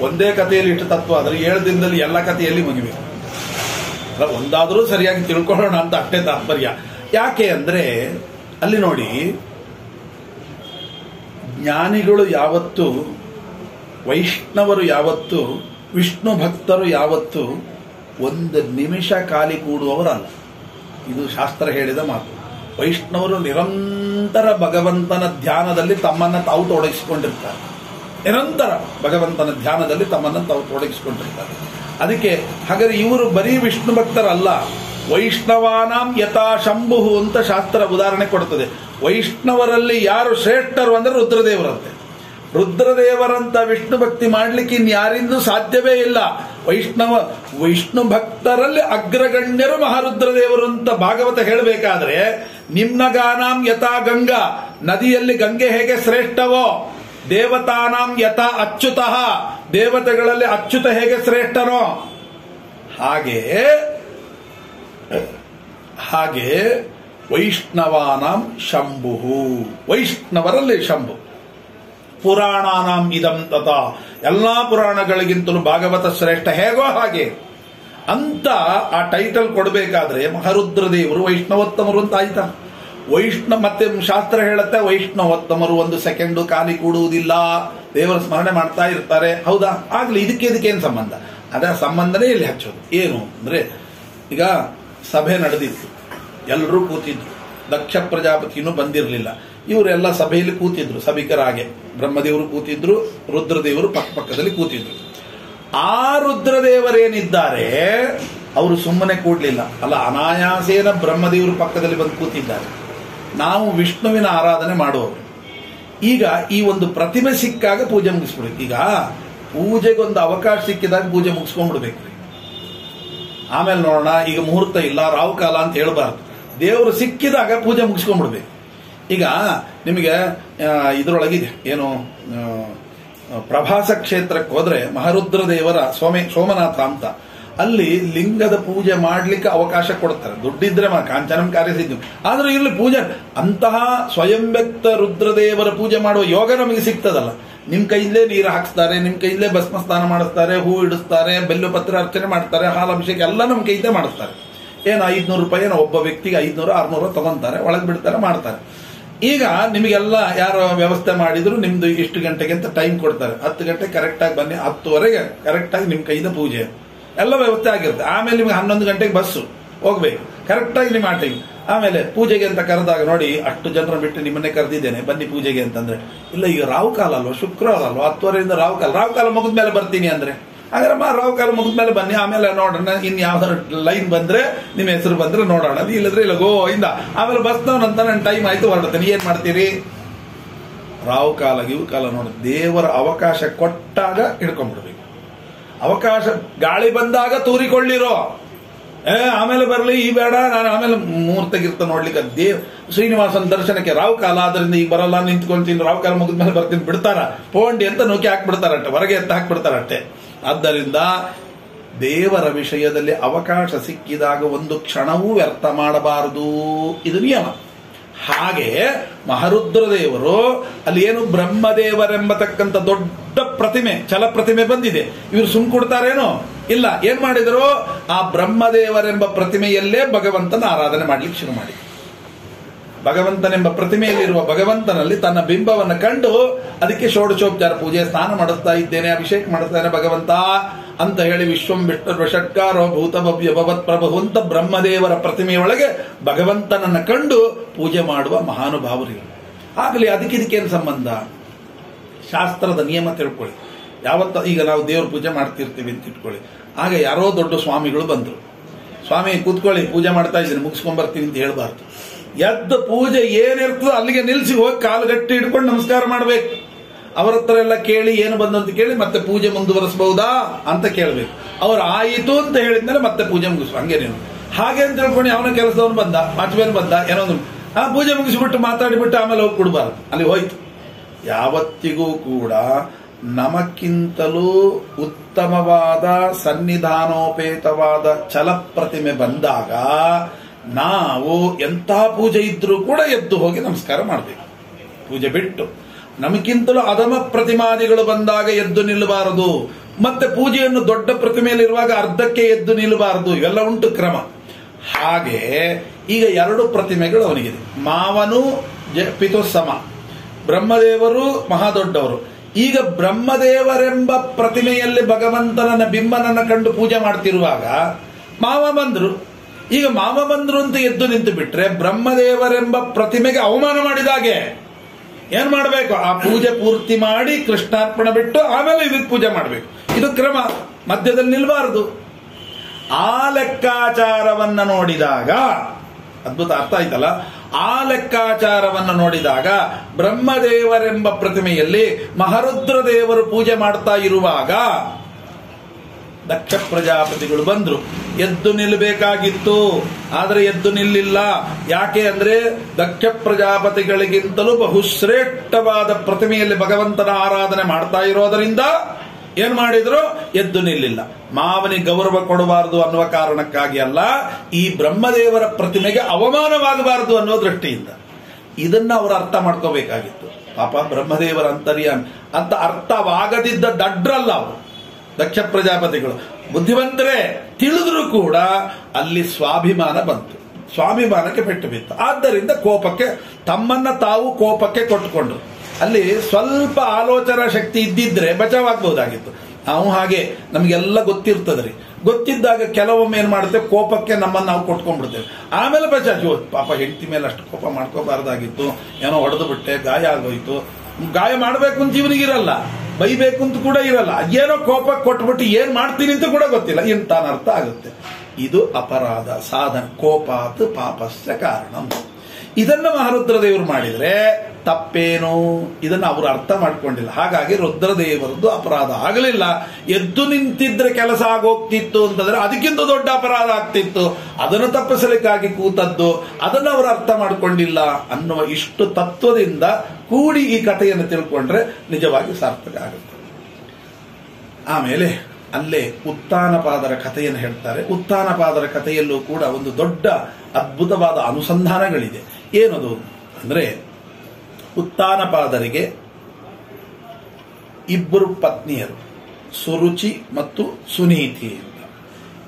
ಒಂದೇ ಕಥೆಯಲ್ಲಿ ಇಟ್ಟು ತತ್ವ ಆದರೆ ಏಳು ದಿನದಲ್ಲಿ ಎಲ್ಲ ಕಥೆಯಲ್ಲಿ ಮುಗಿಬೇಕು. ಒಂದಾದರೂ ಸರಿಯಾಗಿ ತಿಳ್ಕೊಳ್ಳೋಣ ಅಂತ ಅಷ್ಟೇ ತಾತ್ಪರ್ಯ. ಯಾಕೆ ಅಂದ್ರೆ, ಅಲ್ಲಿ ನೋಡಿ, ಜ್ಞಾನಿಗಳು ಯಾವತ್ತು ವೈಷ್ಣವರು ಯಾವತ್ತು, ವಿಷ್ಣು ಭಕ್ತರು ಯಾವತ್ತು ಒಂದು ನಿಮಿಷ ಕಾಲಿ ಕೂಡುವವರಲ್ಲ. ಇದು ಶಾಸ್ತ್ರ ಹೇಳಿದ ಮಾತು. ವೈಷ್ಣವರು ನಿರಂತರ ಭಗವಂತನ ಧ್ಯಾನದಲ್ಲಿ ತಮ್ಮನ್ನ ತಾವು ತೊಡಗಿಸಿಕೊಂಡಿರ್ತಾರೆ. ನಿರಂತರ ಭಗವಂತನ ಧ್ಯಾನದಲ್ಲಿ ತಮ್ಮನ್ನ ತಾವು ತೊಡಗಿಸಿಕೊಂಡಿರ್ತಾರೆ. ಅದಕ್ಕೆ ಹಾಗಾದ್ರೆ ಇವರು ಬರೀ ವಿಷ್ಣು ಭಕ್ತರಲ್ಲ. ವೈಷ್ಣವಾನಾಂ ಯಥಾ ಶಂಭು ಅಂತ ಶಾಸ್ತ್ರ ಉದಾಹರಣೆ ಕೊಡುತ್ತದೆ ವೈಷ್ಣವರಲ್ಲಿ ಯಾರು ಶ್ರೇಷ್ಠರು ಅಂದ್ರೆ ರುದ್ರದೇವರಂತೆ. ರುದ್ರದೇವರಂತ ವಿಷ್ಣು ಭಕ್ತಿ ಮಾಡ್ಲಿಕ್ಕೆ ಇನ್ಯಾರಿಂದೂ ಸಾಧ್ಯವೇ ಇಲ್ಲ. ವೈಷ್ಣವ, ವಿಷ್ಣು ಭಕ್ತರಲ್ಲಿ ಅಗ್ರಗಣ್ಯರು ಮಹಾರುದ್ರದೇವರು ಅಂತ ಭಾಗವತ ಹೇಳಬೇಕಾದ್ರೆ, ನಿಮ್ನಗಾನಾಂ ಯಥಾ ಗಂಗಾ, ನದಿಯಲ್ಲಿ ಗಂಗೆ ಹೇಗೆ ಶ್ರೇಷ್ಠವೋ, ದೇವತಾನಾಂ ಯಥಾ ಅಚ್ಯುತಃ, ದೇವತೆಗಳಲ್ಲಿ ಅಚ್ಯುತ ಹೇಗೆ ಶ್ರೇಷ್ಠನೋ, ಹಾಗೆ ಹಾಗೆ ವೈಷ್ಣವಾನಾಂ ಶಂಭು ವೈಷ್ಣವರಲ್ಲಿ ಶಂಭು. ಪುರಾಣಾನಾಂ ಇದಂ ತತ ಎಲ್ಲಾ ಪುರಾಣಗಳಿಗಿಂತಲೂ ಭಾಗವತ ಶ್ರೇಷ್ಠ ಹೇಗೋ ಹಾಗೆ. ಅಂತ ಆ ಟೈಟಲ್ ಕೊಡಬೇಕಾದ್ರೆ ಮಹರುದ್ರ ದೇವರು ವೈಷ್ಣವೋತ್ತಮರು ಅಂತ ಆಯ್ತಾ. ವೈಷ್ಣ ಮತ್ತೆ ಶಾಸ್ತ್ರ ಹೇಳುತ್ತೆ, ವೈಷ್ಣವೋತ್ತಮರು ಒಂದು ಸೆಕೆಂಡು ಖಾಲಿ ಕೂಡುವುದಿಲ್ಲ. ದೇವರ ಸ್ಮರಣೆ ಮಾಡ್ತಾ ಇರ್ತಾರೆ. ಹೌದಾ? ಆಗ್ಲಿ, ಇದಕ್ಕೆ ಇದಕ್ಕೇನು ಸಂಬಂಧ? ಅದರ ಸಂಬಂಧನೇ ಇಲ್ಲಿ ಹಚ್ಚೋದು. ಏನು ಅಂದ್ರೆ, ಈಗ ಸಭೆ ನಡೆದಿತ್ತು. ಎಲ್ಲರೂ ಕೂತಿದ್ರು. ದಕ್ಷ ಪ್ರಜಾಪತಿನೂ ಬಂದಿರಲಿಲ್ಲ. ಇವರೆಲ್ಲ ಸಭೆಯಲ್ಲಿ ಕೂತಿದ್ರು ಸಭಿಕರಾಗೆ ಬ್ರಹ್ಮದೇವರು ಕೂತಿದ್ರು, ರುದ್ರದೇವರು ಪಕ್ಕ ಪಕ್ಕದಲ್ಲಿ ಕೂತಿದ್ರು. ಆ ರುದ್ರದೇವರೇನಿದ್ದಾರೆ, ಅವರು ಸುಮ್ಮನೆ ಕೂಡ್ಲಿಲ್ಲ. ಅಲ್ಲ, ಅನಾಯಾಸೇನ ಬ್ರಹ್ಮದೇವರು ಪಕ್ಕದಲ್ಲಿ ಬಂದು ಕೂತಿದ್ದಾರೆ. ನಾವು ವಿಷ್ಣುವಿನ ಆರಾಧನೆ ಮಾಡುವವರು. ಈಗ ಈ ಒಂದು ಪ್ರತಿಮೆ ಸಿಕ್ಕಾಗ ಪೂಜೆ ಮುಗಿಸ್ಬಿಡ್ಬೇಕು. ಈಗ ಪೂಜೆಗೊಂದು ಅವಕಾಶ ಸಿಕ್ಕಿದಾಗ ಪೂಜೆ ಮುಗಿಸ್ಕೊಂಡ್ಬಿಡ್ಬೇಕು. ಆಮೇಲೆ ನೋಡೋಣ, ಈಗ ಮುಹೂರ್ತ ಇಲ್ಲ ರಾವು ಕಾಲ ಅಂತ ಹೇಳ್ಬಾರ್ದು. ದೇವರು ಸಿಕ್ಕಿದಾಗ ಪೂಜೆ ಮುಗಿಸ್ಕೊಂಡ್ಬಿಡ್ಬೇಕು. ಈಗ ನಿಮಗೆ ಇದರೊಳಗಿದೆ, ಏನು ಪ್ರಭಾಸ ಕ್ಷೇತ್ರಕ್ಕೆ ಹೋದ್ರೆ ಮಹರುದ್ರ ದೇವರ ಸೋಮೆ ಸೋಮನಾಥ ಅಂತ, ಅಲ್ಲಿ ಲಿಂಗದ ಪೂಜೆ ಮಾಡ್ಲಿಕ್ಕೆ ಅವಕಾಶ ಕೊಡ್ತಾರೆ. ದುಡ್ಡಿದ್ರೆ ಮಾ, ಕಾಂಚನಂ ಕಾರ್ಯಸಿದ್ಧಿ ಆದ್ರೆ ಇಲ್ಲಿ ಪೂಜೆ, ಅಂತಹ ಸ್ವಯಂ ವ್ಯಕ್ತ ರುದ್ರದೇವರ ಪೂಜೆ ಮಾಡುವ ಯೋಗ ನಮಗೆ ಸಿಗ್ತದಲ್ಲ. ನಿಮ್ ಕೈಯಲ್ಲೇ ನೀರು ಹಾಕ್ಸ್ತಾರೆ, ನಿಮ್ ಕೈಯಿಂದಲೇ ಭಸ್ಮ ಸ್ನಾನ ಮಾಡಿಸ್ತಾರೆ, ಹೂ ಇಡಿಸ್ತಾರೆ, ಬೆಲ್ಲು ಪತ್ರ ಅರ್ಚನೆ ಮಾಡ್ತಾರೆ, ಹಾಲು ಅಭಿಷೇಕ ಎಲ್ಲ ನಮ್ ಕೈಯಿಂದ ಮಾಡಿಸ್ತಾರೆ. ಏನು ಐದ್ನೂರು ರೂಪಾಯಿ ಏನೋ ಒಬ್ಬ ವ್ಯಕ್ತಿಗೆ ಐದ್ನೂರು, ಆರ್ನೂರು ತಗೊಂತಾರೆ, ಒಳಗೆ ಬಿಡ್ತಾರೆ, ಮಾಡ್ತಾರೆ. ಈಗ ನಿಮಗೆಲ್ಲ ಯಾರು ವ್ಯವಸ್ಥೆ ಮಾಡಿದ್ರು, ನಿಮ್ದು ಇಷ್ಟು ಗಂಟೆಗೆ ಅಂತ ಟೈಮ್ ಕೊಡ್ತಾರೆ. ಹತ್ತು ಗಂಟೆ ಕರೆಕ್ಟ್ ಆಗಿ ಬನ್ನಿ, ಹತ್ತುವರೆಗೆ ಕರೆಕ್ಟ್ ಆಗಿ ನಿಮ್ ಕೈಯಿಂದ ಪೂಜೆ. ಎಲ್ಲ ವ್ಯವಸ್ಥೆ ಆಗಿರುತ್ತೆ. ಆಮೇಲೆ ನಿಮ್ಗೆ ಹನ್ನೊಂದು ಗಂಟೆಗೆ ಬಸ್ಸು ಹೋಗ್ಬೇಕು. ಕರೆಕ್ಟ್ ಆಗಿ ನಿಮ್ಮ ಆ ಆಮೇಲೆ ಪೂಜೆಗೆ ಅಂತ ಕರೆದಾಗ ನೋಡಿ, ಅಷ್ಟು ಜನರ ಬಿಟ್ಟು ನಿಮ್ಮನ್ನೇ ಕರೆದಿದ್ದೇನೆ. ಬನ್ನಿ ಪೂಜೆಗೆ ಅಂತಂದ್ರೆ. ಇಲ್ಲ, ಈಗ ರಾಹುಕಾಲ ಅಲ್ವಾ? ಶುಕ್ರವಾರ ಅಲ್ವಾ? ಹತ್ತುವರೆಯಿಂದ ರಾಹುಕಾಲ. ರಾಹುಕಾಲ ಮುಗಿದ ಮೇಲೆ ಬರ್ತೀನಿ ಅಂದ್ರೆ? ಮಾ ರಾವು ಕಾಲ ಮುಗಿದ ಮೇಲೆ ಬನ್ನಿ. ಆಮೇಲೆ ನೋಡೋಣ ಇನ್ ಯಾವ್ದಾರು ಲೈನ್ ಬಂದ್ರೆ, ನಿಮ್ಮ ಹೆಸರು ಬಂದ್ರೆ ನೋಡೋಣ. ಅದು ಇಲ್ಲದ್ರೆ ಇಲ್ಲ ಗೋ ಇಂದ ಆಮೇಲೆ ಬಸ್ನವನಂತ ನನ್ನ ಟೈಮ್ ಆಯ್ತು, ಹೊರಡ್ತೇನೆ. ಏನ್ ಮಾಡ್ತೀರಿ? ರಾವ್ ಕಾಲ ಗಿವು ಕಾಲ ನೋಡಿ. ದೇವರ ಅವಕಾಶ ಕೊಟ್ಟಾಗ ಹಿಡ್ಕೊಂಡ್ಬಿಡ್ಬೇಕು. ಅವಕಾಶ ಗಾಳಿ ಬಂದಾಗ ತೂರಿಕೊಳ್ಳಿರೋ. ಏ, ಆಮೇಲೆ ಬರಲಿ, ಈ ಬೇಡ. ನಾನು ಆಮೇಲೆ ಮುಹೂರ್ತಗಿರ್ತ ನೋಡ್ಲಿಕ್ಕೆ ದೇವ್ ಶ್ರೀನಿವಾಸನ ದರ್ಶನಕ್ಕೆ ರಾವ್ ಕಾಲ. ಆದ್ರಿಂದ ಈಗ ಬರಲ್ಲ, ನಿಂತ್ಕೊಂತೀನಿ. ರಾವ್ ಕಾಲ ಮುಗಿದ್ಮೇಲೆ ಬರ್ತೀನಿ. ಬಿಡ್ತಾರ. ಪೋಂಡಿ ಅಂತ ನೂಕಿ ಹಾಕ್ಬಿಡ್ತಾರಟ್ಟೆ ಹೊರಗೆ ಎತ್ತ ಹಾಕ್ಬಿಡ್ತಾರಟ್ಟೆ ಆದ್ದರಿಂದ ದೇವರ ವಿಷಯದಲ್ಲಿ ಅವಕಾಶ ಸಿಕ್ಕಿದಾಗ ಒಂದು ಕ್ಷಣವೂ ವ್ಯರ್ಥ ಮಾಡಬಾರದು. ಇದು ನಿಯಮ. ಹಾಗೆ ಮಹರುದ್ರ ದೇವರು ಅಲ್ಲಿ ಏನು ಬ್ರಹ್ಮದೇವರೆಂಬತಕ್ಕಂಥ ದೊಡ್ಡ ಪ್ರತಿಮೆ, ಛಲ ಪ್ರತಿಮೆ ಬಂದಿದೆ. ಇವರು ಸುಮ್ ಕೊಡ್ತಾರೇನೋ? ಇಲ್ಲ. ಏನ್ ಮಾಡಿದರು? ಆ ಬ್ರಹ್ಮದೇವರೆಂಬ ಪ್ರತಿಮೆಯಲ್ಲೇ ಭಗವಂತನ ಆರಾಧನೆ ಮಾಡ್ಲಿಕ್ಕೆ ಶುರು ಮಾಡಿ ಭಗವಂತನೆಂಬ ಪ್ರತಿಮೆಯಲ್ಲಿರುವ ಭಗವಂತನಲ್ಲಿ ತನ್ನ ಬಿಂಬವನ್ನು ಕಂಡು ಅದಕ್ಕೆ ಷೋಡಶೋಪಚಾರ ಪೂಜೆ ಸ್ನಾನ ಮಾಡಿಸ್ತಾ ಇದ್ದೇನೆ, ಅಭಿಷೇಕ ಮಾಡಿಸ್ತಾನೆ ಭಗವಂತ ಅಂತ ಹೇಳಿ ವಿಶ್ವಂ ವಿಷ್ಣು ಷಟ್ಕಾರೋ ಭೂತ ಭವ್ಯ ಭವತ್ ಪ್ರಭು ಅಂತ ಬ್ರಹ್ಮದೇವರ ಪ್ರತಿಮೆಯೊಳಗೆ ಭಗವಂತನನ್ನ ಕಂಡು ಪೂಜೆ ಮಾಡುವ ಮಹಾನುಭಾವರಿ ಆಗಲಿ ಅದಕ್ಕೆ ಇದಕ್ಕೇನು ಸಂಬಂಧ? ಶಾಸ್ತ್ರದ ನಿಯಮ ತಿಳ್ಕೊಳ್ಳಿ. ಯಾವತ್ತ ಈಗ ನಾವು ದೇವ್ರ ಪೂಜೆ ಮಾಡ್ತಿರ್ತೀವಿ ಅಂತ ಇಟ್ಕೊಳ್ಳಿ. ಆಗ ಯಾರೋ ದೊಡ್ಡ ಸ್ವಾಮಿಗಳು ಬಂದರು. ಸ್ವಾಮಿ ಕೂತ್ಕೊಳ್ಳಿ, ಪೂಜೆ ಮಾಡ್ತಾ ಇದ್ದೀನಿ, ಮುಗಿಸ್ಕೊಂಡ್ ಬರ್ತೀನಿ ಅಂತ ಹೇಳ್ಬಾರ್ದು. ಎದ್ದ ಪೂಜೆ ಏನಿರ್ತದೋ ಅಲ್ಲಿಗೆ ನಿಲ್ಸಿ ಹೋಗಿ ಕಾಲು ಗಟ್ಟಿ ಹಿಡ್ಕೊಂಡು ನಮಸ್ಕಾರ ಮಾಡ್ಬೇಕು. ಅವರ ಹತ್ರ ಎಲ್ಲ ಕೇಳಿ ಏನು ಬಂದಂತ ಕೇಳಿ ಮತ್ತೆ ಪೂಜೆ ಮುಂದುವರಿಸಬಹುದಾ ಅಂತ ಕೇಳಬೇಕು. ಅವ್ರು ಆಯಿತು ಅಂತ ಹೇಳಿದ್ಮೇಲೆ ಮತ್ತೆ ಪೂಜೆ ಮುಗಿಸು ನೀನು. ಹಾಗೆ ಅಂತ ಹೇಳ್ಕೊಂಡು ಅವನ ಕೆಲಸದವನು ಬಂದ ವಾಚ್ಮೇನ್ ಬಂದ ಏನೋ ಆ ಪೂಜೆ ಮುಗಿಸ್ಬಿಟ್ಟು ಮಾತಾಡಿಬಿಟ್ಟು ಆಮೇಲೆ ಹೋಗಿ ಕೊಡಬಾರ್ದು. ಅಲ್ಲಿ ಹೋಯ್ತು. ಯಾವತ್ತಿಗೂ ಕೂಡ ನಮಕ್ಕಿಂತಲೂ ಉತ್ತಮವಾದ ಸನ್ನಿಧಾನೋಪೇತವಾದ ಚಲಪ್ರತಿಮೆ ಬಂದಾಗ ನಾವು ಎಂಥ ಪೂಜೆ ಇದ್ರೂ ಕೂಡ ಎದ್ದು ಹೋಗಿ ನಮಸ್ಕಾರ ಮಾಡಬೇಕು. ಪೂಜೆ ಬಿಟ್ಟು. ನಮಗಿಂತಲೂ ಅಧಮ ಪ್ರತಿಮಾದಿಗಳು ಬಂದಾಗ ಎದ್ದು ನಿಲ್ಲಬಾರದು. ಮತ್ತೆ ಪೂಜೆಯನ್ನು ದೊಡ್ಡ ಪ್ರತಿಮೆಯಲ್ಲಿರುವಾಗ ಅರ್ಧಕ್ಕೆ ಎದ್ದು ನಿಲ್ಲಬಾರದು. ಇವೆಲ್ಲ ಉಂಟು ಕ್ರಮ. ಹಾಗೆ ಈಗ ಎರಡು ಪ್ರತಿಮೆಗಳು ಅವನಿಗಿದೆ. ಮಾವನು ಪಿತುಸಮ. ಬ್ರಹ್ಮದೇವರು ಮಹಾದೊಡ್ಡವರು. ಈಗ ಬ್ರಹ್ಮದೇವರೆಂಬ ಪ್ರತಿಮೆಯಲ್ಲಿ ಭಗವಂತನನ್ನ ಬಿಂಬನನ್ನ ಕಂಡು ಪೂಜೆ ಮಾಡ್ತಿರುವಾಗ ಮಾವ ಬಂದ್ರು. ಈಗ ಮಾಮ ಬಂದ್ರು ಅಂತ ಎದ್ದು ನಿಂತು ಬಿಟ್ರೆ ಬ್ರಹ್ಮದೇವರೆಂಬ ಪ್ರತಿಮೆಗೆ ಅವಮಾನ ಮಾಡಿದಾಗೆ ಏನ್ ಮಾಡಬೇಕು? ಆ ಪೂಜೆ ಪೂರ್ತಿ ಮಾಡಿ ಕೃಷ್ಣಾರ್ಪಣ ಬಿಟ್ಟು ಆಮೇಲೆ ಇದಕ್ಕೆ ಪೂಜೆ ಮಾಡಬೇಕು. ಇದು ಕ್ರಮ. ಮಧ್ಯದಲ್ಲಿ ನಿಲ್ಬಾರದು. ಆ ಲೆಕ್ಕಾಚಾರವನ್ನ ನೋಡಿದಾಗ, ಅದ್ಭುತ ಅರ್ಥ ಆಯ್ತಲ್ಲ? ಆ ಲೆಕ್ಕಾಚಾರವನ್ನು ನೋಡಿದಾಗ ಬ್ರಹ್ಮದೇವರೆಂಬ ಪ್ರತಿಮೆಯಲ್ಲಿ ಮಹರುದ್ರ ದೇವರು ಪೂಜೆ ಮಾಡ್ತಾ ಇರುವಾಗ ದಕ್ಷ ಪ್ರಜಾಪತಿಗಳು ಬಂದ್ರು. ಎದ್ದು ನಿಲ್ಲಬೇಕಾಗಿತ್ತು. ಆದರೆ ಎದ್ದು ನಿಲ್ಲಿಲ್ಲ. ಯಾಕೆ ಅಂದ್ರೆ ದಕ್ಷ ಪ್ರಜಾಪತಿಗಳಿಗಿಂತಲೂ ಬಹುಶ್ರೇಷ್ಠವಾದ ಪ್ರತಿಮೆಯಲ್ಲಿ ಭಗವಂತನ ಆರಾಧನೆ ಮಾಡ್ತಾ ಇರೋದರಿಂದ ಏನ್ ಮಾಡಿದ್ರು? ಎದ್ದು ನಿಲ್ಲಿಲ್ಲ. ಮಾವನಿಗೆ ಗೌರವ ಕೊಡಬಾರದು ಅನ್ನುವ ಕಾರಣಕ್ಕಾಗಿ ಅಲ್ಲ, ಈ ಬ್ರಹ್ಮದೇವರ ಪ್ರತಿಮೆಗೆ ಅವಮಾನವಾಗಬಾರದು ಅನ್ನೋ ದೃಷ್ಟಿಯಿಂದ. ಇದನ್ನ ಅವರು ಅರ್ಥ ಮಾಡ್ಕೋಬೇಕಾಗಿತ್ತು. ಪಾಪ ಬ್ರಹ್ಮದೇವರ ಅಂತರ್ಯ ಅಂತ ಅರ್ಥವಾಗದಿದ್ದ ದಡ್ರಲ್ಲ ಅವರು. ದಕ್ಷ ಪ್ರಜಾಪತಿಗಳು. ಬುದ್ಧಿವಂತರೇ, ತಿಳಿದ್ರೂ ಕೂಡ ಅಲ್ಲಿ ಸ್ವಾಭಿಮಾನ ಬಂತು. ಸ್ವಾಭಿಮಾನಕ್ಕೆ ಪೆಟ್ಟು ಬಿತ್ತು. ಆದ್ದರಿಂದ ಕೋಪಕ್ಕೆ, ತಮ್ಮನ್ನ ತಾವು ಕೋಪಕ್ಕೆ ಕೊಟ್ಟುಕೊಂಡ್ರು ಅಲ್ಲಿ ಸ್ವಲ್ಪ ಆಲೋಚನಾ ಶಕ್ತಿ ಇದ್ದಿದ್ರೆ ಬಚಾವಾಗಬಹುದಾಗಿತ್ತು. ನಾವು ಹಾಗೆ, ನಮಗೆಲ್ಲ ಗೊತ್ತಿರ್ತದ್ರಿ. ಗೊತ್ತಿದ್ದಾಗ ಕೆಲವೊಮ್ಮೆ ಏನ್ ಮಾಡ್ತೇವೆ ಕೋಪಕ್ಕೆ ನಮ್ಮನ್ನ ನಾವು ಕೊಟ್ಕೊಂಡ್ಬಿಡ್ತೇವೆ. ಆಮೇಲೆ ಬಚಾಚಿ ಪಾಪ ಹೆಂಡತಿ ಮೇಲೆ ಅಷ್ಟು ಕೋಪ ಮಾಡ್ಕೋಬಾರ್ದಾಗಿತ್ತು. ಏನೋ ಹೊಡೆದು ಬಿಟ್ಟೆ, ಗಾಯ ಆಗೋಯ್ತು. ಗಾಯ ಮಾಡಬೇಕು ಅಂತ ಇವನಿಗಿರಲ್ಲ ಬೈಬೇಕು ಅಂತ ಕೂಡ ಇರಲ್ಲ. ಏನೋ ಕೋಪ ಕೊಟ್ಬಿಟ್ಟು ಏನ್ ಮಾಡ್ತೀನಿ ಅಂತ ಕೂಡ ಗೊತ್ತಿಲ್ಲ. ಇನ್ ಅರ್ಥ ಆಗುತ್ತೆ. ಇದು ಅಪರಾಧ, ಸಾಧನ. ಕೋಪಾತ್ ಪಾಪಸ್ಯ ಕಾರಣ. ಇದನ್ನ ಮಹಾರುದ್ರದೇವರು ಮಾಡಿದ್ರೆ ತಪ್ಪೇನು? ಇದನ್ನ ಅವರು ಅರ್ಥ ಮಾಡ್ಕೊಂಡಿಲ್ಲ. ಹಾಗಾಗಿ ರುದ್ರದೇವರದ್ದು ಅಪರಾಧ ಆಗಲಿಲ್ಲ. ಎದ್ದು ನಿಂತಿದ್ರೆ ಕೆಲಸ ಆಗೋಗ್ತಿತ್ತು ಅಂತಂದ್ರೆ ಅದಕ್ಕಿಂತ ದೊಡ್ಡ ಅಪರಾಧ ಆಗ್ತಿತ್ತು. ಅದನ್ನು ತಪ್ಪಿಸಲಿಕ್ಕಾಗಿ ಕೂತದ್ದು. ಅದನ್ನು ಅವರು ಅರ್ಥ ಮಾಡ್ಕೊಂಡಿಲ್ಲ ಅನ್ನುವ ಇಷ್ಟು ತತ್ವದಿಂದ ಕೂಡಿ ಈ ಕಥೆಯನ್ನು ತಿಳ್ಕೊಂಡ್ರೆ ನಿಜವಾಗಿ ಸಾರ್ಥಕ ಆಗುತ್ತೆ. ಆಮೇಲೆ ಅಲ್ಲೇ ಉತ್ತಾನಪಾದರ ಕಥೆಯನ್ನು ಹೇಳ್ತಾರೆ. ಉತ್ತಾನಪಾದರ ಕಥೆಯಲ್ಲೂ ಕೂಡ ಒಂದು ದೊಡ್ಡ ಅದ್ಭುತವಾದ ಅನುಸಂಧಾನಗಳಿದೆ. ಏನದು ಅಂದ್ರೆ ಉತ್ತಾನಪಾದರಿಗೆ ಇಬ್ಬರು ಪತ್ನಿಯರು, ಸುರುಚಿ ಮತ್ತು ಸುನೀತಿ ಅಂತ.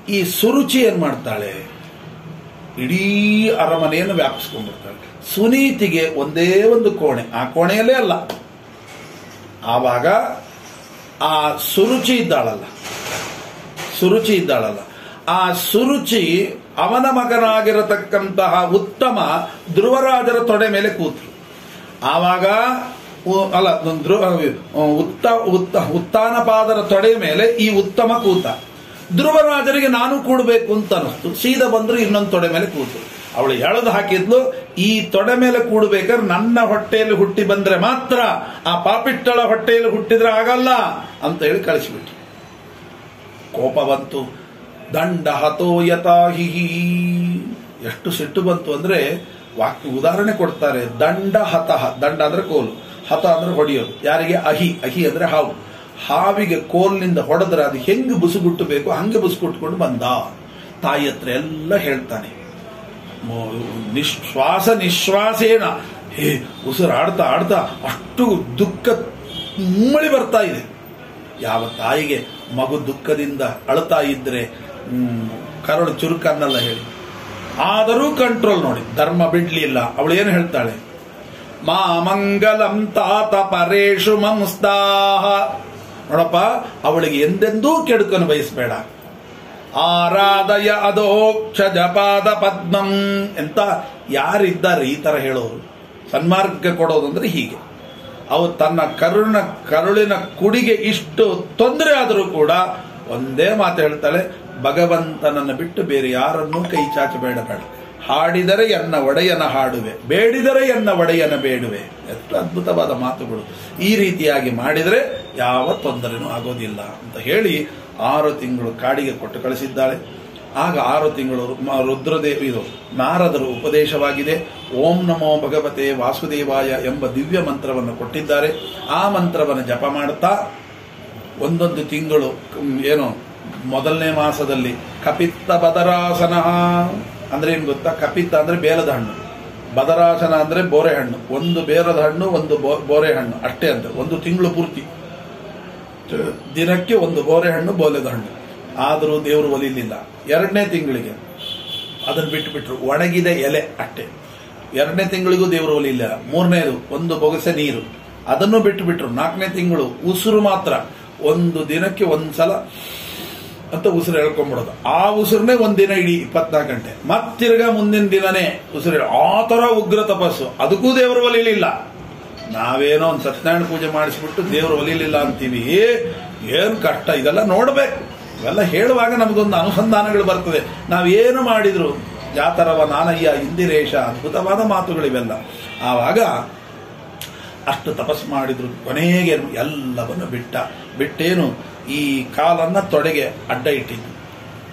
ಈ ಸುರುಚಿ ಏನ್ ಮಾಡ್ತಾಳೆ? ಇಡೀ ಅರಮನೆಯನ್ನು ವ್ಯಾಪಿಸ್ಕೊಂಡ್ಬಿಡ್ತಾಳೆ. ಸುನೀತಿಗೆ ಒಂದೇ ಒಂದು ಕೋಣೆ. ಆ ಕೋಣೆಯಲ್ಲೇ ಅಲ್ಲ. ಆವಾಗ ಆ ಸುರುಚಿ ಇದ್ದಾಳಲ್ಲ. ಸುರುಚಿ ಇದ್ದಾಳಲ್ಲ. ಆ ಸುರುಚಿ ಅವನ ಮಗನಾಗಿರತಕ್ಕಂತಹ ಉತ್ತಮ ಧ್ರುವರಾಜರ ತೊಡೆ ಮೇಲೆ ಕೂತರು ಆವಾಗ ಅಲ್ಲ ಧ್ರುವ ಉತ್ತ ಉತ್ತ, ಉತ್ತಾನಪಾದರ ತೊಡೆ ಮೇಲೆ ಈ ಉತ್ತಮ ಕೂತ. ಧ್ರುವರಾಜರಿಗೆ ನಾನು ಕೂಡಬೇಕು ಅಂತ ಅನಿಸ್ತು ಸೀದಾ ಬಂದ್ರು ಇನ್ನೊಂದು ತೊಡೆ ಮೇಲೆ ಕೂತು. ಅವಳು ಎಳೆದು ಹಾಕಿದ್ಲು ಈ ತೊಡೆ ಮೇಲೆ ಕೂಡಬೇಕಾದ್ರೆ ನನ್ನ ಹೊಟ್ಟೆಯಲ್ಲಿ ಹುಟ್ಟಿ ಬಂದ್ರೆ ಮಾತ್ರ ಆ ಪಾಪಿಟ್ಟಳ ಹೊಟ್ಟೆಯಲ್ಲಿ ಹುಟ್ಟಿದ್ರೆ ಆಗಲ್ಲ ಅಂತ ಹೇಳಿ ಕಳಿಸಿಬಿಟ್ರು. ಕೋಪ ಬಂತು. ದಂಡ ಹತೋ ಯಥಾಹಿಹಿ ಎಷ್ಟು ಸಿಟ್ಟು ಬಂತು ಅಂದ್ರೆ ವಾಕ್ಯ ಉದಾಹರಣೆ ಕೊಡ್ತಾರೆ. ದಂಡ ಹತಃ. ದಂಡ ಅಂದ್ರೆ ಕೋಲು. ಹತ ಅಂದ್ರೆ ಹೊಡೆಯೋದು. ಯಾರಿಗೆ? ಅಹಿ. ಅಹಿ ಅಂದ್ರೆ ಹಾವು. ಹಾವಿಗೆ ಕೋಲ್ನಿಂದ ಹೊಡೆದ್ರೆ ಅದು ಹೆಂಗೆ ಬುಸುಗುಟ್ಟಬೇಕು? ಹಂಗೆ ಬುಸುಗುಟ್ಕೊಂಡು ಬಂದ. ತಾಯಿ ಹತ್ರ ಎಲ್ಲ ಹೇಳ್ತಾನೆ. ನಿಶ್ವಾಸ ನಿಶ್ವಾಸೇನ. ಹೇ ಉಸಿರಾಡ್ತಾ ಆಡ್ತಾ ಅಷ್ಟು ದುಃಖ ಮಳಿ ಬರ್ತಾ ಇದೆ. ಯಾವ ತಾಯಿಗೆ ಮಗು ದುಃಖದಿಂದ ಅಳ್ತಾ ಹ್ಮ್, ಕರಳು ಚುರುಕನ್ನಲ್ಲ ಹೇಳಿ. ಆದರೂ ಕಂಟ್ರೋಲ್ ನೋಡಿ ಧರ್ಮ ಬಿಡ್ಲಿಲ್ಲ ಅವಳು ಏನು ಹೇಳ್ತಾಳೆ? ಮಾ ಮಂಗಲಂ ತಾತ ಪರೇಶು ಮಂಸ್ತಾಹ. ನೋಡಪ್ಪ ಅವಳಿಗೆ ಎಂದೆಂದೂ ಕೆಡುಕನ್ನು ಬಯಸಬೇಡ. ಆರಾಧಯ ಅಧೋಕ್ಷ ಜಪಾದ ಪದ್ಮಂ ಎಂತ ಯಾರಿದ್ದಾರೆ ಈ ತರ ಹೇಳೋರು? ಸನ್ಮಾರ್ಗ ಕೊಡೋದಂದ್ರೆ ಹೀಗೆ. ಅವು ತನ್ನ ಕರುಣ, ಕರುಳಿನ ಕುಡಿಗೆ ಇಷ್ಟು ತೊಂದರೆ ಆದರೂ ಕೂಡ ಒಂದೇ ಮಾತು ಹೇಳ್ತಾಳೆ, ಭಗವಂತನನ್ನು ಬಿಟ್ಟು ಬೇರೆ ಯಾರನ್ನೂ ಕೈ ಚಾಚಬೇಡ ಬೇಡ ಹಾಡಿದರೆ ಎನ್ನ ಒಡೆಯನ ಹಾಡುವೆ, ಬೇಡಿದರೆ ಎನ್ನ ಒಡೆಯನ ಬೇಡುವೆ. ಎಷ್ಟು ಅದ್ಭುತವಾದ ಮಾತುಗಳು. ಈ ರೀತಿಯಾಗಿ ಮಾಡಿದರೆ ಯಾವ ತೊಂದರೆನೂ ಆಗೋದಿಲ್ಲ ಅಂತ ಹೇಳಿ ಆರು ತಿಂಗಳು ಕಾಡಿಗೆ ಕೊಟ್ಟು ಕಳಿಸಿದ್ದಾಳೆ. ಆಗ ಆರು ತಿಂಗಳು ರುದ್ರದೇವಿ ನಾರದರು ಉಪದೇಶವಾಗಿದೆ. ಓಂ ನಮೋ ಭಗವತೆ ವಾಸುದೇವಾಯ ಎಂಬ ದಿವ್ಯ ಮಂತ್ರವನ್ನು ಕೊಟ್ಟಿದ್ದಾರೆ. ಆ ಮಂತ್ರವನ್ನು ಜಪ ಮಾಡುತ್ತಾ ಒಂದೊಂದು ತಿಂಗಳು ಏನು, ಮೊದಲನೇ ಮಾಸದಲ್ಲಿ ಕಪಿತ್ತ ಬದರಾಸನ. ಅಂದ್ರೆ ಏನು ಗೊತ್ತಾ? ಕಪಿತ್ತ ಅಂದ್ರೆ ಬೇಲದ ಹಣ್ಣು. ಬದರಾಸನ ಅಂದ್ರೆ ಬೋರೆ ಹಣ್ಣು. ಒಂದು ಬೇರದ ಹಣ್ಣು, ಒಂದು ಬೋರೆ ಹಣ್ಣು. ಅಷ್ಟೇ ಅಂತ. ಒಂದು ತಿಂಗಳು ಪೂರ್ತಿ. ದಿನಕ್ಕೆ ಒಂದು ಬೋರೆ ಹಣ್ಣು ಬೋಲೆದ ಹಣ್ಣು. ಆದರೂ ದೇವರು ಒಲಿಲಿಲ್ಲ. ಎರಡನೇ ತಿಂಗಳಿಗೆ. ಅದನ್ನು ಬಿಟ್ಟುಬಿಟ್ರು. ಒಣಗಿದ ಎಲೆ ಅಟ್ಟೆ. ಎರಡನೇ ತಿಂಗಳಿಗೂ ದೇವರು ಒಲಿಲ್ಲ ಮೂರನೇದು, ಒಂದು ಬೊಗಸೆ ನೀರು. ಅದನ್ನು ಬಿಟ್ಟು ಬಿಟ್ರು ನಾಲ್ಕನೇ ತಿಂಗಳು, ಉಸಿರು ಮಾತ್ರ. ಒಂದು ದಿನಕ್ಕೆ ಒಂದ್ಸಲ ಅಂತ ಉಸಿರು ಹೇಳ್ಕೊಂಡ್ಬಿಡೋದು ಆ ಉಸಿರನ್ನೇ ಒಂದ್ ದಿನ ಇಡೀ ಇಪ್ಪತ್ನಾಲ್ಕು ಗಂಟೆ. ಮತ್ತಿರ್ಗ ಮುಂದಿನ ದಿನನೇ ಉಸಿರು ಆ ತರ ಉಗ್ರ ತಪಸ್ಸು. ಅದಕ್ಕೂ ದೇವರು ಒಲಿಲಿಲ್ಲ. ನಾವೇನೋ ಒಂದು ಸತ್ಯನಾರಾಯಣ ಪೂಜೆ ಮಾಡಿಸ್ಬಿಟ್ಟು ದೇವ್ರು ಒಲಿಲಿಲ್ಲ ಅಂತೀವಿ, ಏನ್ ಕಷ್ಟ, ಇದೆಲ್ಲ ನೋಡ್ಬೇಕು. ಇವೆಲ್ಲ ಹೇಳುವಾಗ ನಮಗೊಂದು ಅನುಸಂಧಾನಗಳು ಬರ್ತದೆ. ನಾವೇನು ಮಾಡಿದ್ರು? ಜಾತರವ ನಾನಯ್ಯ, ಇಂದಿರೇಶ, ಅದ್ಭುತವಾದ ಮಾತುಗಳಿವೆಲ್ಲ. ಆವಾಗ ಅಷ್ಟು ತಪಸ್ಸು ಮಾಡಿದ್ರು, ಕೊನೆಗೆ ಎಲ್ಲವನ್ನು ಬಿಟ್ಟ. ಬಿಟ್ಟೇನು? ಈ ಕಾಲನ್ನ ತೊಡೆಗೆ ಅಡ್ಡ ಇಟ್ಟಿದ್ದು.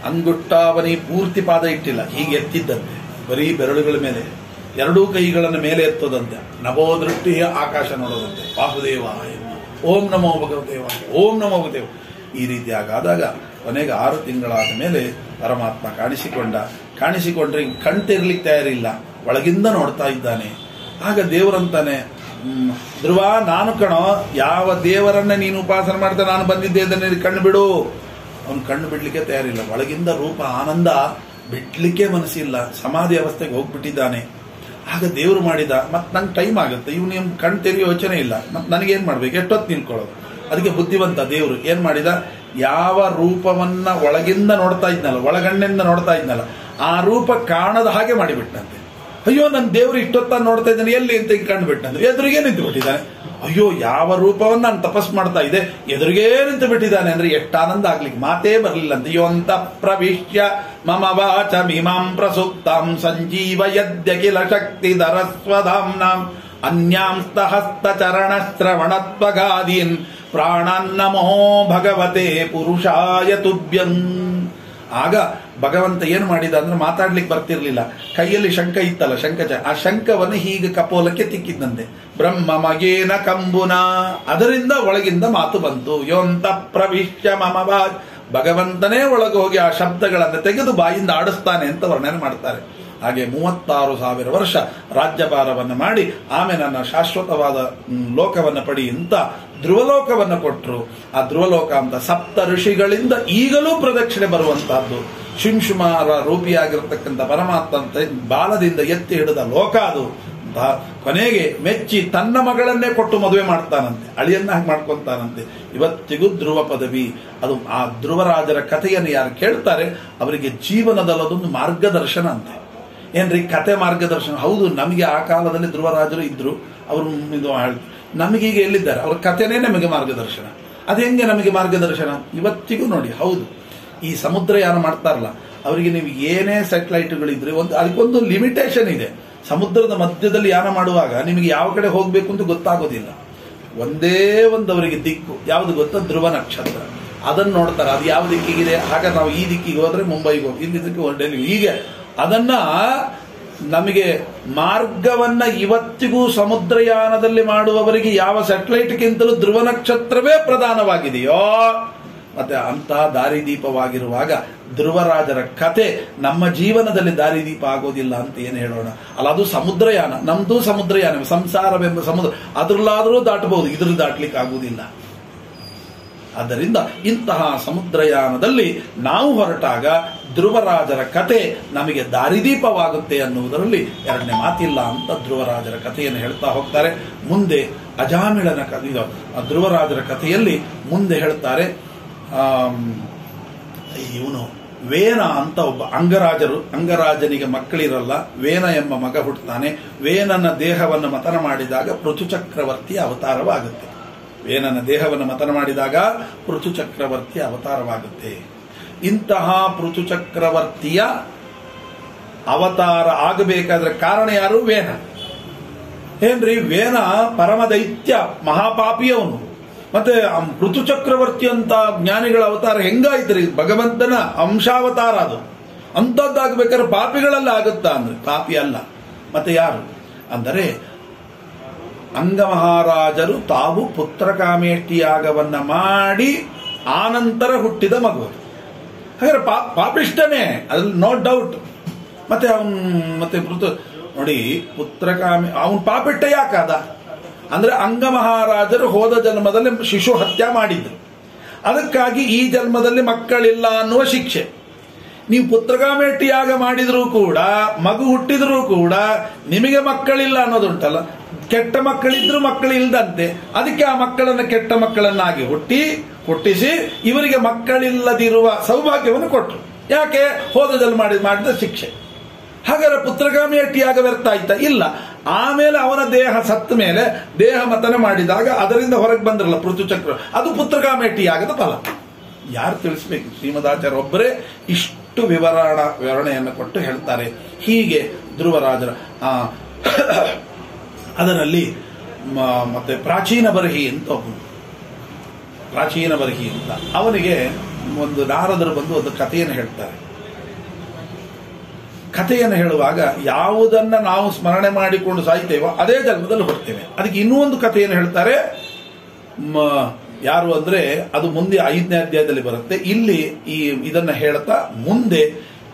ಅಂಗುಟ್ಟಾವನಿ ಪೂರ್ತಿ ಪಾದ ಇಟ್ಟಿಲ್ಲ, ಹೀಗೆ ಎತ್ತಿದ್ದಂತೆ ಬರೀ ಬೆರಳುಗಳ ಮೇಲೆ. ಎರಡೂ ಕೈಗಳನ್ನು ಮೇಲೆ ಎತ್ತದಂತೆ. ನಭೋ ದೃಷ್ಟಿ ಆಕಾಶ ನೋಡೋದಂತೆ. ವಾಸುದೇವ. ಓಂ ನಮೋ ಭಗವದೇವ ಓಂ ನಮೋ ಭಗದೇವ ಈ ರೀತಿಯಾಗಾದಾಗ ಕೊನೆಗೆ ಆರು ತಿಂಗಳಾದ ಮೇಲೆ ಪರಮಾತ್ಮ ಕಾಣಿಸಿಕೊಂಡ. ಕಾಣಿಸಿಕೊಂಡ್ರೆ ಕಣ್ತಿರ್ಲಿಕ್ಕೆ ತಯಾರಿಲ್ಲ. ಒಳಗಿಂದ ನೋಡ್ತಾ ಇದ್ದಾನೆ. ಆಗ ದೇವರಂತಾನೆ ಧ್ರುವ, ನಾನು ಕಣೋ, ಯಾವ ದೇವರನ್ನ ನೀನು ಉಪಾಸನೆ ಮಾಡ್ತಾ ನಾನು ಬಂದಿದ್ದೆ ಅದನ್ನ ನೀನು ಕಣ್ಣು ಬಿಡು. ಅವನು ಕಣ್ಣು ಬಿಡ್ಲಿಕ್ಕೆ ತಯಾರಿಲ್ಲ. ಒಳಗಿಂದ ರೂಪ ಆನಂದ ಬಿಡ್ಲಿಕ್ಕೆ ಮನಸ್ಸಿಲ್ಲ. ಸಮಾಧಿ ಅವಸ್ಥೆಗೆ ಹೋಗ್ಬಿಟ್ಟಿದ್ದಾನೆ. ಆಗ ದೇವರು ಮಾಡಿದ, ಮತ್ ನಂಗೆ ಟೈಮ್ ಆಗುತ್ತೆ. ಇವ್ನು ನಿಮ್ ಕಣ್ ತೆರೆಯೋ ಯೋಚನೆ ಇಲ್ಲ. ಮತ್ ನನಗೇನು ಮಾಡ್ಬೇಕು? ಎಷ್ಟೊತ್ತು ನಿಂತ್ಕೊಳ್ಳೋದು? ಅದಕ್ಕೆ ಬುದ್ಧಿವಂತ ದೇವರು ಏನ್ ಮಾಡಿದ? ಯಾವ ರೂಪವನ್ನ ಒಳಗಿಂದ ನೋಡ್ತಾ ಇದ್ನಲ್ಲ, ಒಳಗಣ್ಣಿಂದ ನೋಡ್ತಾ ಇದ್ನಲ್ಲ, ಆ ರೂಪ ಕಾಣದ ಹಾಗೆ ಮಾಡಿಬಿಟ್ಟಂತೆ ಅಯ್ಯೋ ನನ್ನ ದೇವ್ರು ಇಷ್ಟೊತ್ತ ನೋಡ್ತಾ ಇದ್ದಾನೆ, ಎಲ್ಲಿ ಅಂತ ಕಂಡುಬಿಟ್ಟು ಅಂದ್ರೆ ಎದುರಿಗೆ ನಿಂತು ಬಿಟ್ಟಿದ್ದಾನೆ ಅಯ್ಯೋ, ಯಾವ ರೂಪವನ್ನು ನಾನು ತಪಸ್ ಮಾಡ್ತಾ ಇದೆ, ಎದುರಿಗೆ ನಿಂತು ಬಿಟ್ಟಿದ್ದಾನೆ ಅಂದ್ರೆ ಎಷ್ಟು ಆನಂದ ಆಗ್ಲಿಕ್ಕೆ ಮಾತೇ ಬರಲಿಲ್ಲ ಅಂತ. ಅಂತ ಪ್ರವಿಶ್ಯ ಮಮ ವಾಚ ಮೀಮಾಂ ಪ್ರಸುಪ್ತಾಂ ಸಂಜೀವ ಯದ್ಯಕಿಲ ಶಕ್ತಿ ಧರಸ್ವಧಾಮ್ನಾಂ ಅನ್ಯಾಂಸ್ತ ಹಸ್ತ ಚರಣ ಶ್ರವಣತ್ವಗಾದೀನ್ ಪ್ರಾಣನ್ನಮೋ ಭಗವತೆ ಪುರುಷಾಯ ತುಭ್ಯಂ. ಆಗ ಭಗವಂತ ಏನು ಮಾಡಿದ ಅಂದ್ರೆ ಮಾತಾಡ್ಲಿಕ್ಕೆ ಬರ್ತಿರ್ಲಿಲ್ಲ. ಕೈಯಲ್ಲಿ ಶಂಕ ಇತ್ತಲ್ಲ ಶಂಕಚ ಆ ಶಂಕವನ್ನು ಹೀಗೆ ಕಪೋಲಕ್ಕೆ ತಿಕ್ಕಿದ್ದಂತೆ ಬ್ರಹ್ಮ ಮಗೇನ ಕಂಬುನ. ಅದರಿಂದ ಒಳಗಿಂದ ಮಾತು ಬಂತು. ಯೋಂತ ಪ್ರವಿಶ್ಯ ಮಮ ವಾಚ್ ಭಗವಂತನೇ ಒಳಗೆ ಹೋಗಿ ಆ ಶಬ್ದಗಳನ್ನು ತೆಗೆದು ಬಾಯಿಂದ ಆಡಿಸ್ತಾನೆ ಅಂತ ವರ್ಣನೆ ಮಾಡ್ತಾರೆ. ಹಾಗೆ ಮೂವತ್ತಾರು ಸಾವಿರ ವರ್ಷ ರಾಜ್ಯಭಾರವನ್ನು ಮಾಡಿ ಆಮೇಲೆ ನನ್ನ ಶಾಶ್ವತವಾದ ಲೋಕವನ್ನು ಪಡಿ ಅಂತ ಧ್ರುವಲೋಕವನ್ನು ಕೊಟ್ಟರು ಆ ಧ್ರುವಲೋಕ ಅಂತ ಸಪ್ತ ಋಷಿಗಳಿಂದ ಈಗಲೂ ಪ್ರದಕ್ಷಿಣೆ ಬರುವಂತಹದ್ದು. ಶಿಂಶುಮಾರ ರೂಪಿಯಾಗಿರತಕ್ಕಂಥ ಪರಮಾತ್ಮ ಬಾಲದಿಂದ ಎತ್ತಿ ಹಿಡಿದ ಲೋಕ ಅದು. ಕೊನೆಗೆ ಮೆಚ್ಚಿ ತನ್ನ ಮಗಳನ್ನೇ ಕೊಟ್ಟು ಮದುವೆ ಮಾಡ್ತಾನಂತೆ. ಅಳಿಯನ್ನ ಹಾಗೆ ಮಾಡ್ಕೊಂತಾನಂತೆ. ಇವತ್ತಿಗೂ ಧ್ರುವ ಪದವಿ. ಅದು ಆ ಧ್ರುವರಾಜರ ಕಥೆಯನ್ನು ಯಾರು ಕೇಳ್ತಾರೆ, ಅವರಿಗೆ ಜೀವನದಲ್ಲದೊಂದು ಮಾರ್ಗದರ್ಶನ ಅಂತೆ. ಏನ್ರಿ ಕತೆ ಮಾರ್ಗದರ್ಶನ? ಹೌದು, ನಮಗೆ ಆ ಕಾಲದಲ್ಲಿ ಧ್ರುವರಾಜರು ಇದ್ರು. ಅವರು ಇದು ನಮಗೀಗ ಎಲ್ಲಿದ್ದಾರೆ? ಅವರ ಕಥೆನೇ ನಮಗೆ ಮಾರ್ಗದರ್ಶನ. ಅದು ಹೆಂಗೆ ನಮಗೆ ಮಾರ್ಗದರ್ಶನ? ಇವತ್ತಿಗೂ ನೋಡಿ, ಹೌದು. ಈ ಸಮುದ್ರ ಯಾರು ಮಾಡ್ತಾರಲ್ಲ, ಅವರಿಗೆ ನೀವು ಏನೇ ಸ್ಯಾಟಲೈಟ್ಗಳಿದ್ರೆ ಒಂದು, ಅದಕ್ಕೊಂದು ಲಿಮಿಟೇಷನ್ ಇದೆ. ಸಮುದ್ರದ ಮಧ್ಯದಲ್ಲಿ ಯಾನ ಮಾಡುವಾಗ ನಿಮಗೆ ಯಾವ ಕಡೆ ಹೋಗಬೇಕು ಅಂತ ಗೊತ್ತಾಗೋದಿಲ್ಲ. ಒಂದೇ ಒಂದು ಅವರಿಗೆ ದಿಕ್ಕು. ಯಾವುದು ಗೊತ್ತಾ? ಧ್ರುವ ನಕ್ಷತ್ರ. ಅದನ್ನು ನೋಡ್ತಾರೆ. ಅದು ಯಾವ ದಿಕ್ಕಿಗಿದೆ? ಆಗ ನಾವು ಈ ದಿಕ್ಕಿಗೆ ಹೋದ್ರೆ ಮುಂಬೈಗೆ ಹೋಗಿ, ಇಲ್ಲಿ ದಿಕ್ಕಿಗೆ ಹೊರಟೆ ಹೀಗೆ ಅದನ್ನ ನಮಗೆ ಮಾರ್ಗವನ್ನ ಇವತ್ತಿಗೂ ಸಮುದ್ರಯಾನದಲ್ಲಿ ಮಾಡುವವರಿಗೆ ಯಾವ ಸ್ಯಾಟಲೈಟ್ಗಿಂತಲೂ ಧ್ರುವ ನಕ್ಷತ್ರವೇ ಪ್ರಧಾನವಾಗಿದೆಯೋ, ಮತ್ತೆ ಅಂತಹ ದಾರಿದೀಪವಾಗಿರುವಾಗ ಧ್ರುವರಾಜರ ಕತೆ ನಮ್ಮ ಜೀವನದಲ್ಲಿ ದಾರಿದೀಪ ಆಗೋದಿಲ್ಲ ಅಂತ ಏನು ಹೇಳೋಣ? ಅಲ್ಲ, ಅದು ಸಮುದ್ರಯಾನ. ನಮ್ದು ಸಮುದ್ರಯಾನ. ಸಂಸಾರವೆಂಬ ಸಮುದ್ರ ಅದರಲ್ಲಾದರೂ ದಾಟಬಹುದು. ಇದ್ರಲ್ಲಿ ದಾಟ್ಲಿಕ್ಕೆ ಆಗುವುದಿಲ್ಲ. ಆದ್ದರಿಂದ ಇಂತಹ ಸಮುದ್ರಯಾನದಲ್ಲಿ ನಾವು ಹೊರಟಾಗ ಧ್ರುವರಾಜರ ಕತೆ ನಮಗೆ ದಾರಿದೀಪವಾಗುತ್ತೆ ಅನ್ನುವುದರಲ್ಲಿ ಎರಡನೇ ಮಾತಿಲ್ಲ ಅಂತ ಧ್ರುವರಾಜರ ಕಥೆಯನ್ನು ಹೇಳ್ತಾ ಹೋಗ್ತಾರೆ. ಮುಂದೆ ಅಜಾಮಿಳನ ಆ ಧ್ರುವರಾಜರ ಕಥೆಯಲ್ಲಿ ಮುಂದೆ ಹೇಳ್ತಾರೆ ಇವನು ವೇನ ಅಂತ ಒಬ್ಬ ಅಂಗರಾಜರು, ಅಂಗರಾಜನಿಗೆ ಮಕ್ಕಳಿರಲ್ಲ ವೇನ ಎಂಬ ಮಗ ಹುಟ್ಟುತ್ತಾನೆ. ವೇನನ ದೇಹವನ್ನು ಮತನ ಮಾಡಿದಾಗ ಪೃಥು ಚಕ್ರವರ್ತಿಯ ಅವತಾರವಾಗುತ್ತೆ. ವೇನನ ದೇಹವನ್ನು ಮತನ ಮಾಡಿದಾಗ ಪೃಥು ಚಕ್ರವರ್ತಿಯ ಅವತಾರವಾಗುತ್ತೆ. ಇಂತಹ ಪೃಥು ಚಕ್ರವರ್ತಿಯ ಅವತಾರ ಆಗಬೇಕಾದ್ರೆ ಕಾರಣ ಯಾರು? ವೇನ ಏನ್ರಿ? ವೇನ ಪರಮ ದೈತ್ಯ, ಮಹಾಪಾಪಿಯವನು. ಮತ್ತೆ ಪೃಥು ಚಕ್ರವರ್ತಿ ಅಂತ ಜ್ಞಾನಿಗಳ ಅವತಾರ ಹೆಂಗಾಯ್ತ್ರಿ? ಭಗವಂತನ ಅಂಶಾವತಾರ ಅದು. ಅಂತದ್ದಾಗಬೇಕಾದ್ರೆ ಪಾಪಿಗಳಲ್ಲ ಆಗುತ್ತಾ ಅಂದ್ರೆ? ಪಾಪಿ ಅಲ್ಲ. ಮತ್ತೆ ಯಾರು? ಅಂದರೆ ಅಂಗಮಹಾರಾಜರು ತಾವು ಪುತ್ರಕಾಮೇಷ್ಟಿ ಯಾಗವನ್ನ ಮಾಡಿ ಆನಂತರ ಹುಟ್ಟಿದ ಮಗು. ಹಾಗಾದ್ರೆ ಪಾ ಪಾಪಿಷ್ಟನೇ ಅದ್ರಲ್ಲಿ ನೋ ಡೌಟ್ ಮತ್ತೆ ಅವನ್, ಮತ್ತೆ ಮೃತ ನೋಡಿ, ಪುತ್ರಕಾಮಿ, ಅವನ್ ಪಾಪಿಟ್ಟ ಯಾಕಾದ ಅಂದ್ರೆ ಅಂಗಮಹಾರಾಜರು ಹೋದ ಜನ್ಮದಲ್ಲಿ ಶಿಶು ಹತ್ಯೆ ಮಾಡಿದ್ರು. ಅದಕ್ಕಾಗಿ ಈ ಜನ್ಮದಲ್ಲಿ ಮಕ್ಕಳಿಲ್ಲ ಅನ್ನುವ ಶಿಕ್ಷೆ. ನೀವು ಪುತ್ರಗಾಮೇಟಿ ಯಾಗ ಮಾಡಿದ್ರೂ ಕೂಡ, ಮಗು ಹುಟ್ಟಿದ್ರೂ ಕೂಡ, ನಿಮಗೆ ಮಕ್ಕಳಿಲ್ಲ ಅನ್ನೋದುಂಟಲ್ಲ? ಕೆಟ್ಟ ಮಕ್ಕಳಿದ್ರು ಮಕ್ಕಳು ಇಲ್ದಂತೆ ಅದಕ್ಕೆ ಆ ಮಕ್ಕಳನ್ನ ಕೆಟ್ಟ ಮಕ್ಕಳನ್ನಾಗಿ ಹುಟ್ಟಿ ಹುಟ್ಟಿಸಿ ಇವರಿಗೆ ಮಕ್ಕಳಿಲ್ಲದಿರುವ ಸೌಭಾಗ್ಯವನ್ನು ಕೊಟ್ಟರು ಯಾಕೆ? ಹೋದದಲ್ಲಿ ಮಾಡಿದ ಮಾಡಿದ ಶಿಕ್ಷೆ. ಹಾಗಾದ್ರೆ ಪುತ್ರಗಾಮಿ ಅಟ್ಟಿಯಾಗ ವ್ಯರ್ಥ ಆಯ್ತಾ? ಇಲ್ಲ. ಆಮೇಲೆ ಅವನ ದೇಹ ಸತ್ತ ಮೇಲೆ ದೇಹ ಮತನ ಮಾಡಿದಾಗ ಅದರಿಂದ ಹೊರಗೆ ಬಂದ್ರಲ್ಲ ಪೃಥುಚಕ್ರ ಅದು ಪುತ್ರಗಾಮೇಟಿಯಾಗದ ಫಲ. ಯಾರು ತಿಳಿಸ್ಬೇಕು? ಶ್ರೀಮದಾಚಾರ್ಯ ಒಬ್ಬರೇ ಇಷ್ಟು ವಿವರಣ, ವಿವರಣೆಯನ್ನು ಕೊಟ್ಟು ಹೇಳ್ತಾರೆ. ಹೀಗೆ ಧ್ರುವರಾಜರ ಅದರಲ್ಲಿ ಮತ್ತೆ ಪ್ರಾಚೀನ ಬರಹಿ ಅಂತ ಒಬ್ಬನು ಪ್ರಾಚೀನ ಬರಹಿ ಅಂತ ಅವನಿಗೆ ಒಂದು ನಾರದರು ಬಂದು ಒಂದು ಕಥೆಯನ್ನು ಹೇಳ್ತಾರೆ. ಕಥೆಯನ್ನು ಹೇಳುವಾಗ ಯಾವುದನ್ನ ನಾವು ಸ್ಮರಣೆ ಮಾಡಿಕೊಂಡು ಸಾಯ್ತೇವೋ ಅದೇ ಜನ್ಮದಲ್ಲಿ ಹೊಡ್ತೇವೆ ಅದಕ್ಕೆ ಇನ್ನೂ ಒಂದು ಕಥೆಯನ್ನು ಹೇಳ್ತಾರೆ. ಯಾರು ಅಂದ್ರೆ ಅದು ಮುಂದೆ ಐದನೇ ಅಧ್ಯಾಯದಲ್ಲಿ ಬರುತ್ತೆ. ಇಲ್ಲಿ ಈ ಇದನ್ನ ಹೇಳ್ತಾ ಮುಂದೆ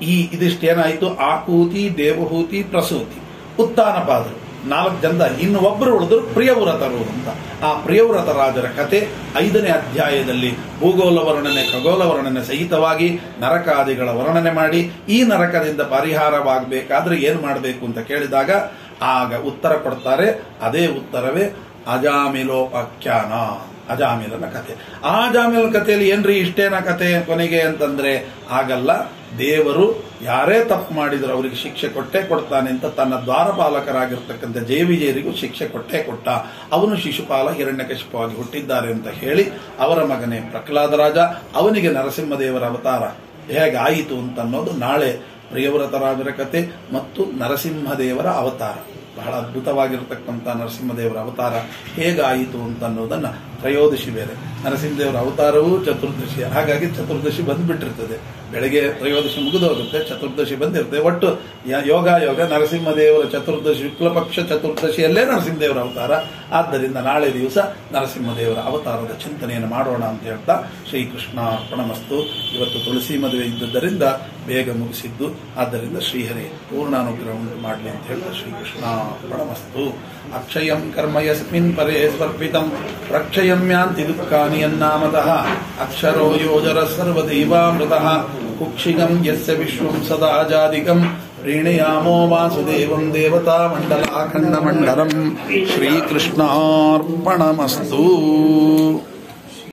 ಈ ಇದಿಷ್ಟೇನಾಯಿತು? ಆಕೂತಿ, ದೇವಹೂತಿ, ಪ್ರಸೂತಿ. ಉತ್ತಾನಪಾದರು ನಾಲ್ಕು ಜನದ ಇನ್ನು ಒಬ್ಬರು ಉಳಿದ್ರು ಪ್ರಿಯವ್ರತರು ಅಂತ. ಆ ಪ್ರಿಯವ್ರತ ರಾಜರ ಕತೆ ಐದನೇ ಅಧ್ಯಾಯದಲ್ಲಿ ಭೂಗೋಲ ವರ್ಣನೆ ಖಗೋಲ ವರ್ಣನೆ ಸಹಿತವಾಗಿ ನರಕಾದಿಗಳ ವರ್ಣನೆ ಮಾಡಿ ಈ ನರಕದಿಂದ ಪರಿಹಾರವಾಗಬೇಕಾದ್ರೆ ಏನು ಮಾಡಬೇಕು ಅಂತ ಕೇಳಿದಾಗ ಆಗ ಉತ್ತರ ಕೊಡ್ತಾರೆ, ಅದೇ ಉತ್ತರವೇ ಅಜಾಮಿಲೋಪಾಖ್ಯಾನ ಅಜಾಮಿಲನ ಕತೆ. ಆ ಅಜಾಮಿಲನ ಕಥೆಯಲ್ಲಿ ಏನ್ರಿ ಇಷ್ಟೇನ ಕತೆ ಕೊನೆಗೆ ಅಂತಂದ್ರೆ ಆಗಲ್ಲ ದೇವರು ಯಾರೇ ತಪ್ಪು ಮಾಡಿದ್ರು ಅವರಿಗೆ ಶಿಕ್ಷೆ ಕೊಟ್ಟೇ ಕೊಡ್ತಾನೆ ಅಂತ ತನ್ನ ದ್ವಾರಪಾಲಕರಾಗಿರ್ತಕ್ಕಂಥ ಜಯವಿಜಯರಿಗೂ ಶಿಕ್ಷೆ ಕೊಟ್ಟೇ ಕೊಟ್ಟ ಅವನು ಶಿಶುಪಾಲ ಹಿರಣ್ಯಕಶಿಪವಾಗಿ ಹುಟ್ಟಿದ್ದಾರೆ ಅಂತ ಹೇಳಿ ಅವರ ಮಗನೇ ಪ್ರಹ್ಲಾದರಾಜ ಅವನಿಗೆ ನರಸಿಂಹದೇವರ ಅವತಾರ. ಹೇಗಾಯಿತು ಅಂತ ಅನ್ನೋದು ನಾಳೆ ಪ್ರಿಯವ್ರತರಾಜರ ಕತೆ ಮತ್ತು ನರಸಿಂಹದೇವರ ಅವತಾರ. ಬಹಳ ಅದ್ಭುತವಾಗಿರತಕ್ಕಂಥ ನರಸಿಂಹದೇವರ ಅವತಾರ ಹೇಗಾಯಿತು ಅಂತ ಅನ್ನೋದನ್ನ ತ್ರಯೋದಶಿ ಬೇರೆ. ನರಸಿಂಹದೇವರ ಅವತಾರವೂ ಚತುರ್ದಶಿ. ಹಾಗಾಗಿ ಚತುರ್ದಶಿ ಬಂದ್ಬಿಟ್ಟಿರ್ತದೆ. ಬೆಳಗ್ಗೆ ತ್ರಯೋದಶಿ ಮುಗಿದೋಗುತ್ತೆ, ಚತುರ್ದಶಿ ಬಂದಿರುತ್ತೆ. ಒಟ್ಟು ಯೋಗ ಯೋಗ ನರಸಿಂಹದೇವರ ಚತುರ್ದಶಿ ಶುಕ್ಲಪಕ್ಷ ಚತುರ್ದಶಿಯಲ್ಲೇ ನರಸಿಂಹದೇವರ ಅವತಾರ. ಆದ್ದರಿಂದ ನಾಳೆ ದಿವಸ ನರಸಿಂಹದೇವರ ಅವತಾರದ ಚಿಂತನೆಯನ್ನು ಮಾಡೋಣ ಅಂತ ಹೇಳ್ತಾ ಶ್ರೀಕೃಷ್ಣ ಅರ್ಪಣಮಸ್ತು ಇವತ್ತು ತುಳಸಿ ಮದುವೆ ಇದ್ದುದರಿಂದ ಬೇಗ ಮುಗಿಸಿದ್ದು. ಆದ್ದರಿಂದ ಶ್ರೀಹರಿ, ಪೂರ್ಣಾನುಗ್ರಹ ಉಂಟು ಮಾಡಲಿ ಅಂತ ಹೇಳ್ತಾ ಶ್ರೀಕೃಷ್ಣ ಅರ್ಪಣಮಸ್ತು ಅಕ್ಷಯಂ ಕರ್ಮ ಯಸ್ಮಿನ್ ಪರೇ ಸ್ವರ್ಪಿತಂ. ಪ್ರಕ್ಷಯಮ್ಯಾಂತಿ निगम्यान्तिदुःखानियन्नामतः अक्षरो योजरः सर्वदेवामृतः कुक्षिगम् यस्य विश्वम् सदा जादिकम् प्रीणयामो वासुदेवम् देवतामण्डलाखण्डमण्डलम्। श्रीकृष्णार्पणमस्तु।